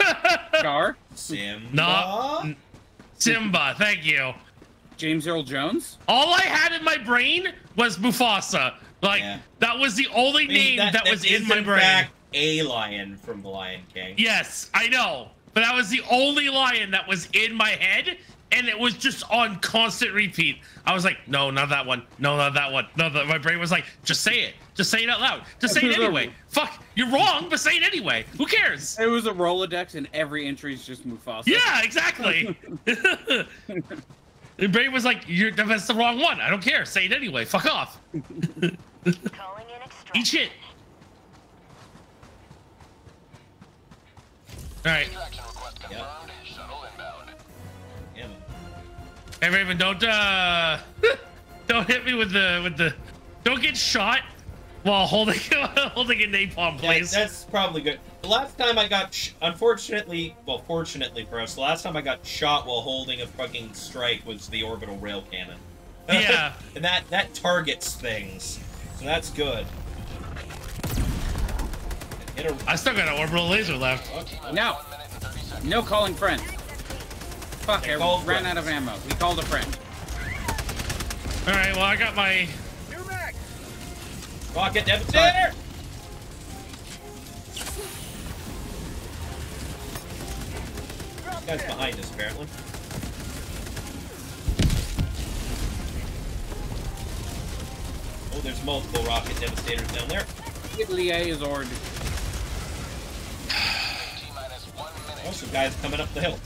Scar. Simba. No, Simba. Thank you. James Earl Jones. All I had in my brain was Mufasa. Like Yeah. that was the only I mean, name that, was in my brain. fact a lion from The Lion King. Yes, I know. But that was the only lion that was in my head, and it was just on constant repeat. I was like, no, not that one. No, not that one. No, that my brain was like, just say it. Just say it out loud. Just say it anyway. Fuck, you're wrong, but say it anyway. Who cares? It was a Rolodex, and every entry is just Mufasa. Yeah, exactly. the brain was like, you're that's the wrong one. I don't care. Say it anyway. Fuck off. Calling in extraction. Eat shit. All right. Hey Raven, don't uh don't hit me with the with the don't get shot while holding holding a napalm, Yeah, please. that's probably good. The last time I got, sh- unfortunately, well, fortunately for us, the last time I got shot while holding a fucking strike was the orbital rail cannon. Yeah. and that that targets things, so that's good. Hit a, I still got an orbital laser left. No. No calling friends. Fuck, Yeah, I call ran friends. out of ammo. We called a friend. All right, well I got my New mag. rocket devastator. Guy's behind us, apparently. Oh, there's multiple rocket devastators down there. Liaison. Oh, some guys coming up the hill.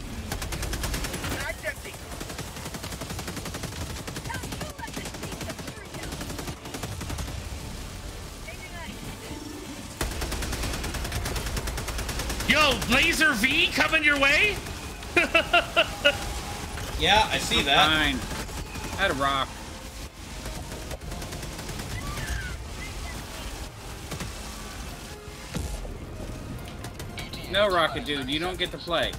Yo, Laser V coming your way? Yeah, I see that. Fine. Had a rock. No, Rocket Dude, you don't get to play.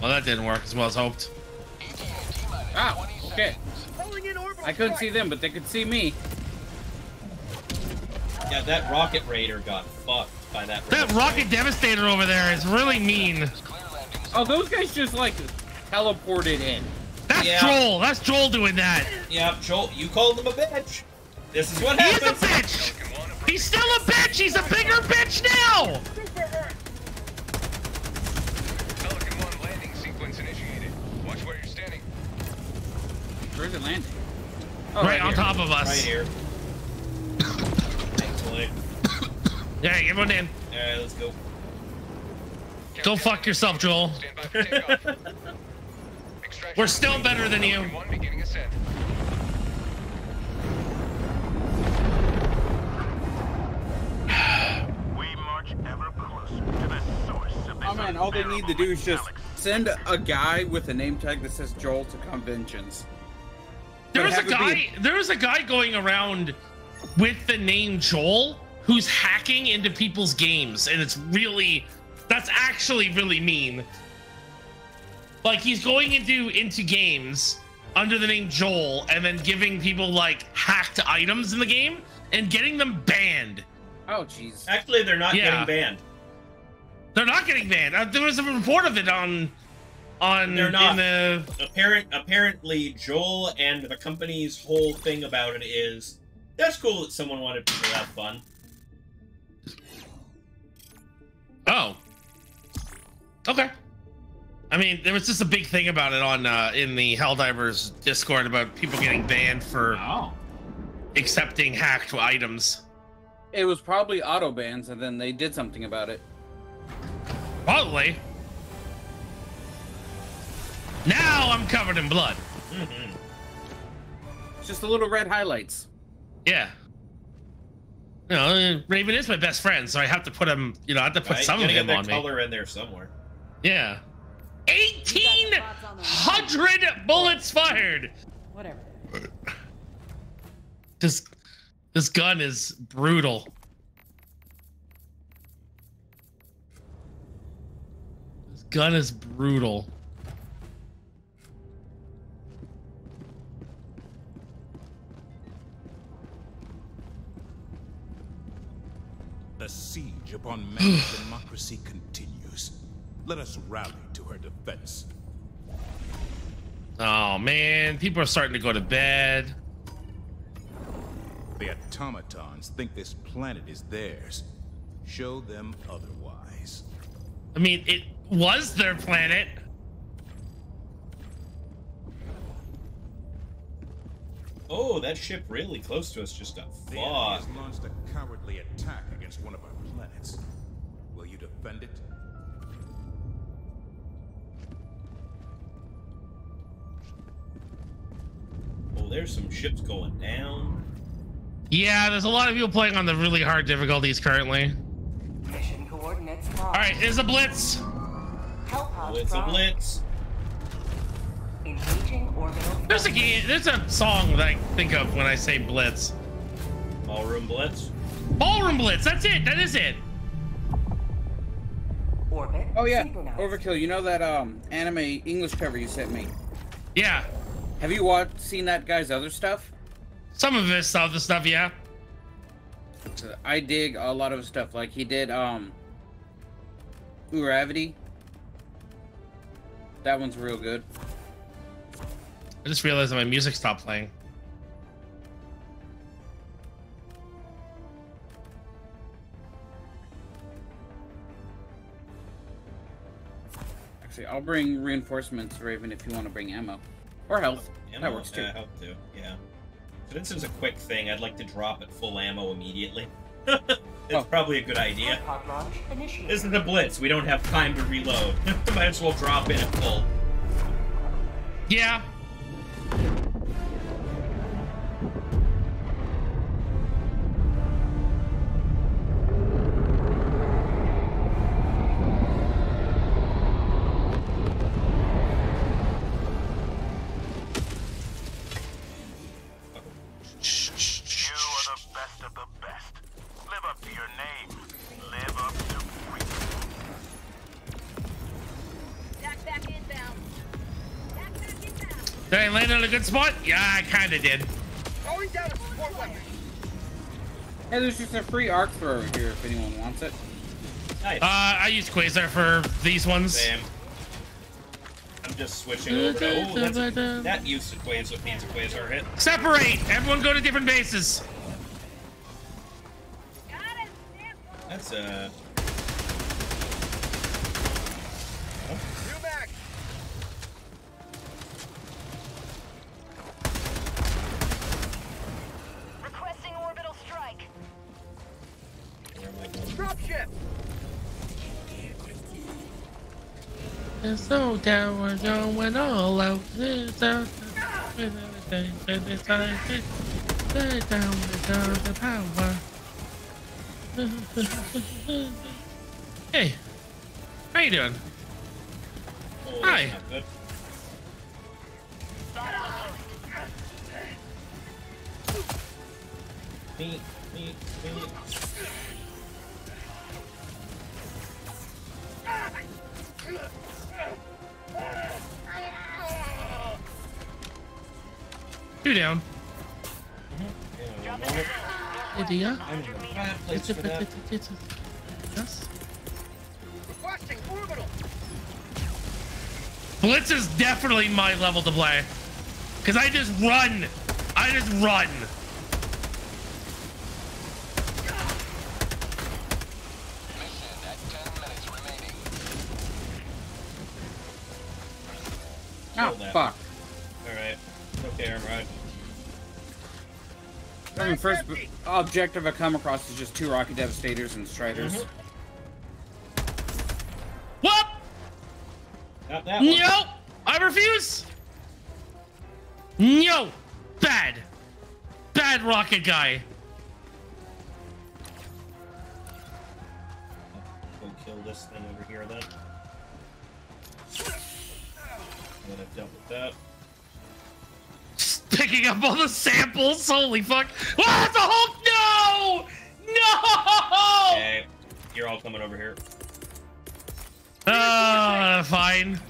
Well, that didn't work as well as hoped. Ow, shit. Calling in orbital I couldn't see them, but they could see me. Yeah, that rocket raider got fucked by that. That rocket devastator over there is really mean. Oh, those guys just like teleported in. That's Yeah. Joel. That's Joel doing that. Yeah, Joel, you called him a bitch. This is what He is a happens. bitch. He's still a bitch. He's a bigger bitch now. Super Pelican 1 landing sequence initiated. Watch where you're standing. Where's it landing? Oh, right on top of us. Right here. Yeah, get one in. Alright, let's go. Go fuck yourself, Joel. Stand by for We're still better than you. Pelican 1 beginning ascent. We march ever closer to the source of this Oh man, all they need to do is just send a guy with a name tag that says Joel to conventions. There was a have it be guy. There was a guy going around with the name Joel who's hacking into people's games, and it's really that's actually really mean. Like he's going into into games under the name Joel, and then giving people like hacked items in the game and getting them banned. Oh jeez. Actually, they're not Yeah. getting banned. They're not getting banned. Uh, there was a report of it on on They're not. in the Apparent, apparently, Joel and the company's whole thing about it is that's cool that someone wanted people to have fun. Oh. Okay. I mean, there was just a big thing about it on uh, in the Helldivers Discord about people getting banned for Oh. accepting hacked items. It was probably auto bans, and then they did something about it. Probably. Now I'm covered in blood. Mm-hmm. Just the little red highlights. Yeah. You know, Raven is my best friend, so I have to put him. You know, I have to put Right? some of Gotta get him that on me. color in there somewhere. Yeah. Eighteen hundred bullets fired. Whatever. This this gun is brutal. This gun is brutal. Upon man's democracy continues. Let us rally to her defense. Oh man, people are starting to go to bed. The automatons think this planet is theirs. Show them otherwise. I mean, it was their planet. Oh, that ship really close to us just got The enemy fucked. has launched a cowardly attack against one of our planets. Will you defend it? Oh, there's some ships going down. Yeah, there's a lot of people playing on the really hard difficulties currently. Mission coordinates. All right, there's a blitz. Hellpod Blitz a prime. blitz. Engaging orbital. There's a game. There's a song that I think of when I say blitz. Ballroom blitz. Ballroom blitz. That's it. That is it. Orbit. Oh yeah. Overkill. You know that um anime English cover you sent me? Yeah. Have you watched seen that guy's other stuff? Some of this other stuff, yeah. I dig a lot of stuff. Like he did um Gravity. That one's real good. I just realized that my music stopped playing. Actually, I'll bring reinforcements, Raven, if you want to bring ammo. Or health. Ammo, That works too. Uh, help too. Yeah. So this is a quick thing. I'd like to drop at full ammo immediately. it's Oh. probably a good idea. Pod launch initiated. This is a blitz. We don't have time to reload. Might as well drop in at full. Yeah. Yeah, I kind of did. Going down a support weapon. Hey, there's just a free arc thrower here if anyone wants it. Nice. Uh, I use Quasar for these ones. Same. I'm just switching over to. Oh, that's a, that use of Quasar means a Quasar hit. Separate! Everyone go to different bases. Got it. That's uh. It's so down, we're going all out. It's out. It's time. Lay down without the power. Hey, how you doing? Oh, Hi. not good. Me, Two down. Yeah, one moment. Lydia. I'm in a bad place for that. Yes. Requesting orbital. Blitz is definitely my level to play. Cause I just run. I just run. Oh, fuck. Alright. Okay, I'm right. I mean, first objective I come across is just two Rocket Devastators and Striders. Mm-hmm. What? Not that one. No, I refuse. No, bad, bad rocket guy. Go kill this thing over here then. And then I've dealt with that. Picking up all the samples. Holy fuck! What the Hulk? No, no. Okay. You're all coming over here. Uh, fine.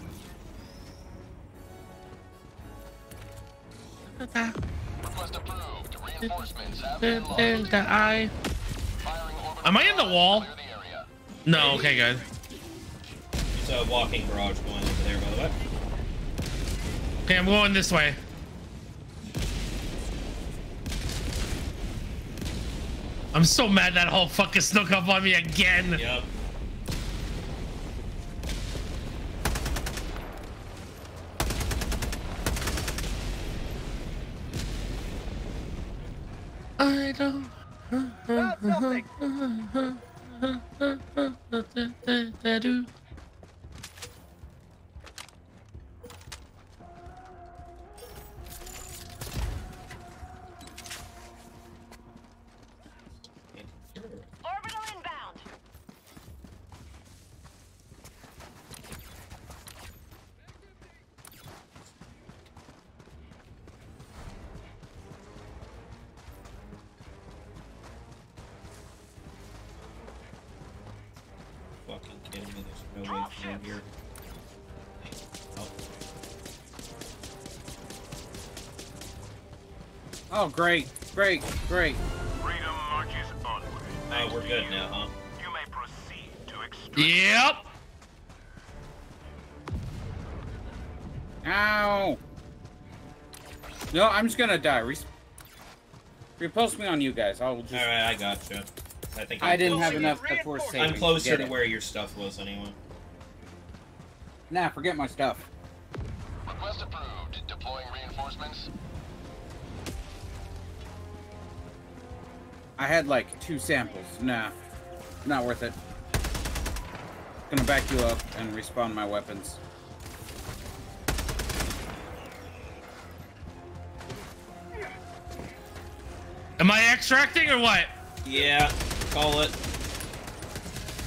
Request approved. Reinforcements have been launched. There's the eye. Firing orbital Am I in the wall? clear the area. No. Okay, good. There's a walking garage going over there, by the way. Okay, I'm going this way. I'm so mad that whole fucking snuck up on me again. Yep. I don't. Found something. great, great, great. Freedom marches onward. oh, we're good you. now, huh? You may proceed to extract. Yep. Ow! No, I'm just gonna die. Res Repulse me on you guys. I'll just. Alright, I gotcha. I think I I'm didn't have enough before saving. I'm closer Forget to it. where your stuff was anyway. Nah, forget my stuff. Request approved. Deploying reinforcements? I had like two samples. Nah, not worth it. Gonna back you up and respawn my weapons. Am I extracting or what? Yeah, call it.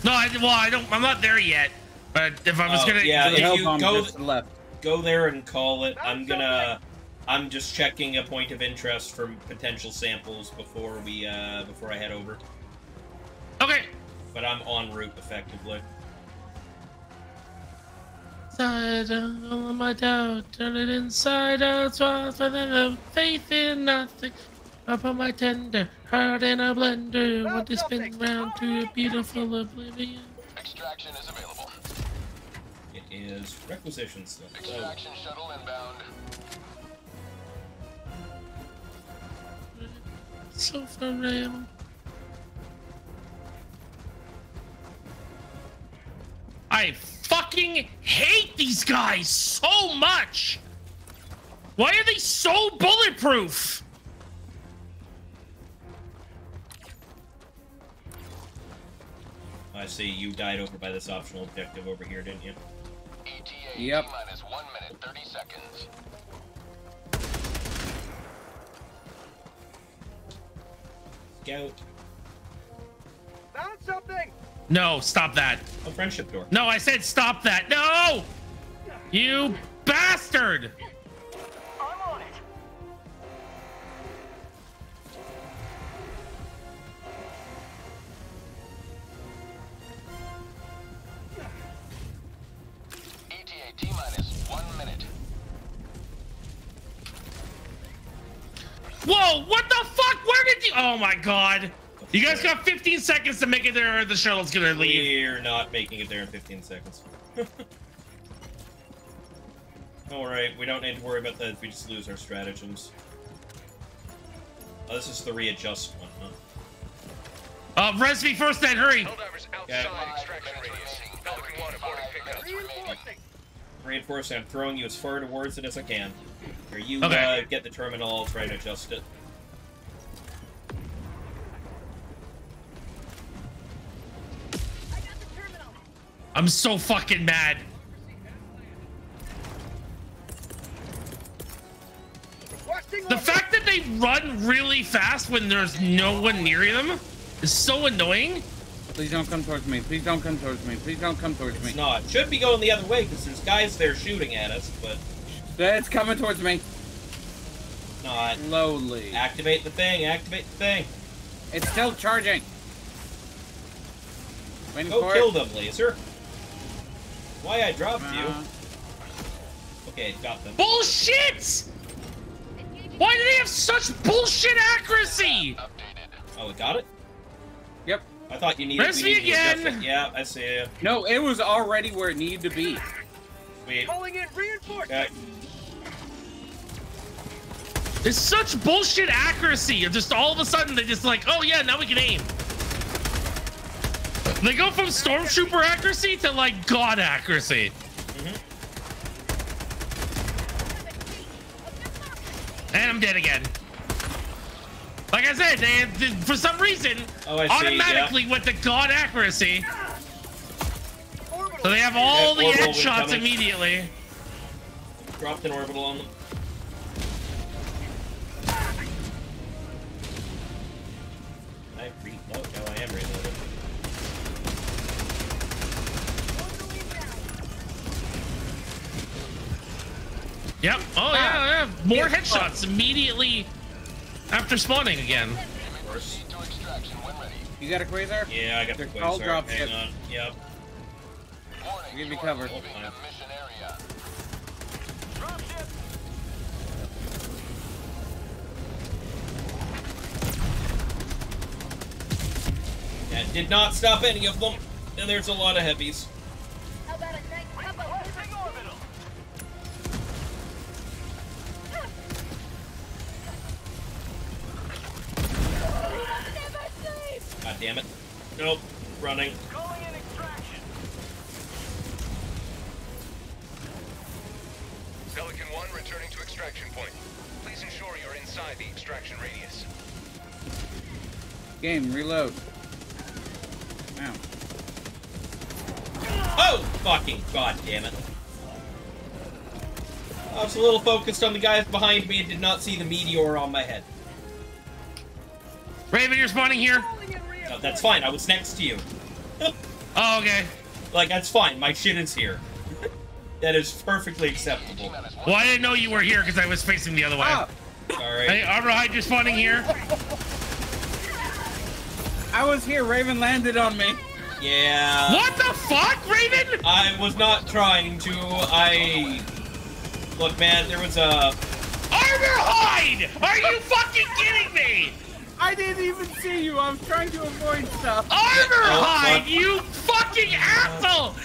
No, I well, I don't. I'm not there yet. But if I was Oh, gonna, yeah, The if you bomb go, just left. go there and call it. I'm gonna. I'm just checking a point of interest for potential samples before we uh before I head over. okay. But I'm en route effectively. Side out, all of my doubt, turn it inside out, swap for the faith in nothing. I put my tender heart in a blender, want to spin round to a beautiful oblivion. Extraction is available. It is requisition stuff. So, Extraction shuttle inbound. So for real. I fucking hate these guys so much! Why are they so bulletproof? I see you died over by this optional objective over here, didn't you? ETA Yep. minus 1 minute 30 seconds. Scout. Found something! No, stop that. A friendship door. No, I said stop that. No! You bastard! Whoa, what the fuck? Where did you? Oh my god. You guys got 15 seconds to make it there or the shuttle's gonna leave. We're not making it there in 15 seconds. Alright, we don't need to worry about that if we just lose our stratagems. Oh, this is the readjust one, huh? Uh, res me first then, hurry. Helldivers outside Okay. extraction radius. Pelican 1 aborting pickup. Reinforcing! Reinforcing, I'm throwing you as far towards it as I can. Here, you Okay. uh, get the terminal, I'll try to adjust it. I got the terminal. I'm so fucking mad. The fact that they run really fast when there's no one near them is so annoying. Please don't come towards me. Please don't come towards me. Please don't come towards me. It's not. Should be going the other way, because there's guys there shooting at us, but It's coming towards me. not. Slowly. Activate the thing, activate the thing. It's still charging. Waiting Go kill it. them, laser. Why I dropped Uh, you. Okay, got them. Bullshit! Why do they have such bullshit accuracy? Updated. Oh, we got it? Yep. I thought you needed, Press we me needed again. it. Yeah, I see you. No, it was already where it needed to be. Sweet. Calling in reinforcements! Okay. It's such bullshit accuracy. Of just all of a sudden they just like, oh yeah, now we can aim. They go from stormtrooper accuracy to like god accuracy. Mm-hmm. And I'm dead again. Like I said, they, they for some reason Oh, automatically went to god accuracy. So they have all the Yeah, orbital headshots immediately. Dropped an orbital on them. I reload. Oh, I am reloaded. Yep. Oh yeah, yeah. More headshots immediately after spawning again. Proceed to extraction when ready. You got a quasar? Yeah, I got the I'll quasar. drop Hang on. Yep. Warning, Give me you cover. are leaving the mission area. Dropship! That did not stop any of them. And there's a lot of heavies. Nope. Running. Calling in extraction! Pelican 1 returning to extraction point. Please ensure you're inside the extraction radius. Game, reload. Ow. Oh, fucking god damn it. I was a little focused on the guys behind me and did not see the meteor on my head. Raven, you're spawning here. No, that's fine, I was next to you. Oh, okay. Like, that's fine, my shit is here. that is perfectly acceptable. Well, I didn't know you were here because I was facing the other way. Ah, Alright. Hey, Arborhide, you're spawning here. I was here. Raven landed on me. Yeah. What the fuck, Raven? I was not trying to. I. Look, man, there was a. Arborhide! Are you fucking kidding me? I didn't even see you. I was trying to avoid stuff. Arborhide, oh, what? you fucking asshole!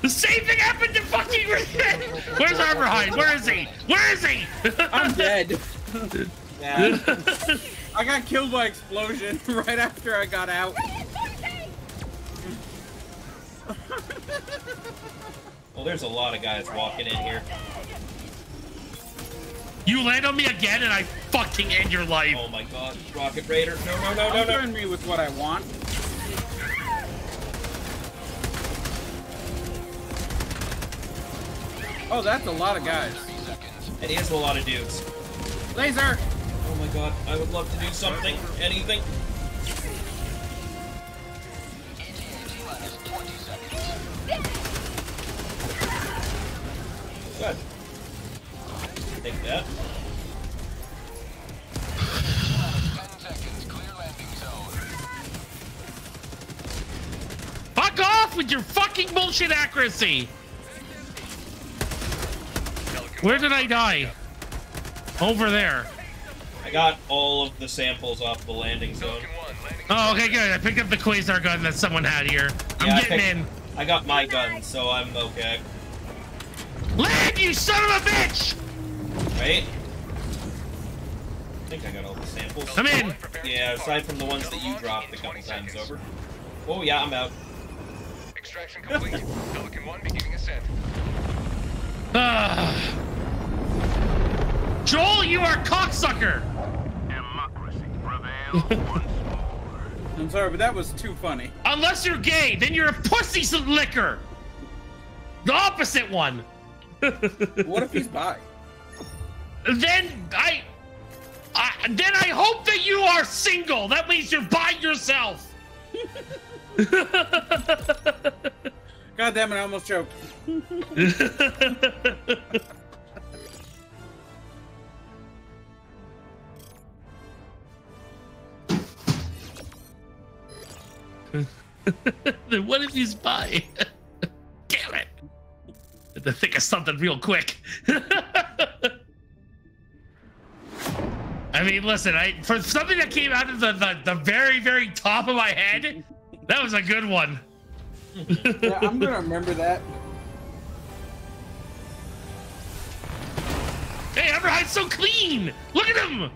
The same thing happened to fucking Raven. Where's Arborhide? Where is he? Where is he? I'm dead. Yeah. I got killed by explosion right after I got out. well, there's a lot of guys walking in here. You land on me again and I fucking end your life. Oh my god, Rocket Raider. No, no, no, no, Don't no. threaten me with what I want. Oh, that's a lot of guys. It is a lot of dudes. Laser! Oh my god, I would love to do something, anything. Take that. Fuck off with your fucking bullshit accuracy. Where did I die? Over there. I got all of the samples off the landing zone. Oh, okay, good. I picked up the quasar gun that someone had here. I'm Yeah, I getting picked- in. I got my gun, so I'm okay. Land, you son of a bitch! Right? I think I got all the samples. I'm in. Yeah, aside from the ones that you dropped a couple times over. Oh yeah, I'm out. Extraction complete. Pelican 1 beginning ascent. Joel, you are a cocksucker! Democracy prevails once more. I'm sorry, but that was too funny. Unless you're gay, then you're a pussy some liquor! The opposite one! What if he's bi? Then I, I then I hope that you are single. That means you're by yourself. God damn it, I almost choked. then what if he's by? Damn it! Had to think of something real quick. I mean, listen, I for something that came out of the, the, the very, very top of my head, that was a good one. Yeah, I'm gonna remember that. Hey, Everhide's so clean! Look at him!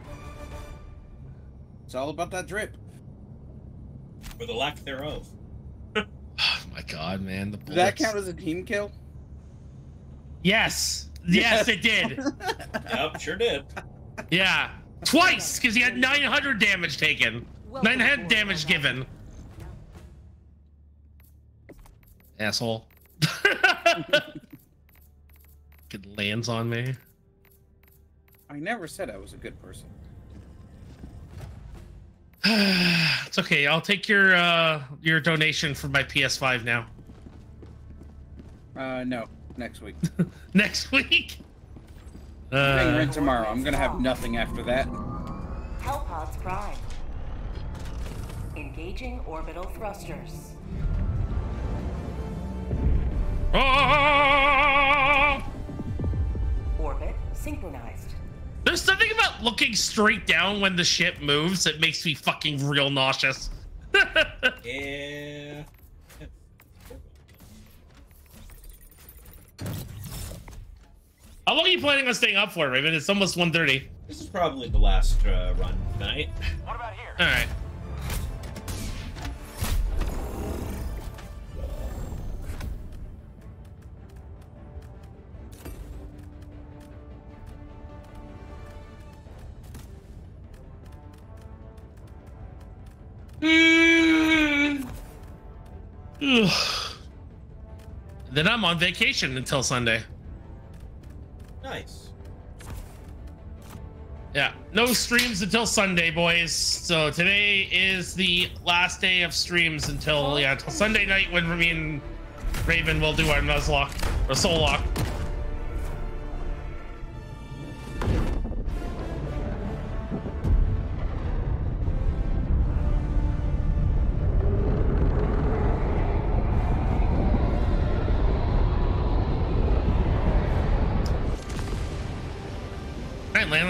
It's all about that drip. Or the lack thereof. Oh my god, man. The Does that count as a team kill? Yes. Yes, it did. Yep, sure did. Yeah. Twice, because he had 900 damage taken. 900 damage given. Asshole. It lands on me. I never said I was a good person. it's okay. I'll take your uh your donation for my PS5 now. Uh, no, next week. Next week. I'm paying Uh, rent tomorrow. I'm gonna have nothing after that. Hellpods Prime. Engaging orbital thrusters. oh! Orbit synchronized. There's something about looking straight down when the ship moves that makes me fucking real nauseous. Yeah. How long are you planning on staying up for, Raven? It's almost 1.30. This is probably the last uh, run tonight. What about here? All right. then I'm on vacation until Sunday. Nice. Yeah, no streams until Sunday, boys. So today is the last day of streams until yeah, until Sunday night when me and Raven will do our Nuzlocke or Soul Link.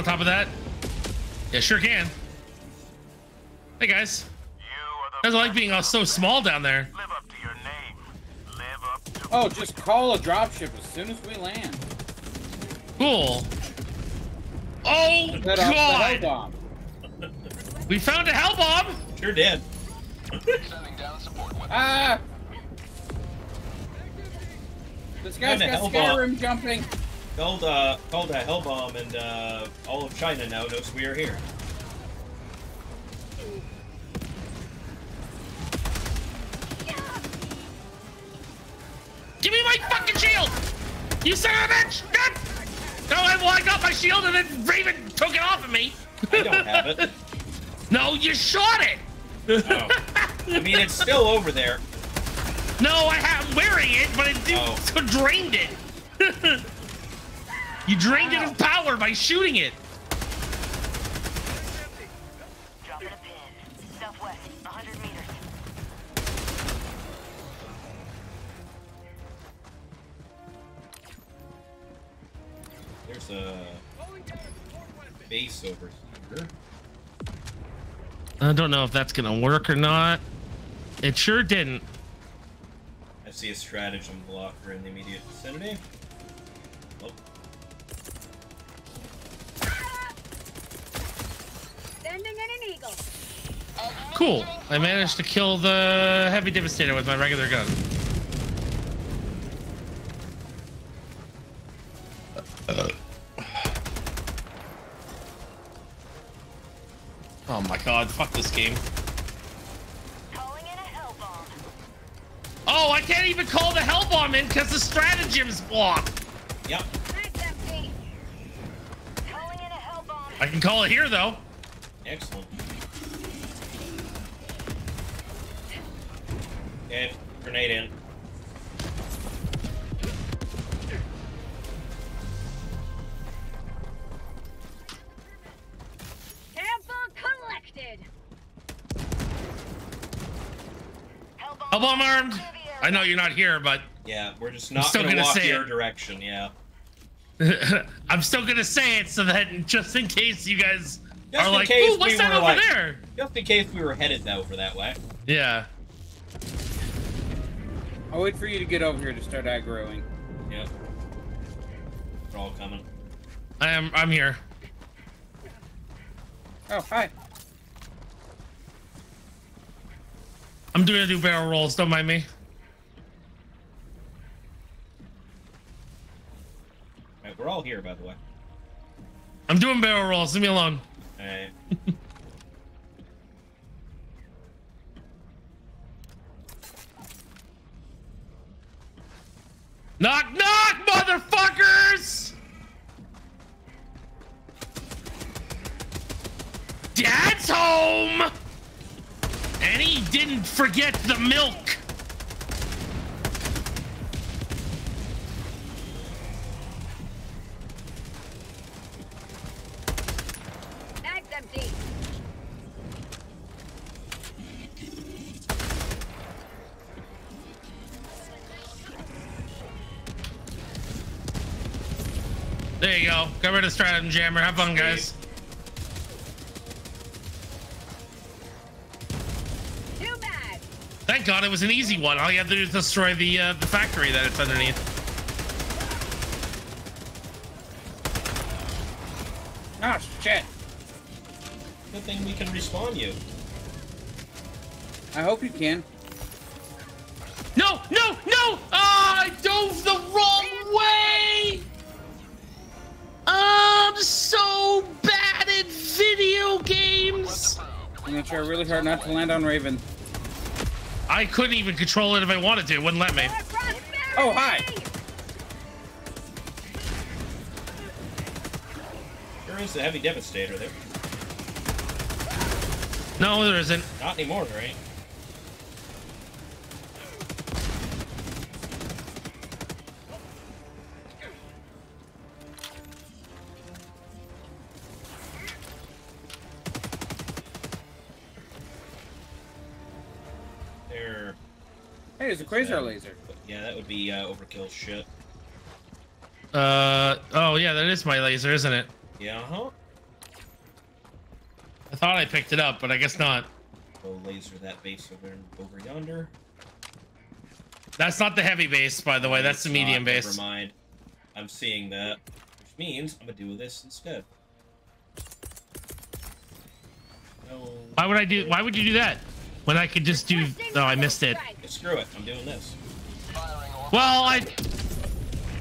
Top of that? Yeah, sure can. Hey guys. I like being uh, so small down there. Oh, just call a dropship as soon as we land. Cool. Oh Set off god! bomb. We found a hell bomb. Sure did. Ah! This guy's Found a got hell bomb. Skyrim jumping. Called uh called a hell bomb, and uh, all of China now knows we are here. Give me my fucking shield! You son of a bitch! No, I, well, I got my shield and then Raven took it off of me. I don't have it. No, you shot it. Oh. I mean, it's still over there. No, I have, I'm wearing it, but it Oh. drained it. you drained it of power by shooting it. Dropping a pin. Southwest, 100 meters. There's a base over here. I don't know if that's gonna work or not. It sure didn't. I see a stratagem blocker in the immediate vicinity. Oh, Sending in an eagle. Cool. I managed to kill the heavy devastator with my regular gun. Uh, oh my god, fuck this game. Calling in a hell bomb. Oh, I can't even call the hell bomb in because the stratagem's blocked. yep. Calling in a hell bomb. I can call it here though. Grenade in. Sample collected. Hell bomb. Hell bomb armed. I know you're not here, but Yeah, we're just not still gonna, gonna walk say your it. direction. Yeah. I'm still gonna say it so that just in case you guys Just are in like, case "Ooh, what's we that were over like- there?" Just in case we were headed over that way. Yeah. I'll wait for you to get over here to start aggroing. Yep. They're all coming. I am. I'm here. Oh, hi. I'm doing do barrel rolls. Don't mind me. Right, we're all here, by the way. I'm doing barrel rolls. Leave me alone. Alright. Knock, knock, motherfuckers! Dad's home! And he didn't forget the milk. There you go. Got rid of Stratum Jammer. Have fun, guys. Too bad. Thank God it was an easy one. All you have to do is destroy the uh, the factory that it's underneath. Ah, shit. Good thing we can respawn you. I hope you can. No, no, no! Ah, I dove the wrong way! I'm so bad at video games. I'm gonna try really hard not to land on Raven. I I couldn't even control it if I wanted to. It wouldn't let me. Oh, hi. There is a heavy devastator there. No, there isn't. Not anymore, right? Hey, there's a quasar laser. Yeah, that would be uh, overkill shit. Uh oh yeah, that is my laser, isn't it? Yeah, huh? I thought I picked it up, but I guess not. Go laser that base over over yonder. That's not the heavy base, by the way. That's the medium not, base. Never mind. I'm seeing that, which means I'm gonna do this instead. No. Why would I do? Why would you do that? When I could just do? Oh, I missed it. Screw it. I'm doing this. Well, I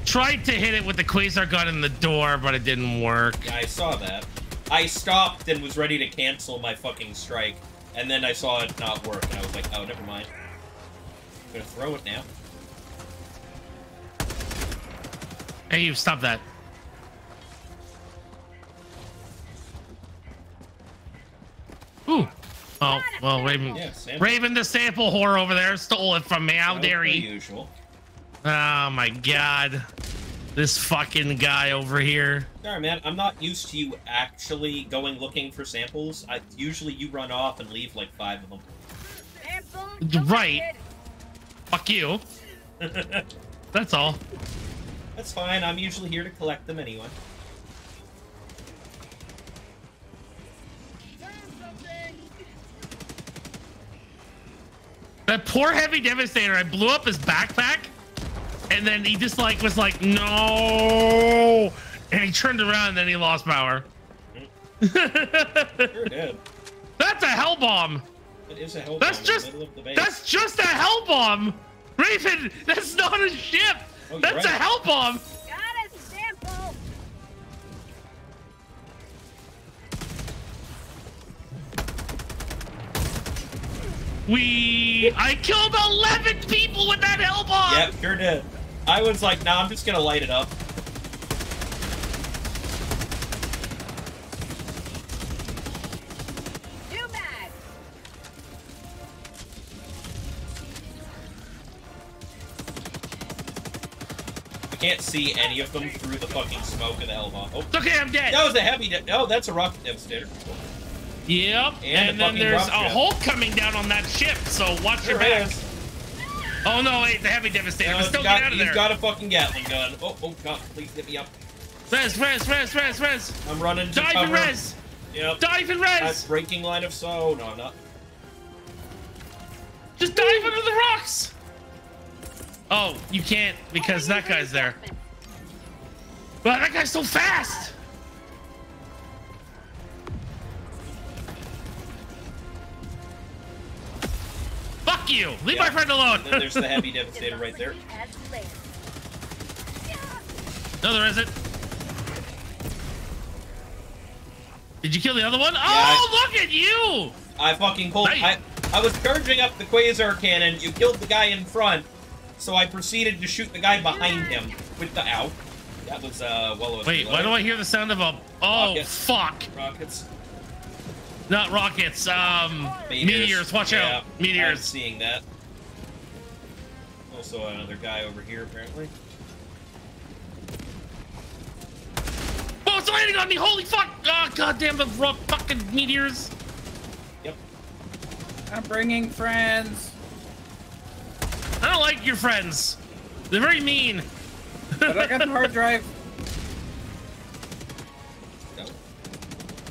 tried to hit it with the quasar gun in the door, but it didn't work. Yeah, I saw that. I stopped and was ready to cancel my fucking strike, and then I saw it not work, and I was like, oh, never mind. I'm gonna throw it now. Hey, you stop that. Ooh. Oh, well, Raven. Yeah. Raven, the sample whore over there stole it from me. How So, dare he? Usual. Oh my god. This fucking guy over here. Sorry, man. I'm not used to you actually going looking for samples. I usually you run off and leave like five of them. Right. Fuck you. That's all. That's fine. I'm usually here to collect them anyway. That poor heavy devastator, I blew up his backpack, and then he just like was like, no, and he turned around and then he lost power. Sure did. That's a hell bomb. It is a hell That's bomb just in the of the base. that's just a hell bomb. Raven, that's not a ship. Oh, you're that's a hell bomb. We I killed 11 people with that hell bomb. Yep, sure did. I was like, nah, I'm just gonna light it up. Two bags. I can't see any of them through the fucking smoke of the hell bomb. Oh, It's okay, I'm dead. that was a heavy. De- oh, that's a rocket devastator. Yep. And And, then there's a. Hulk coming down on that ship, so watch Sure your back. is. Oh no, wait, the heavy devastator. No, still got, get out of he's there. got a fucking Gatling gun. Oh, oh god, please get me up. Res, res, res, res, res. I'm running to Dive cover. and res. Yep. Dive and res. That's breaking line of so. No, I'm not. Just dive under the rocks. Oh, you can't because that guy's there. But that guy's so fast. Fuck you. Leave Yeah. my friend alone. Then there's the heavy devastator right there. No, there isn't. Did you kill the other one? I- oh, look at you! I fucking pulled. Nice. I, I was charging up the quasar cannon. You killed the guy in front, so I proceeded to shoot the guy behind him with the ow. That was uh well. Wait, why do I hear the sound of a? Oh, Rocket. fuck! rockets? Not rockets. Um, Meteors. meteors. Watch Yeah, out, I'm meteors. seeing that. Also, another guy over here apparently. Oh, it's landing on me! Holy fuck! Oh, goddamn the rock fucking meteors! Yep. I'm bringing friends. I don't like your friends. They're very mean. But I got the hard drive. No.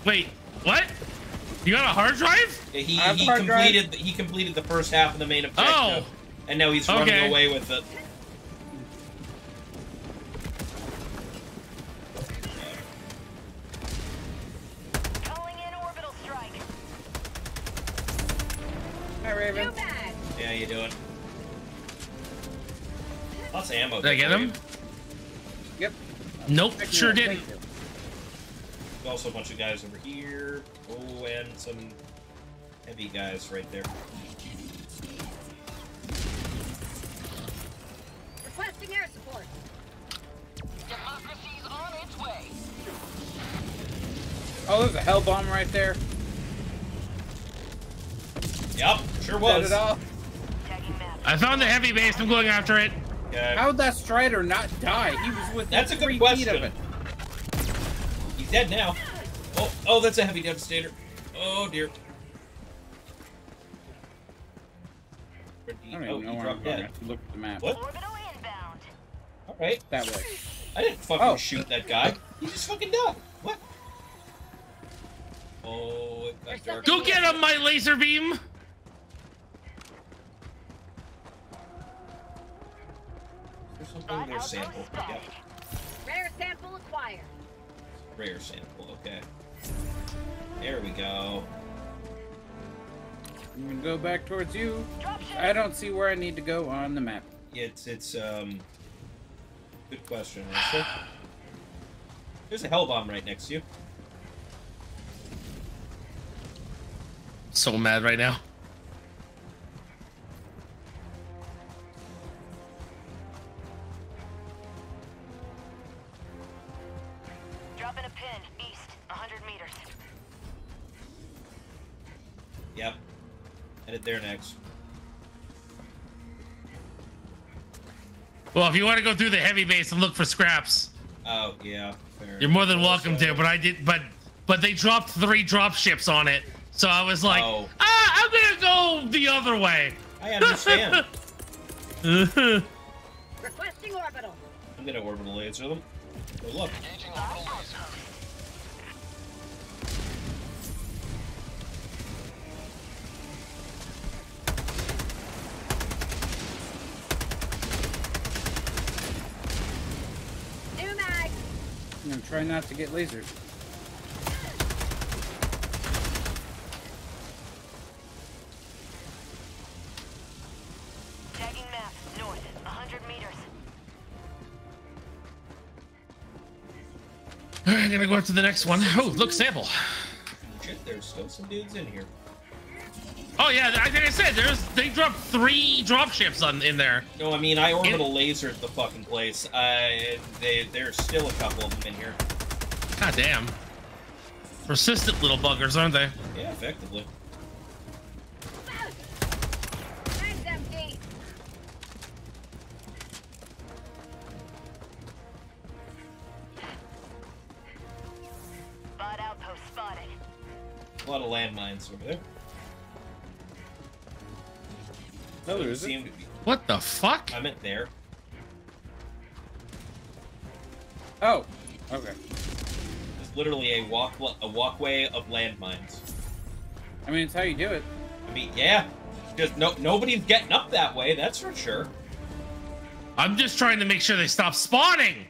Wait, what? You got a hard drive? Yeah, He he hard drive. completed he completed the first half of the main objective, Oh. and now he's Okay. running away with it. Calling in orbital strike. Hi, Raven. Two bags. Yeah, you doing? Lots of ammo. Did I get there. him? Yep. Nope, sure didn't also a bunch of guys over here. Oh, and some heavy guys right there. Requesting air support. Democracy's on its way. Oh, there's a hell bomb right there. Yep, sure was. I found the heavy base. I'm going after it. Okay. How would that Strider not die? He was with That's a good question of it. he's dead now. Oh, oh, that's a heavy devastator. Oh dear. Where did he- I don't oh, know where I'm going. I have to look at the map. What? All right. That way. I didn't fucking Oh. shoot that guy. He just fucking died. What? Oh, it got dark. Go get him, my laser beam. There's something in there. Sample. Yep. Rare sample acquired. Rare sample. Okay. There we go. I'm gonna go back towards you. I don't see where I need to go on the map. It's it's um. Good question, Alyssa. There's a hell bomb right next to you. So mad right now. Yep. Headed there next. Well, if you want to go through the heavy base and look for scraps, Oh yeah. Fair. you're more than welcome Also- to. But I did, but but they dropped three drop ships on it, so I was like, Oh. ah, I'm gonna go the other way. I understand. Requesting orbital. I'm gonna orbital laser them. Oh look. I'm gonna try not to get lasers. Tagging map. North. 100 meters. All right, I'm gonna go up to the next one. Oh, look, sample. Shit, there's still some dudes in here. Oh yeah, I think I said there's they dropped three drop ships on in there. No, I mean I orbital lasered the fucking place. Uh, they there's still a couple of them in here. God damn. Persistent little buggers, aren't they? Yeah, effectively. Mag's empty. Bot outpost spotted. A lot of landmines over there. No, there Doesn't isn't. to be. What the fuck? I meant there. Oh, okay. It's literally a walk a walkway of landmines. I mean, it's how you do it. I mean, yeah. Just no nobody's getting up that way. That's for sure. I'm just trying to make sure they stop spawning.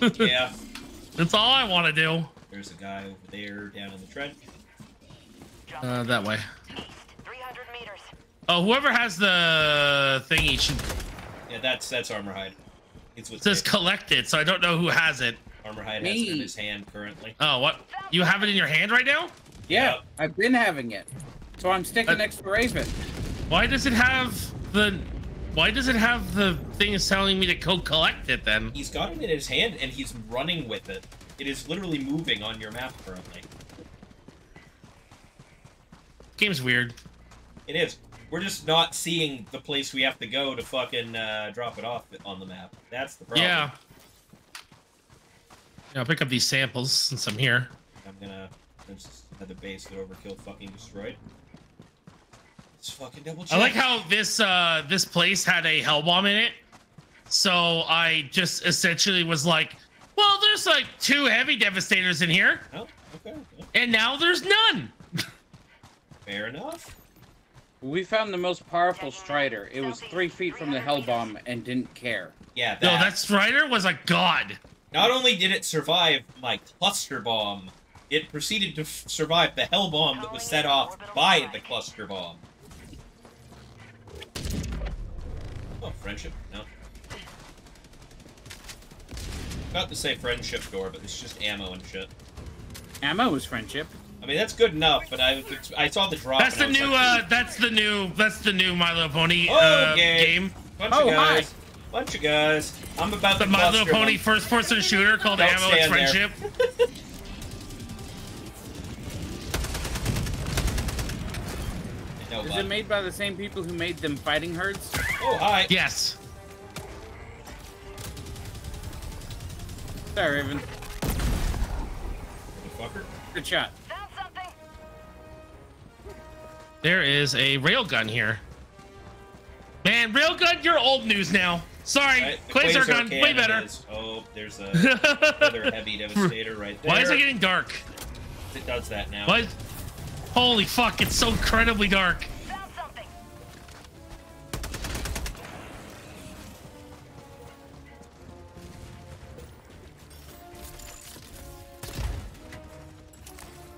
Yeah. That's all I want to do. There's a guy over there down in the trench. Uh, that way. East. 300 meters. Oh, whoever has the thingy should Yeah, that's that's Armorhide. It's it with says collect it, so I don't know who has it. Armorhide has it in his hand currently. Oh, what? You have it in your hand right now? Yeah, Yep. I've been having it. So I'm sticking Uh, next to Raven. Why does it have the? Why does it have the thing is telling me to go collect it then? He's got it in his hand and he's running with it. It is literally moving on your map currently. Game's weird. It is. We're just not seeing the place we have to go to fucking uh, drop it off on the map. That's the problem. Yeah. Yeah, I'll pick up these samples since I'm here. I'm gonna. There's another base that Overkill fucking destroyed. Let's fucking double check. I like how this uh this place had a hell bomb in it. So I just essentially was like, well, there's like two heavy devastators in here, Oh, okay. yeah, and now there's none. Fair enough. We found the most powerful Strider. It was three feet from the hell bomb and didn't care. Yeah, that. No, that Strider was a god. Not only did it survive my cluster bomb, it proceeded to f- survive the hell bomb that was set off by the cluster bomb. Oh, friendship? No. About to say friendship door, but it's just ammo and shit. Ammo is friendship. I mean, that's good enough, but I I saw the drop. That's the new like, uh that's the new that's the new My Little Pony Oh, uh okay. game. Bunch Oh, of hi. Bunch of guys. I'm about The to My Little Pony them. first person shooter called Don't Ammo It's stand there. Friendship. No, Is bud. it made by the same people who made them fighting herds? Oh, hi. Yes. Sorry, Raven. Good shot. There is a railgun here. Man, railgun, you're old news now. Sorry, Right, Quasar Quasar gun, way better. is- oh, there's a, another heavy devastator right there. Why is it getting dark? It does that now. What? Holy fuck, it's so incredibly dark. Something.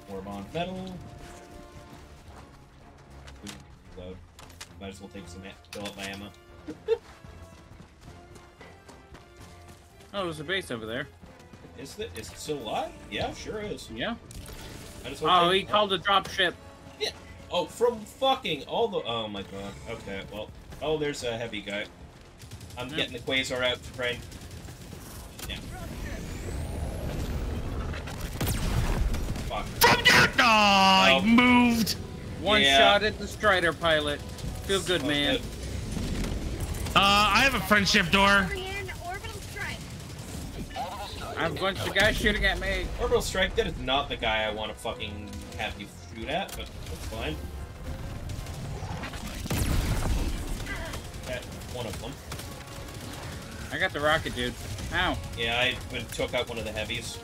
More metal. Might as well take some a- fill up my ammo. Oh, there's a base over there. Is it? Is it still alive? Yeah, sure is. Yeah. Might as well Oh, he called a drop ship. Yeah. Oh, from fucking all the. Oh my god. Okay. Well. Oh, there's a heavy guy. I'm Yeah. getting the quasar out to try and. Yeah. Fuck. From down! Oh, I Oh. moved. One Yeah. shot at the Strider pilot. Feel good, man. Uh, I have a friendship door. Bring in orbital strike. I have a bunch of guys shooting at me. Orbital strike. That is not the guy I want to fucking have you shoot at, but that's fine. That one of them. I got the rocket, dude. Ow. Yeah, I took out one of the heavies.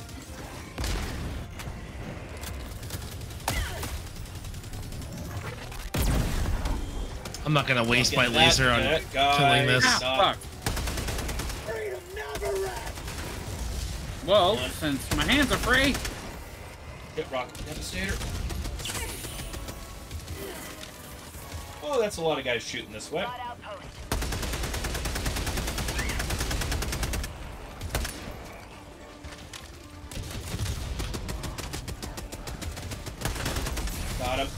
I'm not gonna waste Fucking my laser on killing this. Ah, fuck. Never. Well, Come on. since my hands are free, Hit rocket devastator. Oh, that's a lot of guys shooting this way. Got. Got him.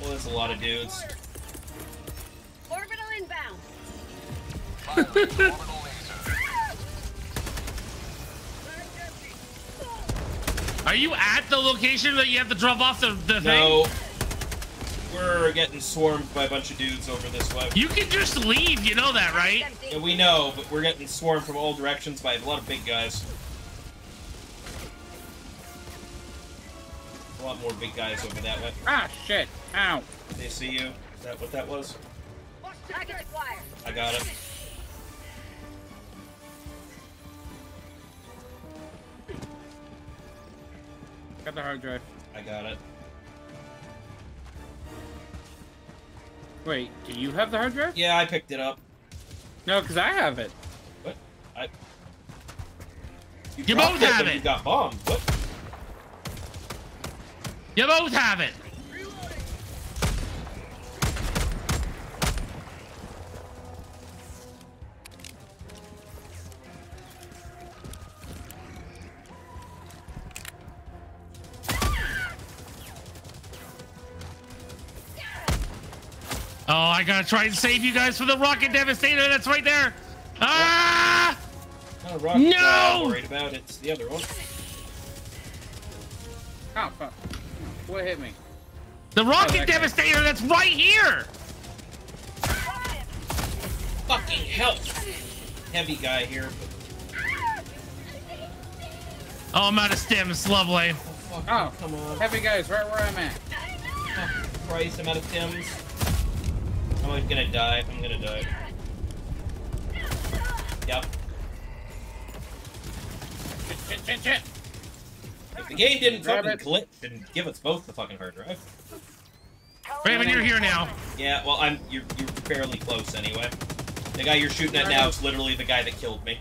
Well, there's a lot of dudes. Are you at the location that you have to drop off the, the thing? No. We're getting swarmed by a bunch of dudes over this way. You can just leave, you know that, right? Yeah, we know, but we're getting swarmed from all directions by a lot of big guys. A lot more big guys over that way. ah, shit. Ow. They see you. Is that what that was? I got it. Got the hard drive. I got it. Wait, do you have the hard drive? Yeah, I picked it up. No, because I have it. What? I. You dropped both have it. You got bombed. What? You both have it. Oh, I gotta try and save you guys from the rocket devastator that's right there. Ah! Not a rocket No! guy I'm worried about. It's the other one. Oh, fuck. What hit me? The rocket that guy. devastator that's right here. Fucking hell! Heavy guy here. Oh, I'm out of stims. Lovely. But, Oh, come on. heavy guys, right where I'm at. Christ, I'm out of stims. I'm gonna die. I'm gonna die. Yep. Shit, shit, shit. If the game didn't Grab fucking it. glitch and give us both the fucking hard drive. Raven, you're here now. Yeah, well, I'm you're you're fairly close anyway. The guy you're shooting at now is literally the guy that killed me.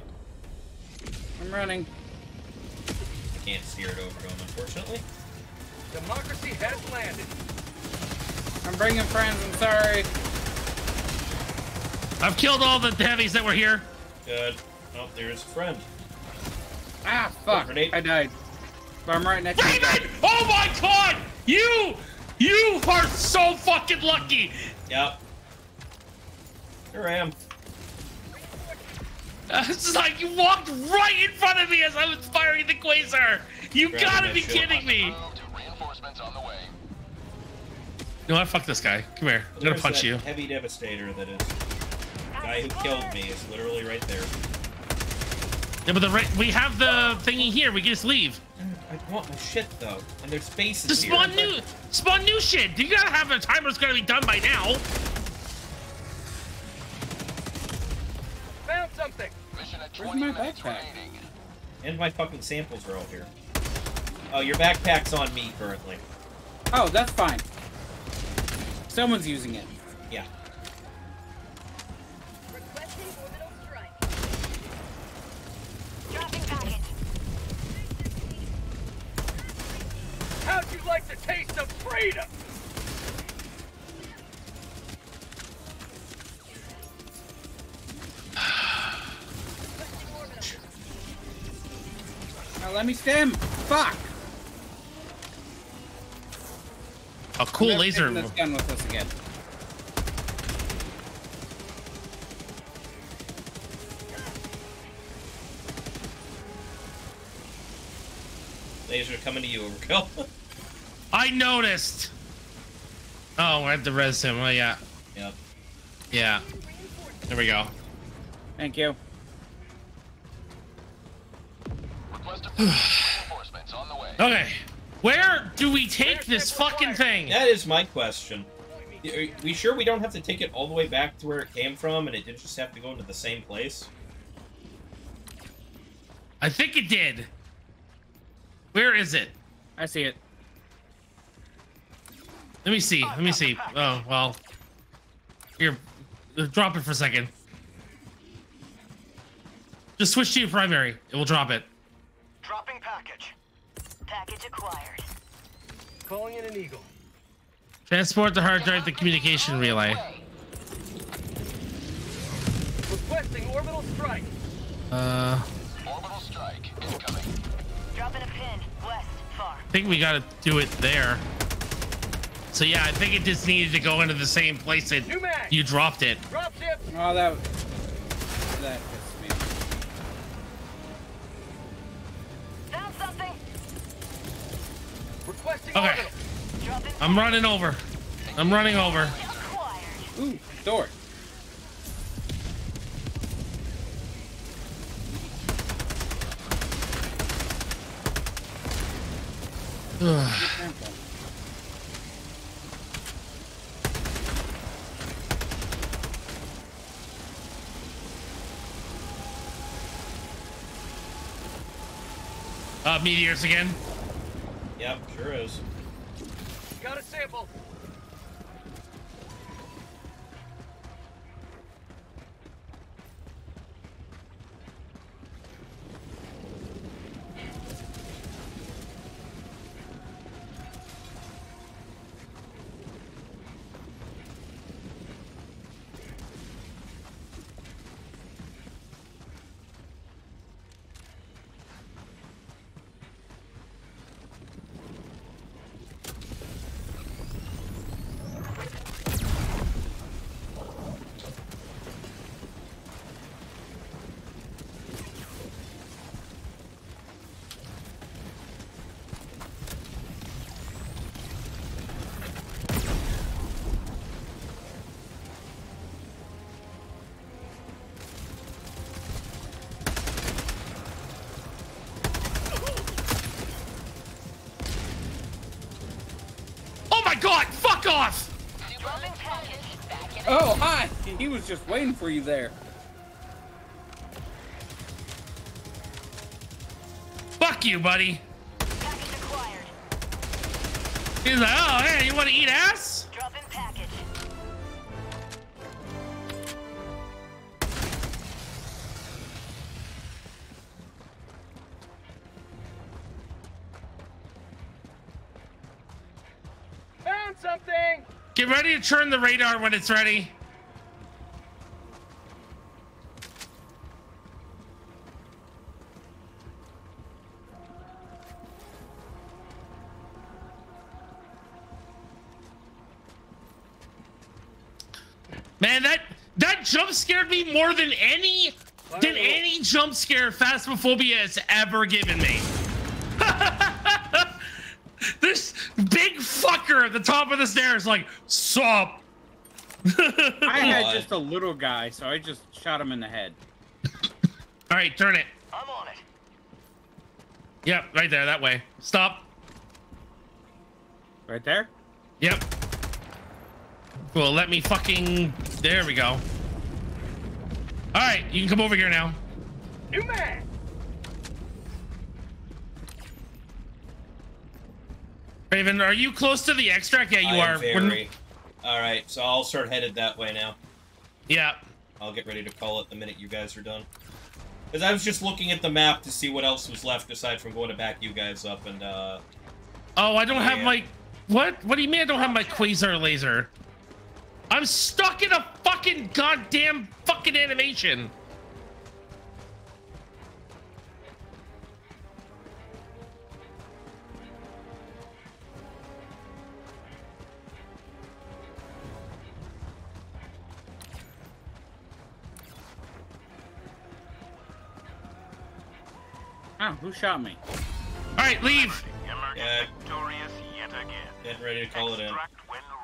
I'm running. I can't steer it over to him, unfortunately. Democracy has landed. I'm bringing friends. I'm sorry. I've killed all the heavies that were here. Good. Oh, there's a friend. Ah, fuck. Grenade. I died. But I'm right next to you. Raven! Oh my god! You! You are so fucking lucky! Yep. Here I am. It's like you walked right in front of me as I was firing the quasar. You Grab gotta be shit. kidding me. Move to reinforcements on the way. You know what? Fuck this guy. Come here. I'm gonna punch that you. Heavy devastator that is. The guy who killed me is literally right there. Yeah, but the ra- we have the thingy here. We can just leave. I want my shit though, and there's spaces Just here. spawn new, spawn new shit. You gotta have a timer that's gonna be done by now. Found something. Mission at Where's 20 my backpack? And my fucking samples are all here. Oh, your backpack's on me currently. Oh, that's fine. Someone's using it. Yeah. How'd you like the taste of freedom? Now let me stem. Fuck. A cool laser. this gun with us again. Laser coming to you, Overkill. I noticed. Oh, I had to res him. Oh yeah, yep. yeah. There we go. Thank you. Reinforcements on the way. Okay, where do we take this fucking thing? That is my question. Are we sure we don't have to take it all the way back to where it came from, and it didn't just have to go into the same place? I think it did. Where is it? I see it. Let me see. Let me see. Oh well. Here, drop it for a second. Just switch to your primary. It will drop it. Dropping package. Package acquired. Calling in an eagle. Transport the hard drive to communication relay. Requesting orbital strike. Uh, Orbital strike incoming. Think we gotta do it there. So yeah, I think it just needed to go into the same place that you dropped it. Dropship. Oh, that. That pissed me. Found something. Requesting Okay. I'm running over. I'm running over. Ooh, door. Uh, meteors again. Yep, sure is. Got a sample. My god! Fuck off! Oh, hi. He was just waiting for you there. Fuck you, buddy. He's like, oh, hey, you want to eat ass? Ready to turn the radar when it's ready. Man, that that jump scared me more than any than any jump scare Phasmophobia has ever given me. this big fucker at the top of the stairs, like, sup? I had just a little guy, so I just shot him in the head. All right, turn it. I'm on it. Yep, right there, that way. Stop. Right there? Yep. Cool, let me fucking... There we go. All right, you can come over here now. New man. Raven, are you close to the extract? Yeah, you I are. Very. All right, so I'll start headed that way now. Yeah. I'll get ready to call it the minute you guys are done. Because I was just looking at the map to see what else was left aside from going to back you guys up, and uh, Oh, I don't have my... What? What do you mean I don't have my quasar laser? I'm stuck in a fucking goddamn fucking animation. Oh, who shot me? All right, leave. Emergent Yeah. yet again. getting ready to call it in. When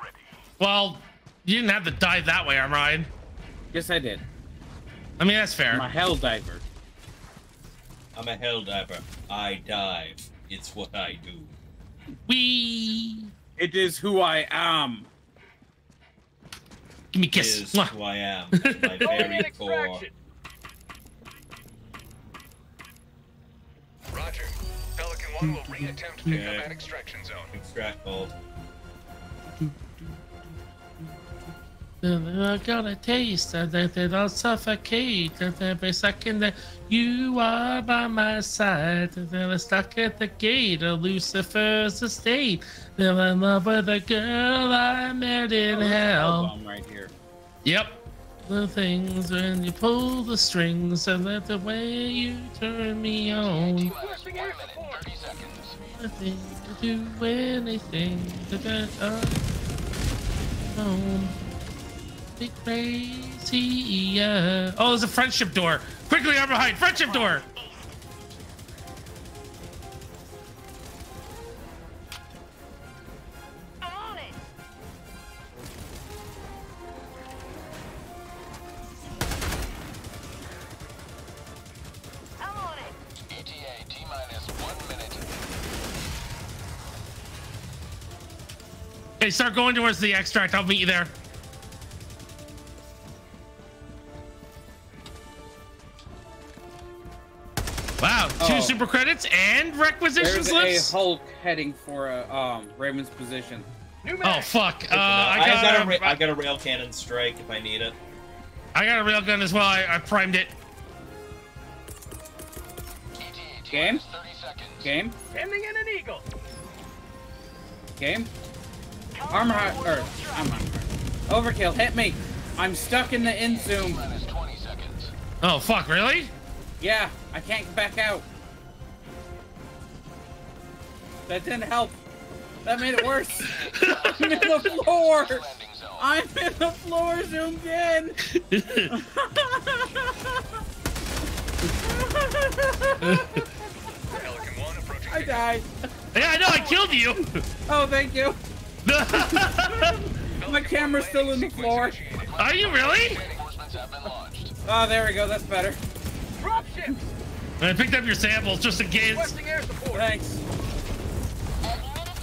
ready. Well, you didn't have to dive that way, Armide. Yes, I did. I mean, that's fair. I'm a hell diver. I'm a hell diver. I dive. It's what I do. We It is who I am. give me a kiss. is Mwah. who I am. My very core. Roger. Pelican 1 will re-attempt pickup Okay. at extraction zone. Extract called. I got a taste of that that I'll suffocate that every second that you are by my side. That I'm stuck at the gate of Lucifer's estate. That I'm in love with a girl I met in oh, hell. Bomb right here. Yep. The things when you pull the strings and that the way you turn me on. Nothing to do anything to get up home. Be crazy, yeah. Oh, there's a friendship door. Quickly, I'm behind. Friendship door. Okay, start going towards the extract. I'll meet you there. Wow, two Oh. super credits and requisition There's slips. a Hulk heading for a, um Raven's position. Oh fuck! Uh, I, I got, got, a, ra- I a, got a rail cannon strike if I need it. I got a railgun as well. I, I primed it. Game? Game? Sending in an eagle. Game? Armor hot or I'm on Overkill, hit me. I'm stuck in the in zoom. Oh fuck! Really? Yeah, I can't get back out. That didn't help. That made it worse. I'm in the floor. I'm in the floor zoomed in. Pelican 1 approaching I died. Yeah, I know. I killed you. Oh, thank you. My camera's still in the floor. Are you really? Oh, there we go. That's better. Dropship. I picked up your samples just in case. Requesting air support. Thanks.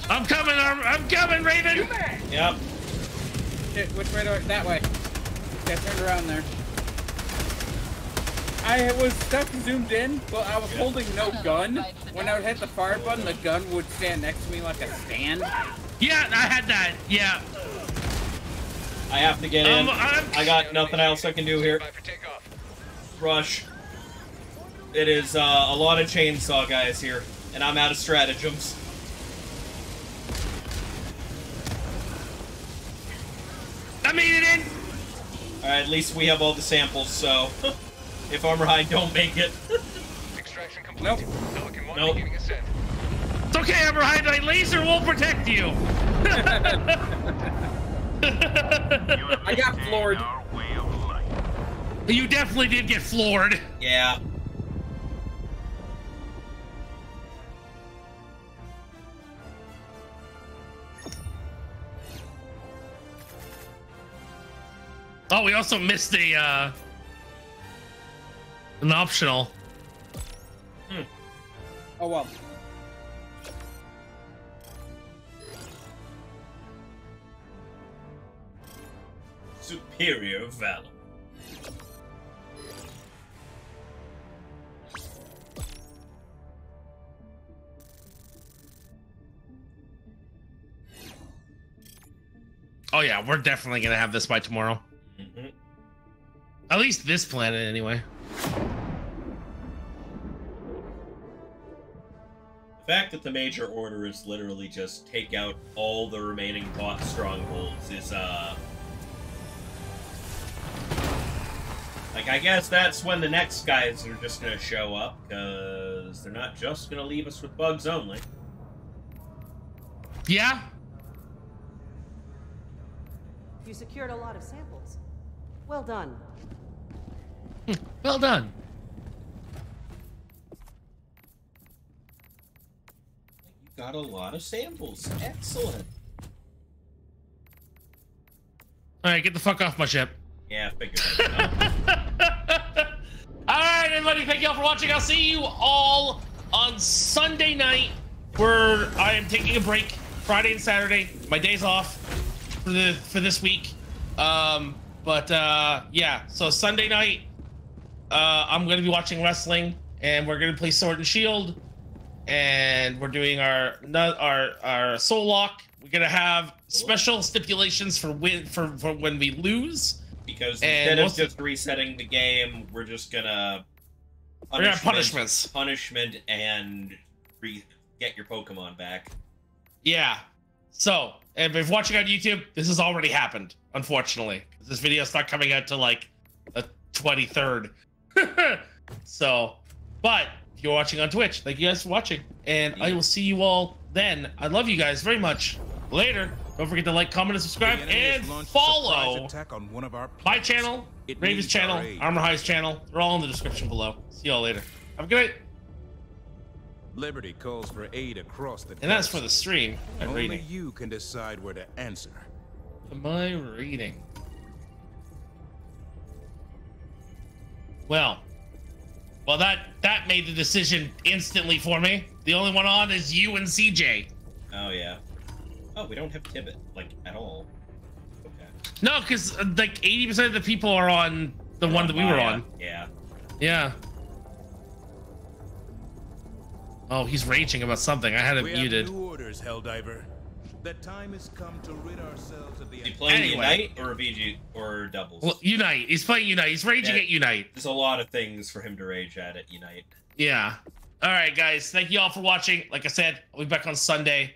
I'm coming. I'm, I'm coming, Raven. Yep. Shit, which way do I? That way. Got turned around there. I was stuck zoomed in, but I was holding no gun. When I would hit the fire button, the gun would stand next to me like a stand. Yeah, I had that. Yeah. I have to get in. Um, I'm- I got nothing else I can do here. by for takeoff. Rush. It is uh, a lot of chainsaw guys here, and I'm out of stratagems. I made it in. Alright, at least we have all the samples, so if Armor High don't make it. Extraction complete. Nope. Nope. It's okay, Armorhide. My laser will protect you. I got floored. Our way of life. You definitely did get floored. Yeah. Oh, we also missed the uh an optional. Hmm. Oh well. Superior valor. Oh yeah, we're definitely gonna have this by tomorrow. Mhm. At least this planet, anyway. The fact that the major order is literally just take out all the remaining bot strongholds is, uh. Like, I guess that's when the next guys are just gonna show up, because they're not just gonna leave us with bugs only. Yeah. You secured a lot of samples. Well done. Hmm, well done. You got a lot of samples. Excellent. All right, get the fuck off my ship. Yeah, I figured that. All right, everybody, thank you all for watching. I'll see you all on Sunday night, where I am taking a break. Friday and Saturday, my days off for the for this week. Um, but uh, yeah, so Sunday night, uh, I'm gonna be watching wrestling, and we're gonna play Sword and Shield, and we're doing our our our Soul Link. We're gonna have special stipulations for win for, for when we lose. Because And instead of just resetting the game, we're just gonna We're gonna punishments. punishment, and re- get your Pokemon back. Yeah. So, and if you're watching on YouTube, this has already happened, unfortunately. This video is not coming out till like the 23rd. so, but if you're watching on Twitch, thank you guys for watching. And I will see you all then. I love you guys very much. Later. Don't forget to like, comment, and subscribe, The enemy has and launched a surprise follow on one of our my channel, It Raven's channel. Armor High's channel. They're all in the description below. See y'all later. Have a good night. Liberty calls for aid across the And that's for the galaxy. stream. My Only rating. you can decide where to answer. My reading. Well, well that that made the decision instantly for me. The only one on is you and CJ. Oh yeah. Oh, we don't have Tibbet like at all. Okay. No, because uh, like eighty percent of the people are on the one that we were Maia. on. Yeah. Yeah. Oh, he's raging about something. I had it we muted. have new orders, Helldiver. The time has come to rid ourselves of the. Is he playing Anyway. Unite or VG or doubles? Well, Unite. He's playing Unite. He's raging Yeah. at Unite. There's a lot of things for him to rage at at Unite. Yeah. All right, guys. Thank you all for watching. Like I said, I'll be back on Sunday.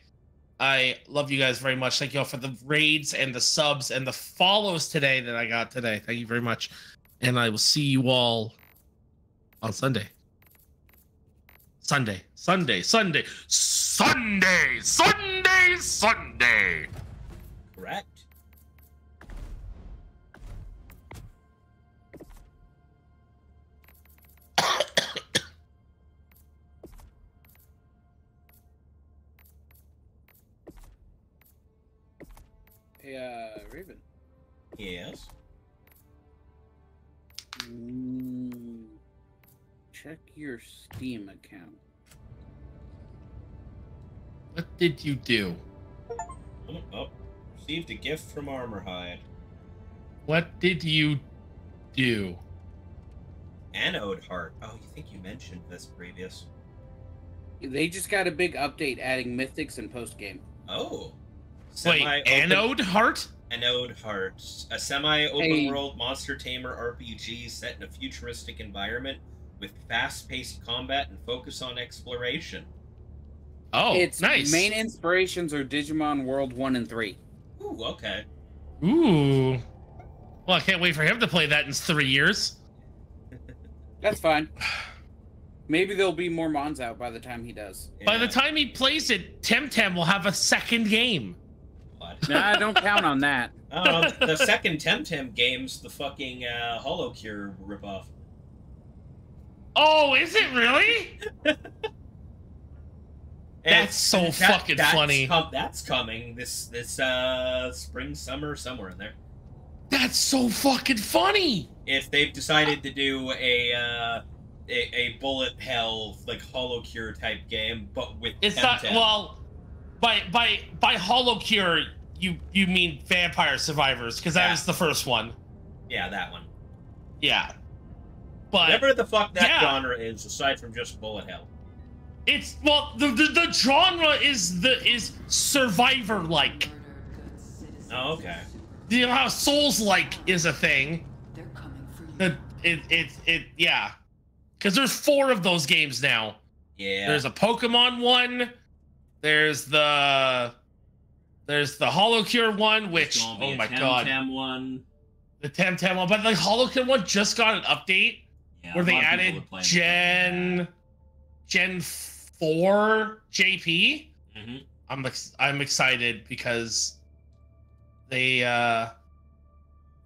I love you guys very much. Thank you all for the raids and the subs and the follows today that I got today. Thank you very much. And I will see you all on Sunday. Sunday. Sunday. Sunday. Sunday. Sunday. Sunday. Correct. Uh, Raven. Yes. Mm, check your Steam account. What did you do? Oh, oh. Received a gift from Armorhide. What did you do? Anode heart. Oh, you think you mentioned this previous? They just got a big update adding mythics and post game. Oh. Wait, Semi-open- anode heart? Anode Heart, a semi-open Hey. world monster tamer RPG set in a futuristic environment with fast-paced combat and focus on exploration. Oh, its nice. main inspirations are Digimon World 1 and 3. Ooh, okay. Ooh. Well, I can't wait for him to play that in three years. That's fine. Maybe there'll be more Mons out by the time he does. By the time he plays it, Temtem will have a second game. What? Nah, don't count on that. Uh, the second Temtem game's the fucking uh, HoloCure ripoff. Oh, is it really? That's so that- fucking that's funny. com- that's coming this this uh spring, summer, somewhere in there. That's so fucking funny. If they've decided to do a uh, a, a bullet hell like HoloCure type game, but with It's not Temtem. well by by by HoloCure. You you mean Vampire Survivors because that Yeah. was the first one. yeah, that one. Yeah, but Whatever the fuck that yeah. genre is, aside from just bullet hell. it's well the, the the genre is the is Survivor like. Oh, okay. You know how Souls like is a thing. They're coming for you. The it it it yeah, because there's four of those games now. Yeah. There's a Pokemon one. There's the there's the HoloCure one, which oh my god, Temtem one. the Temtem one. But the HoloCure one just got an update Yeah, where they lot of people added Gen Gen four JP. Mhm. I'm ex- I'm excited because they uh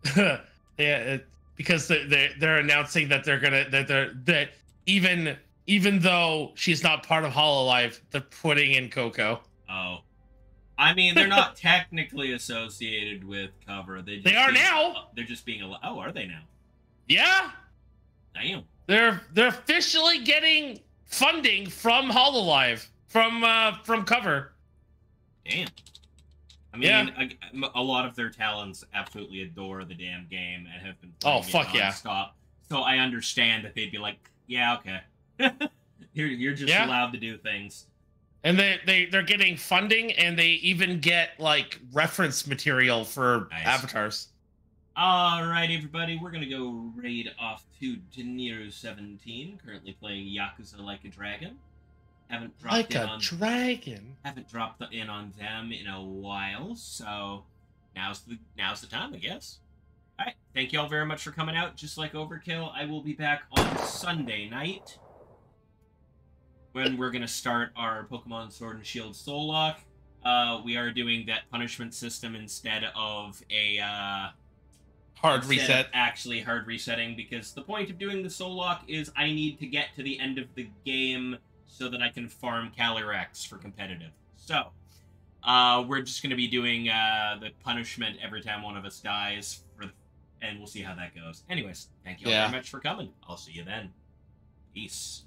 yeah because they they they're announcing that they're gonna that they're that even even though she's not part of Hololive, they're putting in Coco. Oh. I mean, they're not technically associated with cover. They, just They are being- now. They're just being allowed. Oh, are they now? Yeah, Damn. they're they're officially getting funding from Hololive from uh from cover. Damn. I mean, Yeah. a, a lot of their talents absolutely adore the damn game and have been Oh, playing it fuck yeah. nonstop. So I understand that they'd be like, yeah, okay. you're, you're just Yeah. allowed to do things. And they they they're getting funding and they even get like reference material for Nice. avatars. All right, everybody, we're gonna go raid off to De Niro 17. Currently playing Yakuza Like a Dragon. Haven't dropped Like in a on dragon. haven't dropped in on them in a while, so now's the now's the time, I guess. All right, thank you all very much for coming out. Just like Overkill, I will be back on Sunday night when we're gonna start our Pokemon Sword and Shield Soul Link. Uh, we are doing that punishment system instead of a uh, Hard reset. actually hard resetting because the point of doing the soul link is I need to get to the end of the game so that I can farm Calyrex for competitive. So, uh, we're just going to be doing uh, the punishment every time one of us dies, the, and we'll see how that goes. Anyways, thank you all Yeah. very much for coming. I'll see you then. Peace.